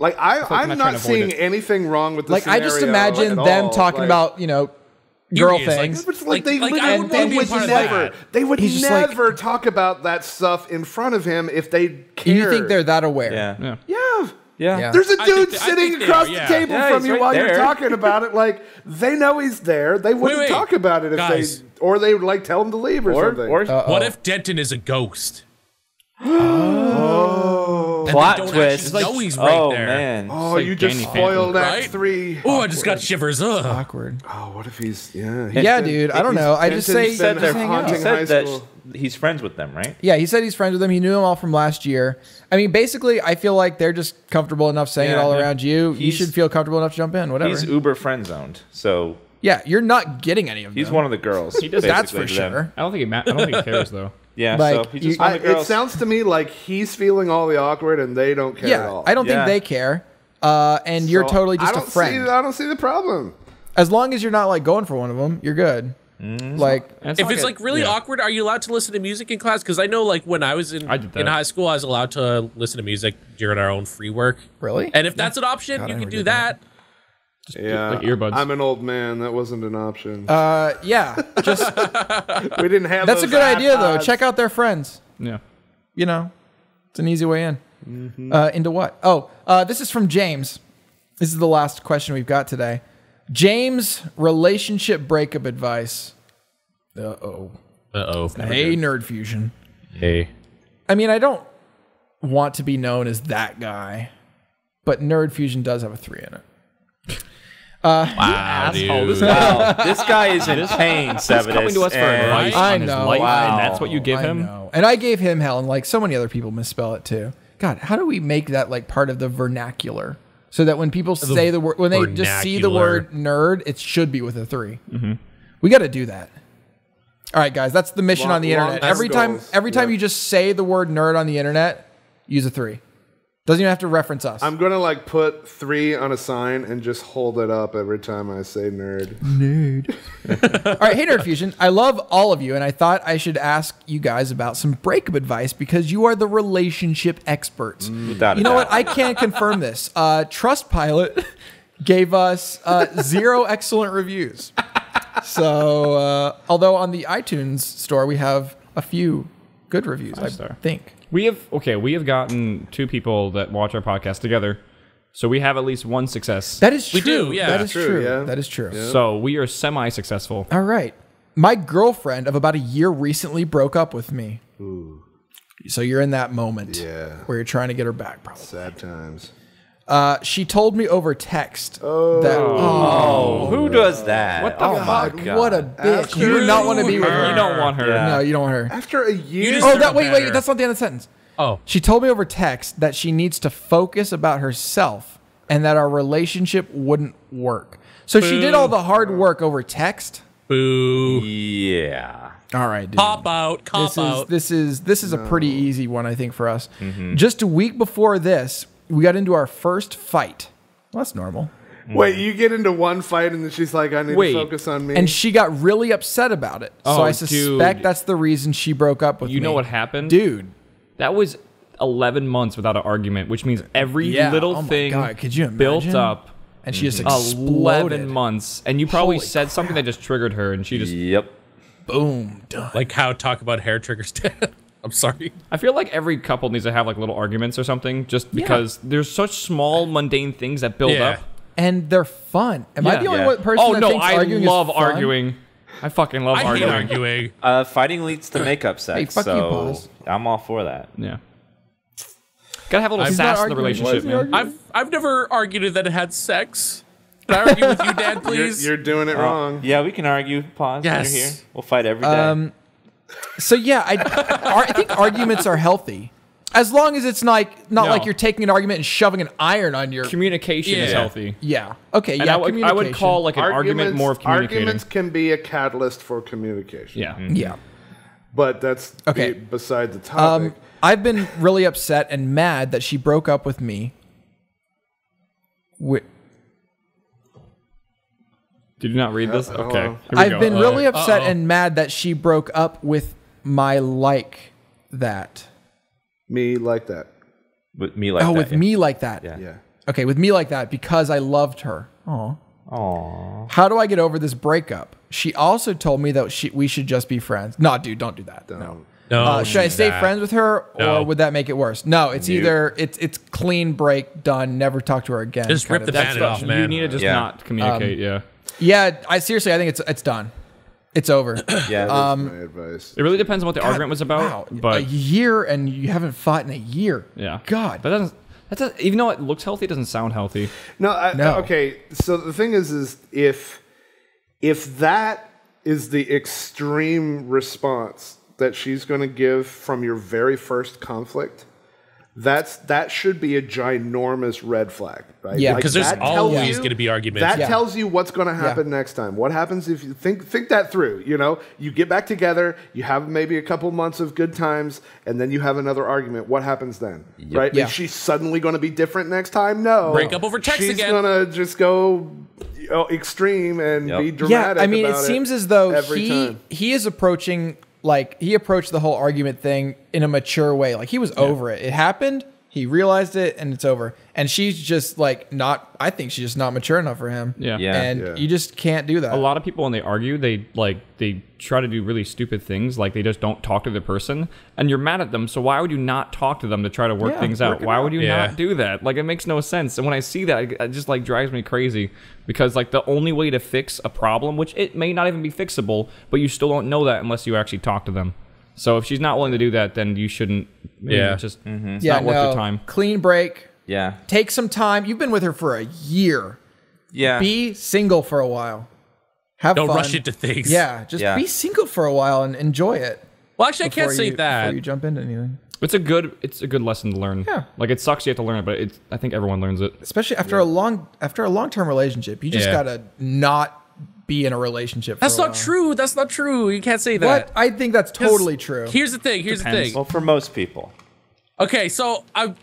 Speaker 1: Like I,
Speaker 3: like
Speaker 1: I'm
Speaker 3: they're not
Speaker 1: not
Speaker 3: trying to avoid
Speaker 1: seeing anything wrong with the
Speaker 2: like I just imagine
Speaker 1: at
Speaker 2: them
Speaker 1: all.
Speaker 2: talking
Speaker 1: Like-
Speaker 2: about you know girl things.
Speaker 1: Like,
Speaker 4: Like-
Speaker 1: they
Speaker 4: like,
Speaker 1: would,
Speaker 4: I
Speaker 2: would
Speaker 1: and
Speaker 2: wanna
Speaker 1: they would never, they would
Speaker 2: He's just like-
Speaker 1: never talk about that stuff in front of him if they cared.
Speaker 2: you think they're that aware?
Speaker 5: Yeah.
Speaker 3: Yeah.
Speaker 1: Yeah.
Speaker 5: Yeah.
Speaker 2: Yeah.
Speaker 1: There's a dude
Speaker 4: think- I
Speaker 1: sitting across
Speaker 4: are,
Speaker 1: the
Speaker 4: yeah.
Speaker 1: table
Speaker 5: Yeah,
Speaker 1: from you
Speaker 5: right
Speaker 1: while you're talking about it. Like they know he's there. They wouldn't
Speaker 4: wait.
Speaker 1: talk about it if
Speaker 4: Guys.
Speaker 1: they or they would like tell him to leave or,
Speaker 5: Or,
Speaker 1: something.
Speaker 5: or
Speaker 4: What if Denton is a ghost?
Speaker 1: Oh,
Speaker 4: And
Speaker 5: plot
Speaker 4: don't
Speaker 5: twist.
Speaker 4: actually know he's oh, right
Speaker 5: oh
Speaker 4: there.
Speaker 5: man.
Speaker 1: oh,
Speaker 3: like
Speaker 1: you just spoiled
Speaker 3: Phantom.
Speaker 1: Act
Speaker 4: Right?
Speaker 1: Three.
Speaker 4: Oh, I just got shivers. Ugh.
Speaker 2: Awkward.
Speaker 1: Oh, what if he's yeah?
Speaker 2: Yeah, dude. I don't know. I just say
Speaker 1: Denton's been
Speaker 2: just hang out.
Speaker 1: haunting
Speaker 5: He said
Speaker 1: high
Speaker 5: that
Speaker 1: school.
Speaker 5: sh- he's friends with them, right?
Speaker 2: Yeah, he said he's friends with them. He knew them all from last year. I mean, basically, I feel like they're just comfortable enough saying it all
Speaker 5: yeah.
Speaker 2: around you. You should feel comfortable enough to jump in. Whatever.
Speaker 5: He's uber friend zoned. So
Speaker 2: yeah, you're not getting any of them.
Speaker 5: he's one of the girls.
Speaker 3: He does-
Speaker 2: That's for
Speaker 5: basically, to them.
Speaker 2: sure.
Speaker 3: I don't think he. I don't think he cares though.
Speaker 5: Yeah,
Speaker 2: Like,
Speaker 5: so he's
Speaker 2: you-
Speaker 5: just one
Speaker 1: I,
Speaker 5: the girls.
Speaker 1: it sounds to me like he's feeling all the awkward and they don't care at
Speaker 2: Yeah,
Speaker 1: all.
Speaker 2: I don't
Speaker 5: Yeah.
Speaker 2: think they care. Uh, and you're totally just a
Speaker 1: don't
Speaker 2: friend.
Speaker 1: See, I don't see the problem.
Speaker 2: As long as you're not like going for one of them, you're good. Like,
Speaker 3: And
Speaker 4: If
Speaker 3: not
Speaker 4: it's like really
Speaker 3: yeah.
Speaker 4: awkward, are you allowed to listen to music in class? Because I know, like when I was in
Speaker 3: I
Speaker 4: in high school, I was allowed to listen to music during our own free work.
Speaker 2: really?
Speaker 4: And if that's an option,
Speaker 2: God,
Speaker 4: you
Speaker 2: never
Speaker 4: can do
Speaker 2: did
Speaker 4: that.
Speaker 1: Yeah,
Speaker 3: like earbuds.
Speaker 1: I'm an old man. That wasn't an option.
Speaker 2: uh, yeah, just *laughs*
Speaker 1: we didn't have.
Speaker 2: that's a
Speaker 1: those
Speaker 2: good idea though. Check out their friends.
Speaker 3: Yeah.
Speaker 2: You know, it's an easy way in.
Speaker 1: Mm-hmm.
Speaker 2: Uh, into what? Oh, uh, this is from James. This is the last question we've got today. James, relationship breakup advice. Uh oh.
Speaker 4: Uh oh.
Speaker 2: Hey, Nerd Fusion.
Speaker 3: Hey.
Speaker 2: I mean, I don't want to be known as that guy, but Nerd Fusion does have a three in it.
Speaker 4: Wow, dude.
Speaker 5: wow, this guy is in pain,
Speaker 3: He's
Speaker 5: Sevadus.
Speaker 3: coming to us for advice
Speaker 2: I
Speaker 3: on his
Speaker 2: know.
Speaker 3: life,
Speaker 5: Wow.
Speaker 3: and that's what you give
Speaker 2: I
Speaker 3: him.
Speaker 2: know. And I gave him hell, and like so many other people misspell it too. God, how do we make that like part of the vernacular so that when people say the word, when they just see the word nerd, it should be with a 3
Speaker 3: Mm-hmm.
Speaker 2: We got to do that. All right, guys, that's the mission
Speaker 1: Long-
Speaker 2: on the internet.
Speaker 1: long-term
Speaker 2: Every time, every time
Speaker 1: Yeah.
Speaker 2: you just say the word nerd on the internet, use a three. Doesn't even have to reference us.
Speaker 1: I'm gonna like put three on a sign and just hold it up every time I say nerd. Nerd. *laughs*
Speaker 2: all right, hey Nerd Fusion, I love all of you, and I thought I should ask you guys about some breakup advice because you are the relationship experts.
Speaker 5: Without
Speaker 2: You know what? I can't confirm this. Uh, Trustpilot *laughs* gave us uh, zero excellent reviews. So, uh, although on the iTunes store we have a few good reviews, I
Speaker 3: star.
Speaker 2: think.
Speaker 3: We have okay. We have gotten two people that watch our podcast together, so we have at least one success.
Speaker 2: That is true.
Speaker 4: We do, yeah.
Speaker 2: That is
Speaker 1: True,
Speaker 2: true.
Speaker 1: yeah.
Speaker 2: That is true.
Speaker 3: so we are semi-successful.
Speaker 2: All right. My girlfriend of about a year recently broke up with me. Ooh. So you're in that moment
Speaker 1: Yeah.
Speaker 2: where you're trying to get her back, probably.
Speaker 1: Sad times.
Speaker 2: Uh, she told me over text that, oh,
Speaker 5: Who does that? What
Speaker 3: the
Speaker 5: oh my
Speaker 2: God,
Speaker 5: god!
Speaker 2: what a bitch. You do not want to be with her.
Speaker 3: You
Speaker 2: her.
Speaker 3: don't want her.
Speaker 5: Yeah.
Speaker 2: No, you don't want her.
Speaker 1: After a year.
Speaker 2: Oh, that wait, wait, that's not the end of the sentence.
Speaker 4: Oh,
Speaker 2: She told me over text that she needs to focus about herself and that our relationship wouldn't work. So she did all the hard work over text.
Speaker 4: boo.
Speaker 5: Yeah.
Speaker 2: All right, dude.
Speaker 4: Pop out. Cop
Speaker 2: this is
Speaker 4: out.
Speaker 2: this is this is a pretty easy one, I think, for us. Just a week before this, we got into our first fight. Well, that's normal.
Speaker 1: Wait, you get into one fight and then she's like, I need
Speaker 3: Wait.
Speaker 1: to focus on me.
Speaker 2: And she got really upset about it. so
Speaker 3: Oh,
Speaker 2: I suspect
Speaker 3: dude.
Speaker 2: that's the reason she broke up with
Speaker 3: You
Speaker 2: me.
Speaker 3: know what happened,
Speaker 2: dude?
Speaker 3: That was 11 months without an argument, which means every
Speaker 2: Yeah.
Speaker 3: little
Speaker 2: Oh my
Speaker 3: thing
Speaker 2: God, could you
Speaker 3: built
Speaker 2: imagine?
Speaker 3: up.
Speaker 2: And she just
Speaker 3: 11
Speaker 2: exploded.
Speaker 3: months, and you probably
Speaker 2: Holy
Speaker 3: said something that just triggered her, and she just.
Speaker 5: Yep.
Speaker 2: Boom, done.
Speaker 4: like how talk about hair triggers. *laughs* *laughs* I'm sorry.
Speaker 3: I feel like every couple needs to have like little arguments or something, just because there's such small, mundane things that build
Speaker 4: Yeah.
Speaker 3: up.
Speaker 2: And they're fun. Am I
Speaker 3: Yeah.
Speaker 2: the only
Speaker 5: Yeah.
Speaker 2: one person
Speaker 3: Oh
Speaker 2: that
Speaker 3: no,
Speaker 2: thinks
Speaker 3: I
Speaker 2: arguing
Speaker 3: love
Speaker 2: is fun?
Speaker 3: arguing. I fucking love
Speaker 4: I
Speaker 3: arguing.
Speaker 4: arguing.
Speaker 5: Uh, fighting leads to makeup sex,
Speaker 2: fuck you,
Speaker 5: so
Speaker 2: Pause.
Speaker 5: I'm all for that.
Speaker 3: Yeah. Gotta have a little
Speaker 2: He's not
Speaker 3: sass in the
Speaker 2: arguing. Why is
Speaker 3: relationship, man.
Speaker 4: I've I've never argued that it had sex. Can I argue with you, Dad,
Speaker 1: you're,
Speaker 4: please?
Speaker 1: you're doing it wrong.
Speaker 5: Yeah, we can argue. Pause.
Speaker 4: Yes.
Speaker 5: You're here. We'll fight every day.
Speaker 2: Um, So yeah, I, I think arguments are healthy, as long as it's like not
Speaker 3: No.
Speaker 2: like you're taking an argument and shoving an iron on your.
Speaker 3: Communication is
Speaker 4: Yeah.
Speaker 3: healthy.
Speaker 2: yeah. Okay.
Speaker 3: And
Speaker 2: yeah.
Speaker 3: I would, I would call like an argument more of communicating.
Speaker 1: Arguments can be a catalyst for communication.
Speaker 3: Yeah.
Speaker 2: Yeah.
Speaker 1: But that's
Speaker 2: Okay.
Speaker 1: be- beside the topic.
Speaker 2: Um, I've been really upset and mad that she broke up with me. Wi-
Speaker 3: Did you not read this?
Speaker 1: Uh,
Speaker 3: Okay.
Speaker 1: uh,
Speaker 3: Here we
Speaker 2: I've
Speaker 3: go.
Speaker 2: been really upset
Speaker 4: uh-oh.
Speaker 2: and mad that she broke up with my like that.
Speaker 1: me like that.
Speaker 5: with me like that.
Speaker 2: oh,
Speaker 5: that.
Speaker 2: with me like that.
Speaker 5: Yeah.
Speaker 1: Yeah.
Speaker 2: Okay, with me like that because I loved her. Oh.
Speaker 5: Aww.
Speaker 2: How do I get over this breakup? She also told me that she, we should just be friends. No, dude, don't do that. No.
Speaker 4: No,
Speaker 2: Uh, should I stay
Speaker 4: that.
Speaker 2: friends with her,
Speaker 4: No.
Speaker 2: or would that make it worse? No, it's either it's it's clean break, done, never talk to her again.
Speaker 4: Just
Speaker 2: kind
Speaker 4: rip
Speaker 2: of
Speaker 4: the bandit off, man.
Speaker 3: You need to just
Speaker 5: Yeah.
Speaker 3: not communicate. yeah.
Speaker 2: Yeah, I seriously, I think it's it's done. It's over. *coughs*
Speaker 5: Yeah.
Speaker 2: Um,
Speaker 1: my advice.
Speaker 3: It really depends on what the argument was about.
Speaker 2: wow, a year and you haven't fought in a year.
Speaker 3: yeah,
Speaker 2: God.
Speaker 3: that doesn't. That doesn't. Even though it looks healthy, it doesn't sound healthy.
Speaker 1: No, I,
Speaker 2: No.
Speaker 1: okay. So the thing is, is if if that is the extreme response that she's going to give from your very first conflict, that's that should be a ginormous red flag, right?
Speaker 2: Yeah.
Speaker 1: Like,
Speaker 4: Because there's
Speaker 1: that tells
Speaker 4: always
Speaker 1: you-
Speaker 4: going to be arguments.
Speaker 1: That
Speaker 2: Yeah.
Speaker 1: tells you what's going to happen next time. What happens if you think think that through? You know, you get back together, you have maybe a couple months of good times, and then you have another argument. What happens then? Right?
Speaker 2: Yeah.
Speaker 1: Is she suddenly going to be different next time? No.
Speaker 4: Break up over text again.
Speaker 1: She's
Speaker 4: again.
Speaker 1: gonna just go you know, extreme and
Speaker 5: Yep.
Speaker 1: be
Speaker 2: yeah,
Speaker 1: dramatic.
Speaker 2: I mean, it
Speaker 1: about
Speaker 2: seems as though he
Speaker 1: time.
Speaker 2: he is approaching like he approached the whole argument thing in a mature way. Like he was over it. It happened. He realized it, and it's over. And she's just like not. I think she's just not mature enough for him.
Speaker 3: Yeah.
Speaker 5: Yeah.
Speaker 2: and
Speaker 1: Yeah.
Speaker 2: you just can't do that.
Speaker 3: a lot of people when they argue they like they try to do really stupid things like they just don't talk to the person and you're mad at them so why would you not talk to them to try to work
Speaker 2: Yeah,
Speaker 3: things out
Speaker 2: it
Speaker 3: why
Speaker 2: out.
Speaker 3: would you
Speaker 4: Yeah.
Speaker 3: not do that like it makes no sense and when i see that it- it just like drives me crazy because like the only way to fix a problem which it may not even be fixable but you still don't know that unless you actually talk to them so if she's not willing to do that then you shouldn't yeah
Speaker 4: Yeah.
Speaker 3: it's just mm-hmm. it's
Speaker 2: yeah,
Speaker 3: not worth
Speaker 2: no,
Speaker 3: your time
Speaker 2: Clean break.
Speaker 5: yeah.
Speaker 2: Take some time. You've been with her for a year.
Speaker 5: Yeah.
Speaker 2: Be single for a while. Have
Speaker 4: Don't
Speaker 2: fun.
Speaker 4: rush into things.
Speaker 2: Yeah, just
Speaker 5: Yeah.
Speaker 2: be single for a while and enjoy it.
Speaker 4: Well, actually, I can't say
Speaker 2: you-
Speaker 4: that.
Speaker 2: before you jump into anything.
Speaker 3: it's a good it's a good lesson to learn
Speaker 2: Yeah.
Speaker 3: like it sucks you have to learn it but it's i think everyone learns it
Speaker 2: especially after a long after a long term relationship. You just
Speaker 4: Yeah.
Speaker 2: gotta not be in a relationship. For
Speaker 4: That's
Speaker 2: a
Speaker 4: not
Speaker 2: while.
Speaker 4: true. That's not true. You can't say that.
Speaker 2: What I think that's totally true.
Speaker 4: Here's the thing. Here's
Speaker 3: Depends.
Speaker 4: the thing.
Speaker 5: Well, for most people.
Speaker 4: Okay, so I'm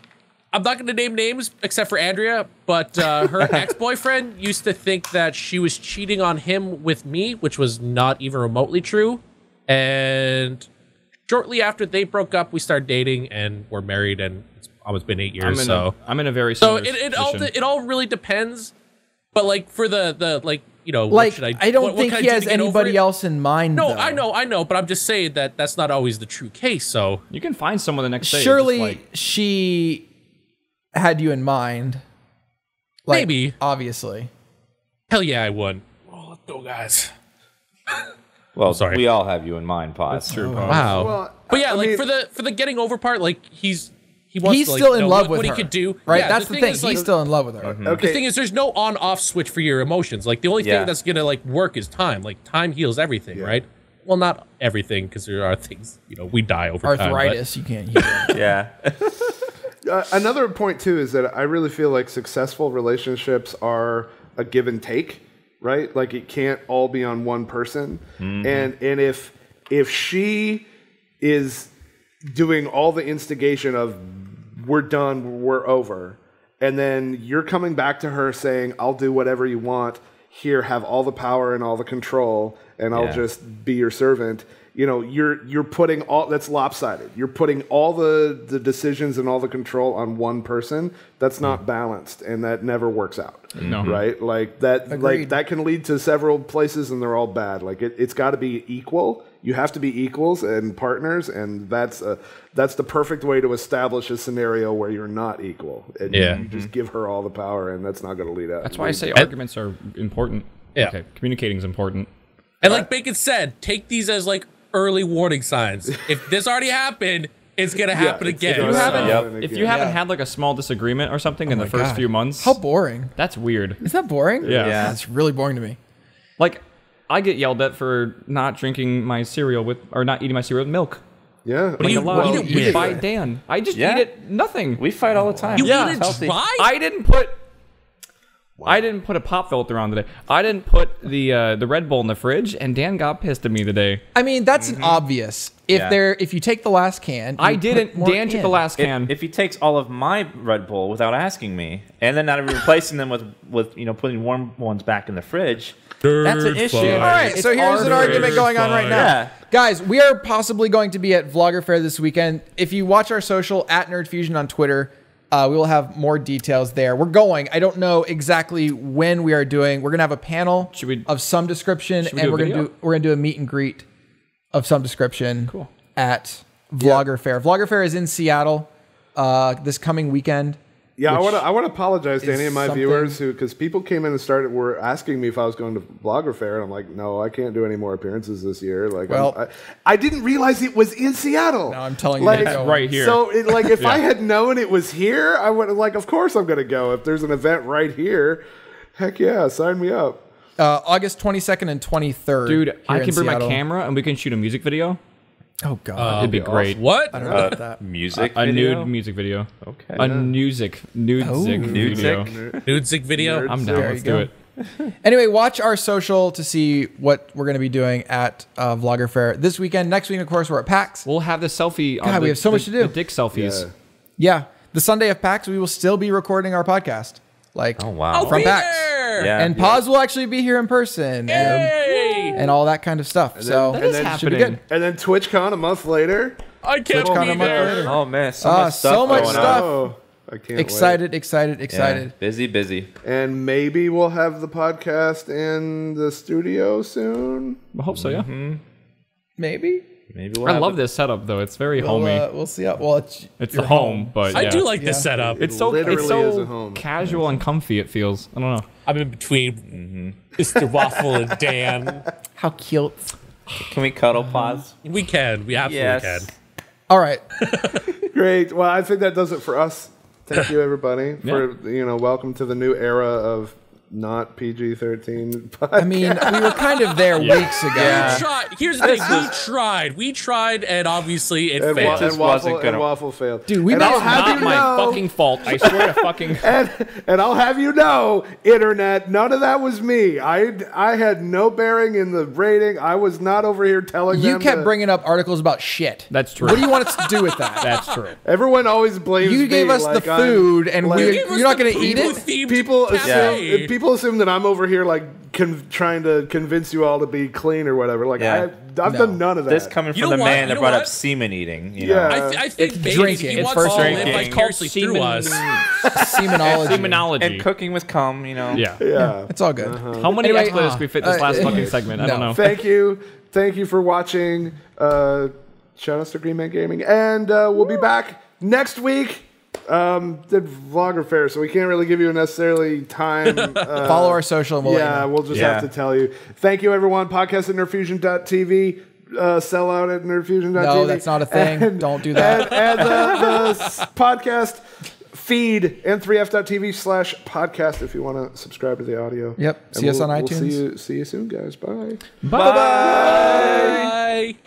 Speaker 4: I'm not going to name names except for Andrea, but uh, her *laughs* ex boyfriend used to think that she was cheating on him with me, which was not even remotely true. And shortly after they broke up, we started dating and we're married, and it's almost been eight
Speaker 3: I'm
Speaker 4: years.
Speaker 3: in,
Speaker 4: so
Speaker 3: a, I'm in a very
Speaker 4: so it, it all it all really depends. But like for the the like you know what
Speaker 2: like
Speaker 4: should I,
Speaker 2: I, don't
Speaker 4: what- what
Speaker 2: think
Speaker 4: can
Speaker 2: he
Speaker 4: do
Speaker 2: has
Speaker 4: to get over
Speaker 2: anybody else in mind.
Speaker 4: No,
Speaker 2: though.
Speaker 4: I know, I know, but I'm just saying that that's not always the true case. So
Speaker 3: You can find someone the next day. just
Speaker 2: Surely
Speaker 3: like,
Speaker 2: she had you in mind. Like,
Speaker 4: Maybe.
Speaker 2: obviously.
Speaker 4: hell yeah, I would. Oh, let's go, guys. *laughs*
Speaker 5: Well,
Speaker 4: sorry.
Speaker 5: we all have you in mind, Pod. That's
Speaker 3: true.
Speaker 4: Oh, wow.
Speaker 1: Well,
Speaker 4: But yeah,
Speaker 1: I
Speaker 4: like
Speaker 1: mean-
Speaker 4: for the for the getting over part, like he's he wants
Speaker 2: He's
Speaker 4: to, like,
Speaker 2: still in
Speaker 4: know
Speaker 2: love
Speaker 4: what,
Speaker 2: with
Speaker 4: what
Speaker 2: her.
Speaker 4: he could do.
Speaker 2: Right?
Speaker 4: Yeah,
Speaker 2: that's the, thing.
Speaker 4: is,
Speaker 2: He's still in love with her.
Speaker 1: Okay.
Speaker 4: the thing is, there's no on off switch for your emotions. Like the only
Speaker 5: Yeah.
Speaker 4: thing that's gonna like work is time. Like time heals everything, right? Well, not everything, because there are things you know we die over time. but-
Speaker 2: Arthritis, you can't heal. *laughs*
Speaker 5: Yeah. *laughs*
Speaker 1: Uh, another point too is that I really feel like successful relationships are a give and take, right? Like it can't all be on one person. And and if if she is doing all the instigation of we're done, we're over, and then you're coming back to her saying, "I'll do whatever you want. Here, have all the power and all the control, and I'll
Speaker 5: Yeah.
Speaker 1: just be your servant." You know, you're you're putting all that's lopsided. You're putting all the the decisions and all the control on one person. That's not mm. balanced, and that never works out.
Speaker 3: No. Mm-hmm.
Speaker 1: right? Like that. Like that can lead to several places, and they're all bad. Like it, it's got to be equal. You have to be equals and partners, and that's a, that's the perfect way to establish a scenario where you're not equal. And you-
Speaker 4: Yeah.
Speaker 1: you, just mm-hmm. give her all the power, and that's not going to lead up.
Speaker 3: that's why I say arguments are important.
Speaker 4: Yeah.
Speaker 3: Okay, communicating is important.
Speaker 4: And like Bacon said, take these as like early warning signs. if this already happened, it's gonna happen
Speaker 1: it's-
Speaker 4: again.
Speaker 1: it's
Speaker 3: You
Speaker 1: gonna
Speaker 3: haven't,
Speaker 1: happen
Speaker 3: if
Speaker 1: again.
Speaker 3: you haven't had like a small disagreement or something oh in the first
Speaker 2: God.
Speaker 3: few months,
Speaker 2: How boring.
Speaker 3: that's weird.
Speaker 2: Is that boring?
Speaker 3: Yeah.
Speaker 5: Yeah.
Speaker 2: That's really boring to me.
Speaker 3: Like, I get yelled at for not drinking my cereal with, or not eating my cereal with milk.
Speaker 1: yeah.
Speaker 4: do you-
Speaker 3: a
Speaker 4: what
Speaker 3: lot
Speaker 4: do you
Speaker 3: of
Speaker 4: eat it
Speaker 3: by? Dan. I just
Speaker 5: Yeah.
Speaker 3: eat it nothing.
Speaker 5: We fight all the time.
Speaker 4: You
Speaker 3: Yeah.
Speaker 4: eat it dry?
Speaker 3: I didn't put. I didn't put a pop filter on today. I didn't put the uh, the Red Bull in the fridge, and Dan got pissed at me today.
Speaker 2: I mean, that's an obvious. If
Speaker 5: Yeah.
Speaker 2: there, if you take the last can,
Speaker 3: I didn't.
Speaker 2: more
Speaker 3: Dan took the last can.
Speaker 5: if he takes all of my Red Bull without asking me, and then not replacing them with, with you know putting warm ones back in the fridge, that's an issue.
Speaker 4: fight.
Speaker 2: All right, so here's an argument going on right now.
Speaker 5: Yeah.
Speaker 2: Guys, we are possibly going to be at Vlogger Fair this weekend. If you watch our social at Nerd Fusion on Twitter, uh, we will have more details there. We're going. I don't know exactly when we are doing. We're gonna have a panel
Speaker 3: we-
Speaker 2: of some description,
Speaker 3: we
Speaker 2: and we're gonna do we're gonna do a meet and greet of some description.
Speaker 3: Cool.
Speaker 2: At Vlogger Fair. Vlogger Fair is in Seattle uh, this coming weekend.
Speaker 1: Yeah, I want to. I want to apologize to any of my viewers who, because people came in and started were asking me if I was going to Vlogger Fair, and I'm like, no, I can't do any more appearances this year. Like,
Speaker 2: Well-
Speaker 1: I, I didn't realize it was in Seattle.
Speaker 2: No, I'm telling you,
Speaker 1: like,
Speaker 2: it's going.
Speaker 3: right here.
Speaker 1: So, it, like, if *laughs* I had known it was here, I would have like, of course, I'm going to go. If there's an event right here, heck yeah, sign me up.
Speaker 2: Uh, August 22nd and 23rd.
Speaker 3: Dude, I can bring
Speaker 2: Seattle.
Speaker 3: my camera and we can shoot a music video.
Speaker 2: Oh God.
Speaker 3: It'd be great.
Speaker 4: What?
Speaker 2: I don't know about that.
Speaker 5: Music.
Speaker 3: A
Speaker 5: video?
Speaker 3: nude music video.
Speaker 5: Okay.
Speaker 3: A music nude
Speaker 2: Ooh.
Speaker 3: video.
Speaker 5: Nude-sic?
Speaker 4: Nude video.
Speaker 3: I'm down.
Speaker 2: you
Speaker 3: Let's
Speaker 2: go.
Speaker 3: do it. *laughs*
Speaker 2: Anyway, watch our social to see what we're going to be doing at uh, Vlogger Fair this weekend. Next week, of course, we're at PAX.
Speaker 3: We'll have the selfie.
Speaker 2: God,
Speaker 3: on
Speaker 2: we
Speaker 3: the,
Speaker 2: have so much to do.
Speaker 3: The dick selfies.
Speaker 1: Yeah.
Speaker 2: Yeah, the Sunday of PAX, we will still be recording our podcast. Like,
Speaker 5: Oh wow.
Speaker 4: I'll
Speaker 2: From
Speaker 4: be
Speaker 2: PAX.
Speaker 4: there.
Speaker 5: Yeah.
Speaker 2: and Pause will actually be here in person and,
Speaker 4: Hey!
Speaker 2: And all that kind of stuff. so
Speaker 1: That
Speaker 3: is
Speaker 2: it should be
Speaker 3: happening.
Speaker 2: good.
Speaker 1: And then TwitchCon a month later.
Speaker 4: I can't
Speaker 2: TwitchCon
Speaker 4: be
Speaker 2: a month
Speaker 4: there.
Speaker 2: later.
Speaker 5: Oh man, so
Speaker 2: Ah,
Speaker 5: much stuff.
Speaker 2: so much
Speaker 5: going
Speaker 2: stuff.
Speaker 5: On.
Speaker 1: Oh, I can't
Speaker 2: Excited, excited,
Speaker 5: Yeah,
Speaker 2: excited.
Speaker 5: busy, busy.
Speaker 1: And maybe we'll have the podcast in the studio soon.
Speaker 3: I hope so. Yeah.
Speaker 2: Maybe.
Speaker 5: Maybe we'll
Speaker 3: I love
Speaker 5: it-
Speaker 3: this setup though. It's very
Speaker 2: We'll,
Speaker 3: homey.
Speaker 2: uh, we'll see. How, well, it's,
Speaker 3: it's
Speaker 2: your
Speaker 3: the home, but
Speaker 4: I do like
Speaker 2: Yeah.
Speaker 4: this setup.
Speaker 3: It's so it's so
Speaker 1: a home.
Speaker 3: casual and comfy. It feels. I don't know.
Speaker 4: I'm in between Mr. Waffle and Dan.
Speaker 2: How cute.
Speaker 5: Can we cuddle um, pause?
Speaker 4: We can. We absolutely
Speaker 5: Yes.
Speaker 4: can.
Speaker 2: All right. *laughs*
Speaker 1: Great. Well, I think that does it for us. Thank *laughs* you, everybody,
Speaker 3: Yeah.
Speaker 1: for you know, welcome to the new era of not PG thirteen. *laughs*
Speaker 2: I mean, we were kind of there weeks ago.
Speaker 5: Yeah.
Speaker 4: Tried. Here's the thing. We tried. We tried, and obviously it
Speaker 1: and,
Speaker 4: failed.
Speaker 1: wa- and waffle
Speaker 5: wasn't
Speaker 1: and
Speaker 5: gonna-
Speaker 1: waffle failed.
Speaker 2: Dude, we
Speaker 1: and
Speaker 2: made
Speaker 1: I'll have
Speaker 3: Not
Speaker 1: you
Speaker 3: my
Speaker 1: know,
Speaker 3: fucking fault. I swear to fucking. *laughs*
Speaker 1: and, and I'll have you know, internet, none of that was me. I I had no bearing in the rating. I was not over here telling
Speaker 2: You
Speaker 1: them.
Speaker 2: kept
Speaker 1: to-
Speaker 2: bringing up articles about shit.
Speaker 3: That's true.
Speaker 2: What do you want us to do with that?
Speaker 3: That's true.
Speaker 1: Everyone always blames
Speaker 2: You
Speaker 1: me,
Speaker 2: gave us
Speaker 1: like
Speaker 2: the
Speaker 1: I'm-
Speaker 2: food, and
Speaker 1: like-
Speaker 2: we,
Speaker 4: You gave us
Speaker 2: you're not going to eat it.
Speaker 1: people
Speaker 4: cafe.
Speaker 1: assume people assume that I'm over here like con- trying to convince you all to be clean or whatever. Like
Speaker 5: Yeah.
Speaker 1: I, I've
Speaker 2: No.
Speaker 1: done none of that.
Speaker 5: This coming
Speaker 4: You
Speaker 5: from
Speaker 4: know
Speaker 5: the
Speaker 4: what?
Speaker 5: man
Speaker 4: You
Speaker 5: that
Speaker 4: know
Speaker 5: brought up semen eating. You
Speaker 1: Yeah.
Speaker 5: know?
Speaker 4: I, th- I think
Speaker 2: It's
Speaker 4: maybe
Speaker 2: drinking.
Speaker 4: if he
Speaker 2: It's
Speaker 4: wants
Speaker 2: first
Speaker 4: to live
Speaker 5: drinking.
Speaker 4: vicariously through
Speaker 3: Semen-
Speaker 4: us. *laughs*
Speaker 2: Semenology.
Speaker 3: Semenology.
Speaker 5: and cooking with cum. You know.
Speaker 3: yeah.
Speaker 1: yeah.
Speaker 2: It's all good.
Speaker 3: How many
Speaker 2: Anyway,
Speaker 3: expletives
Speaker 2: uh,
Speaker 3: can we fit this
Speaker 2: uh,
Speaker 3: last
Speaker 2: uh,
Speaker 3: fucking *laughs* segment? I don't know.
Speaker 1: Thank you, thank you for watching. Uh, shout outs to Green Man Gaming, and uh, we'll be back next week. Um, the vlogger fair, so we can't really give you a necessarily time. *laughs* Uh,
Speaker 2: Follow our social and we'll
Speaker 1: yeah,
Speaker 2: know.
Speaker 1: we'll just
Speaker 5: Yeah.
Speaker 1: have to tell you. Thank you, everyone. Podcast at nerdfusion.tv. Uh, sell out at nerdfusion.tv.
Speaker 2: No, that's not a thing. Don't do that.
Speaker 1: And, and the, the podcast feed n3f.tv slash podcast if you want to subscribe to the audio.
Speaker 2: Yep.
Speaker 1: And
Speaker 2: See us
Speaker 1: we'll-
Speaker 2: on
Speaker 1: we'll
Speaker 2: iTunes.
Speaker 1: see you, see you soon, guys. Bye.
Speaker 3: Bye.
Speaker 4: Bye.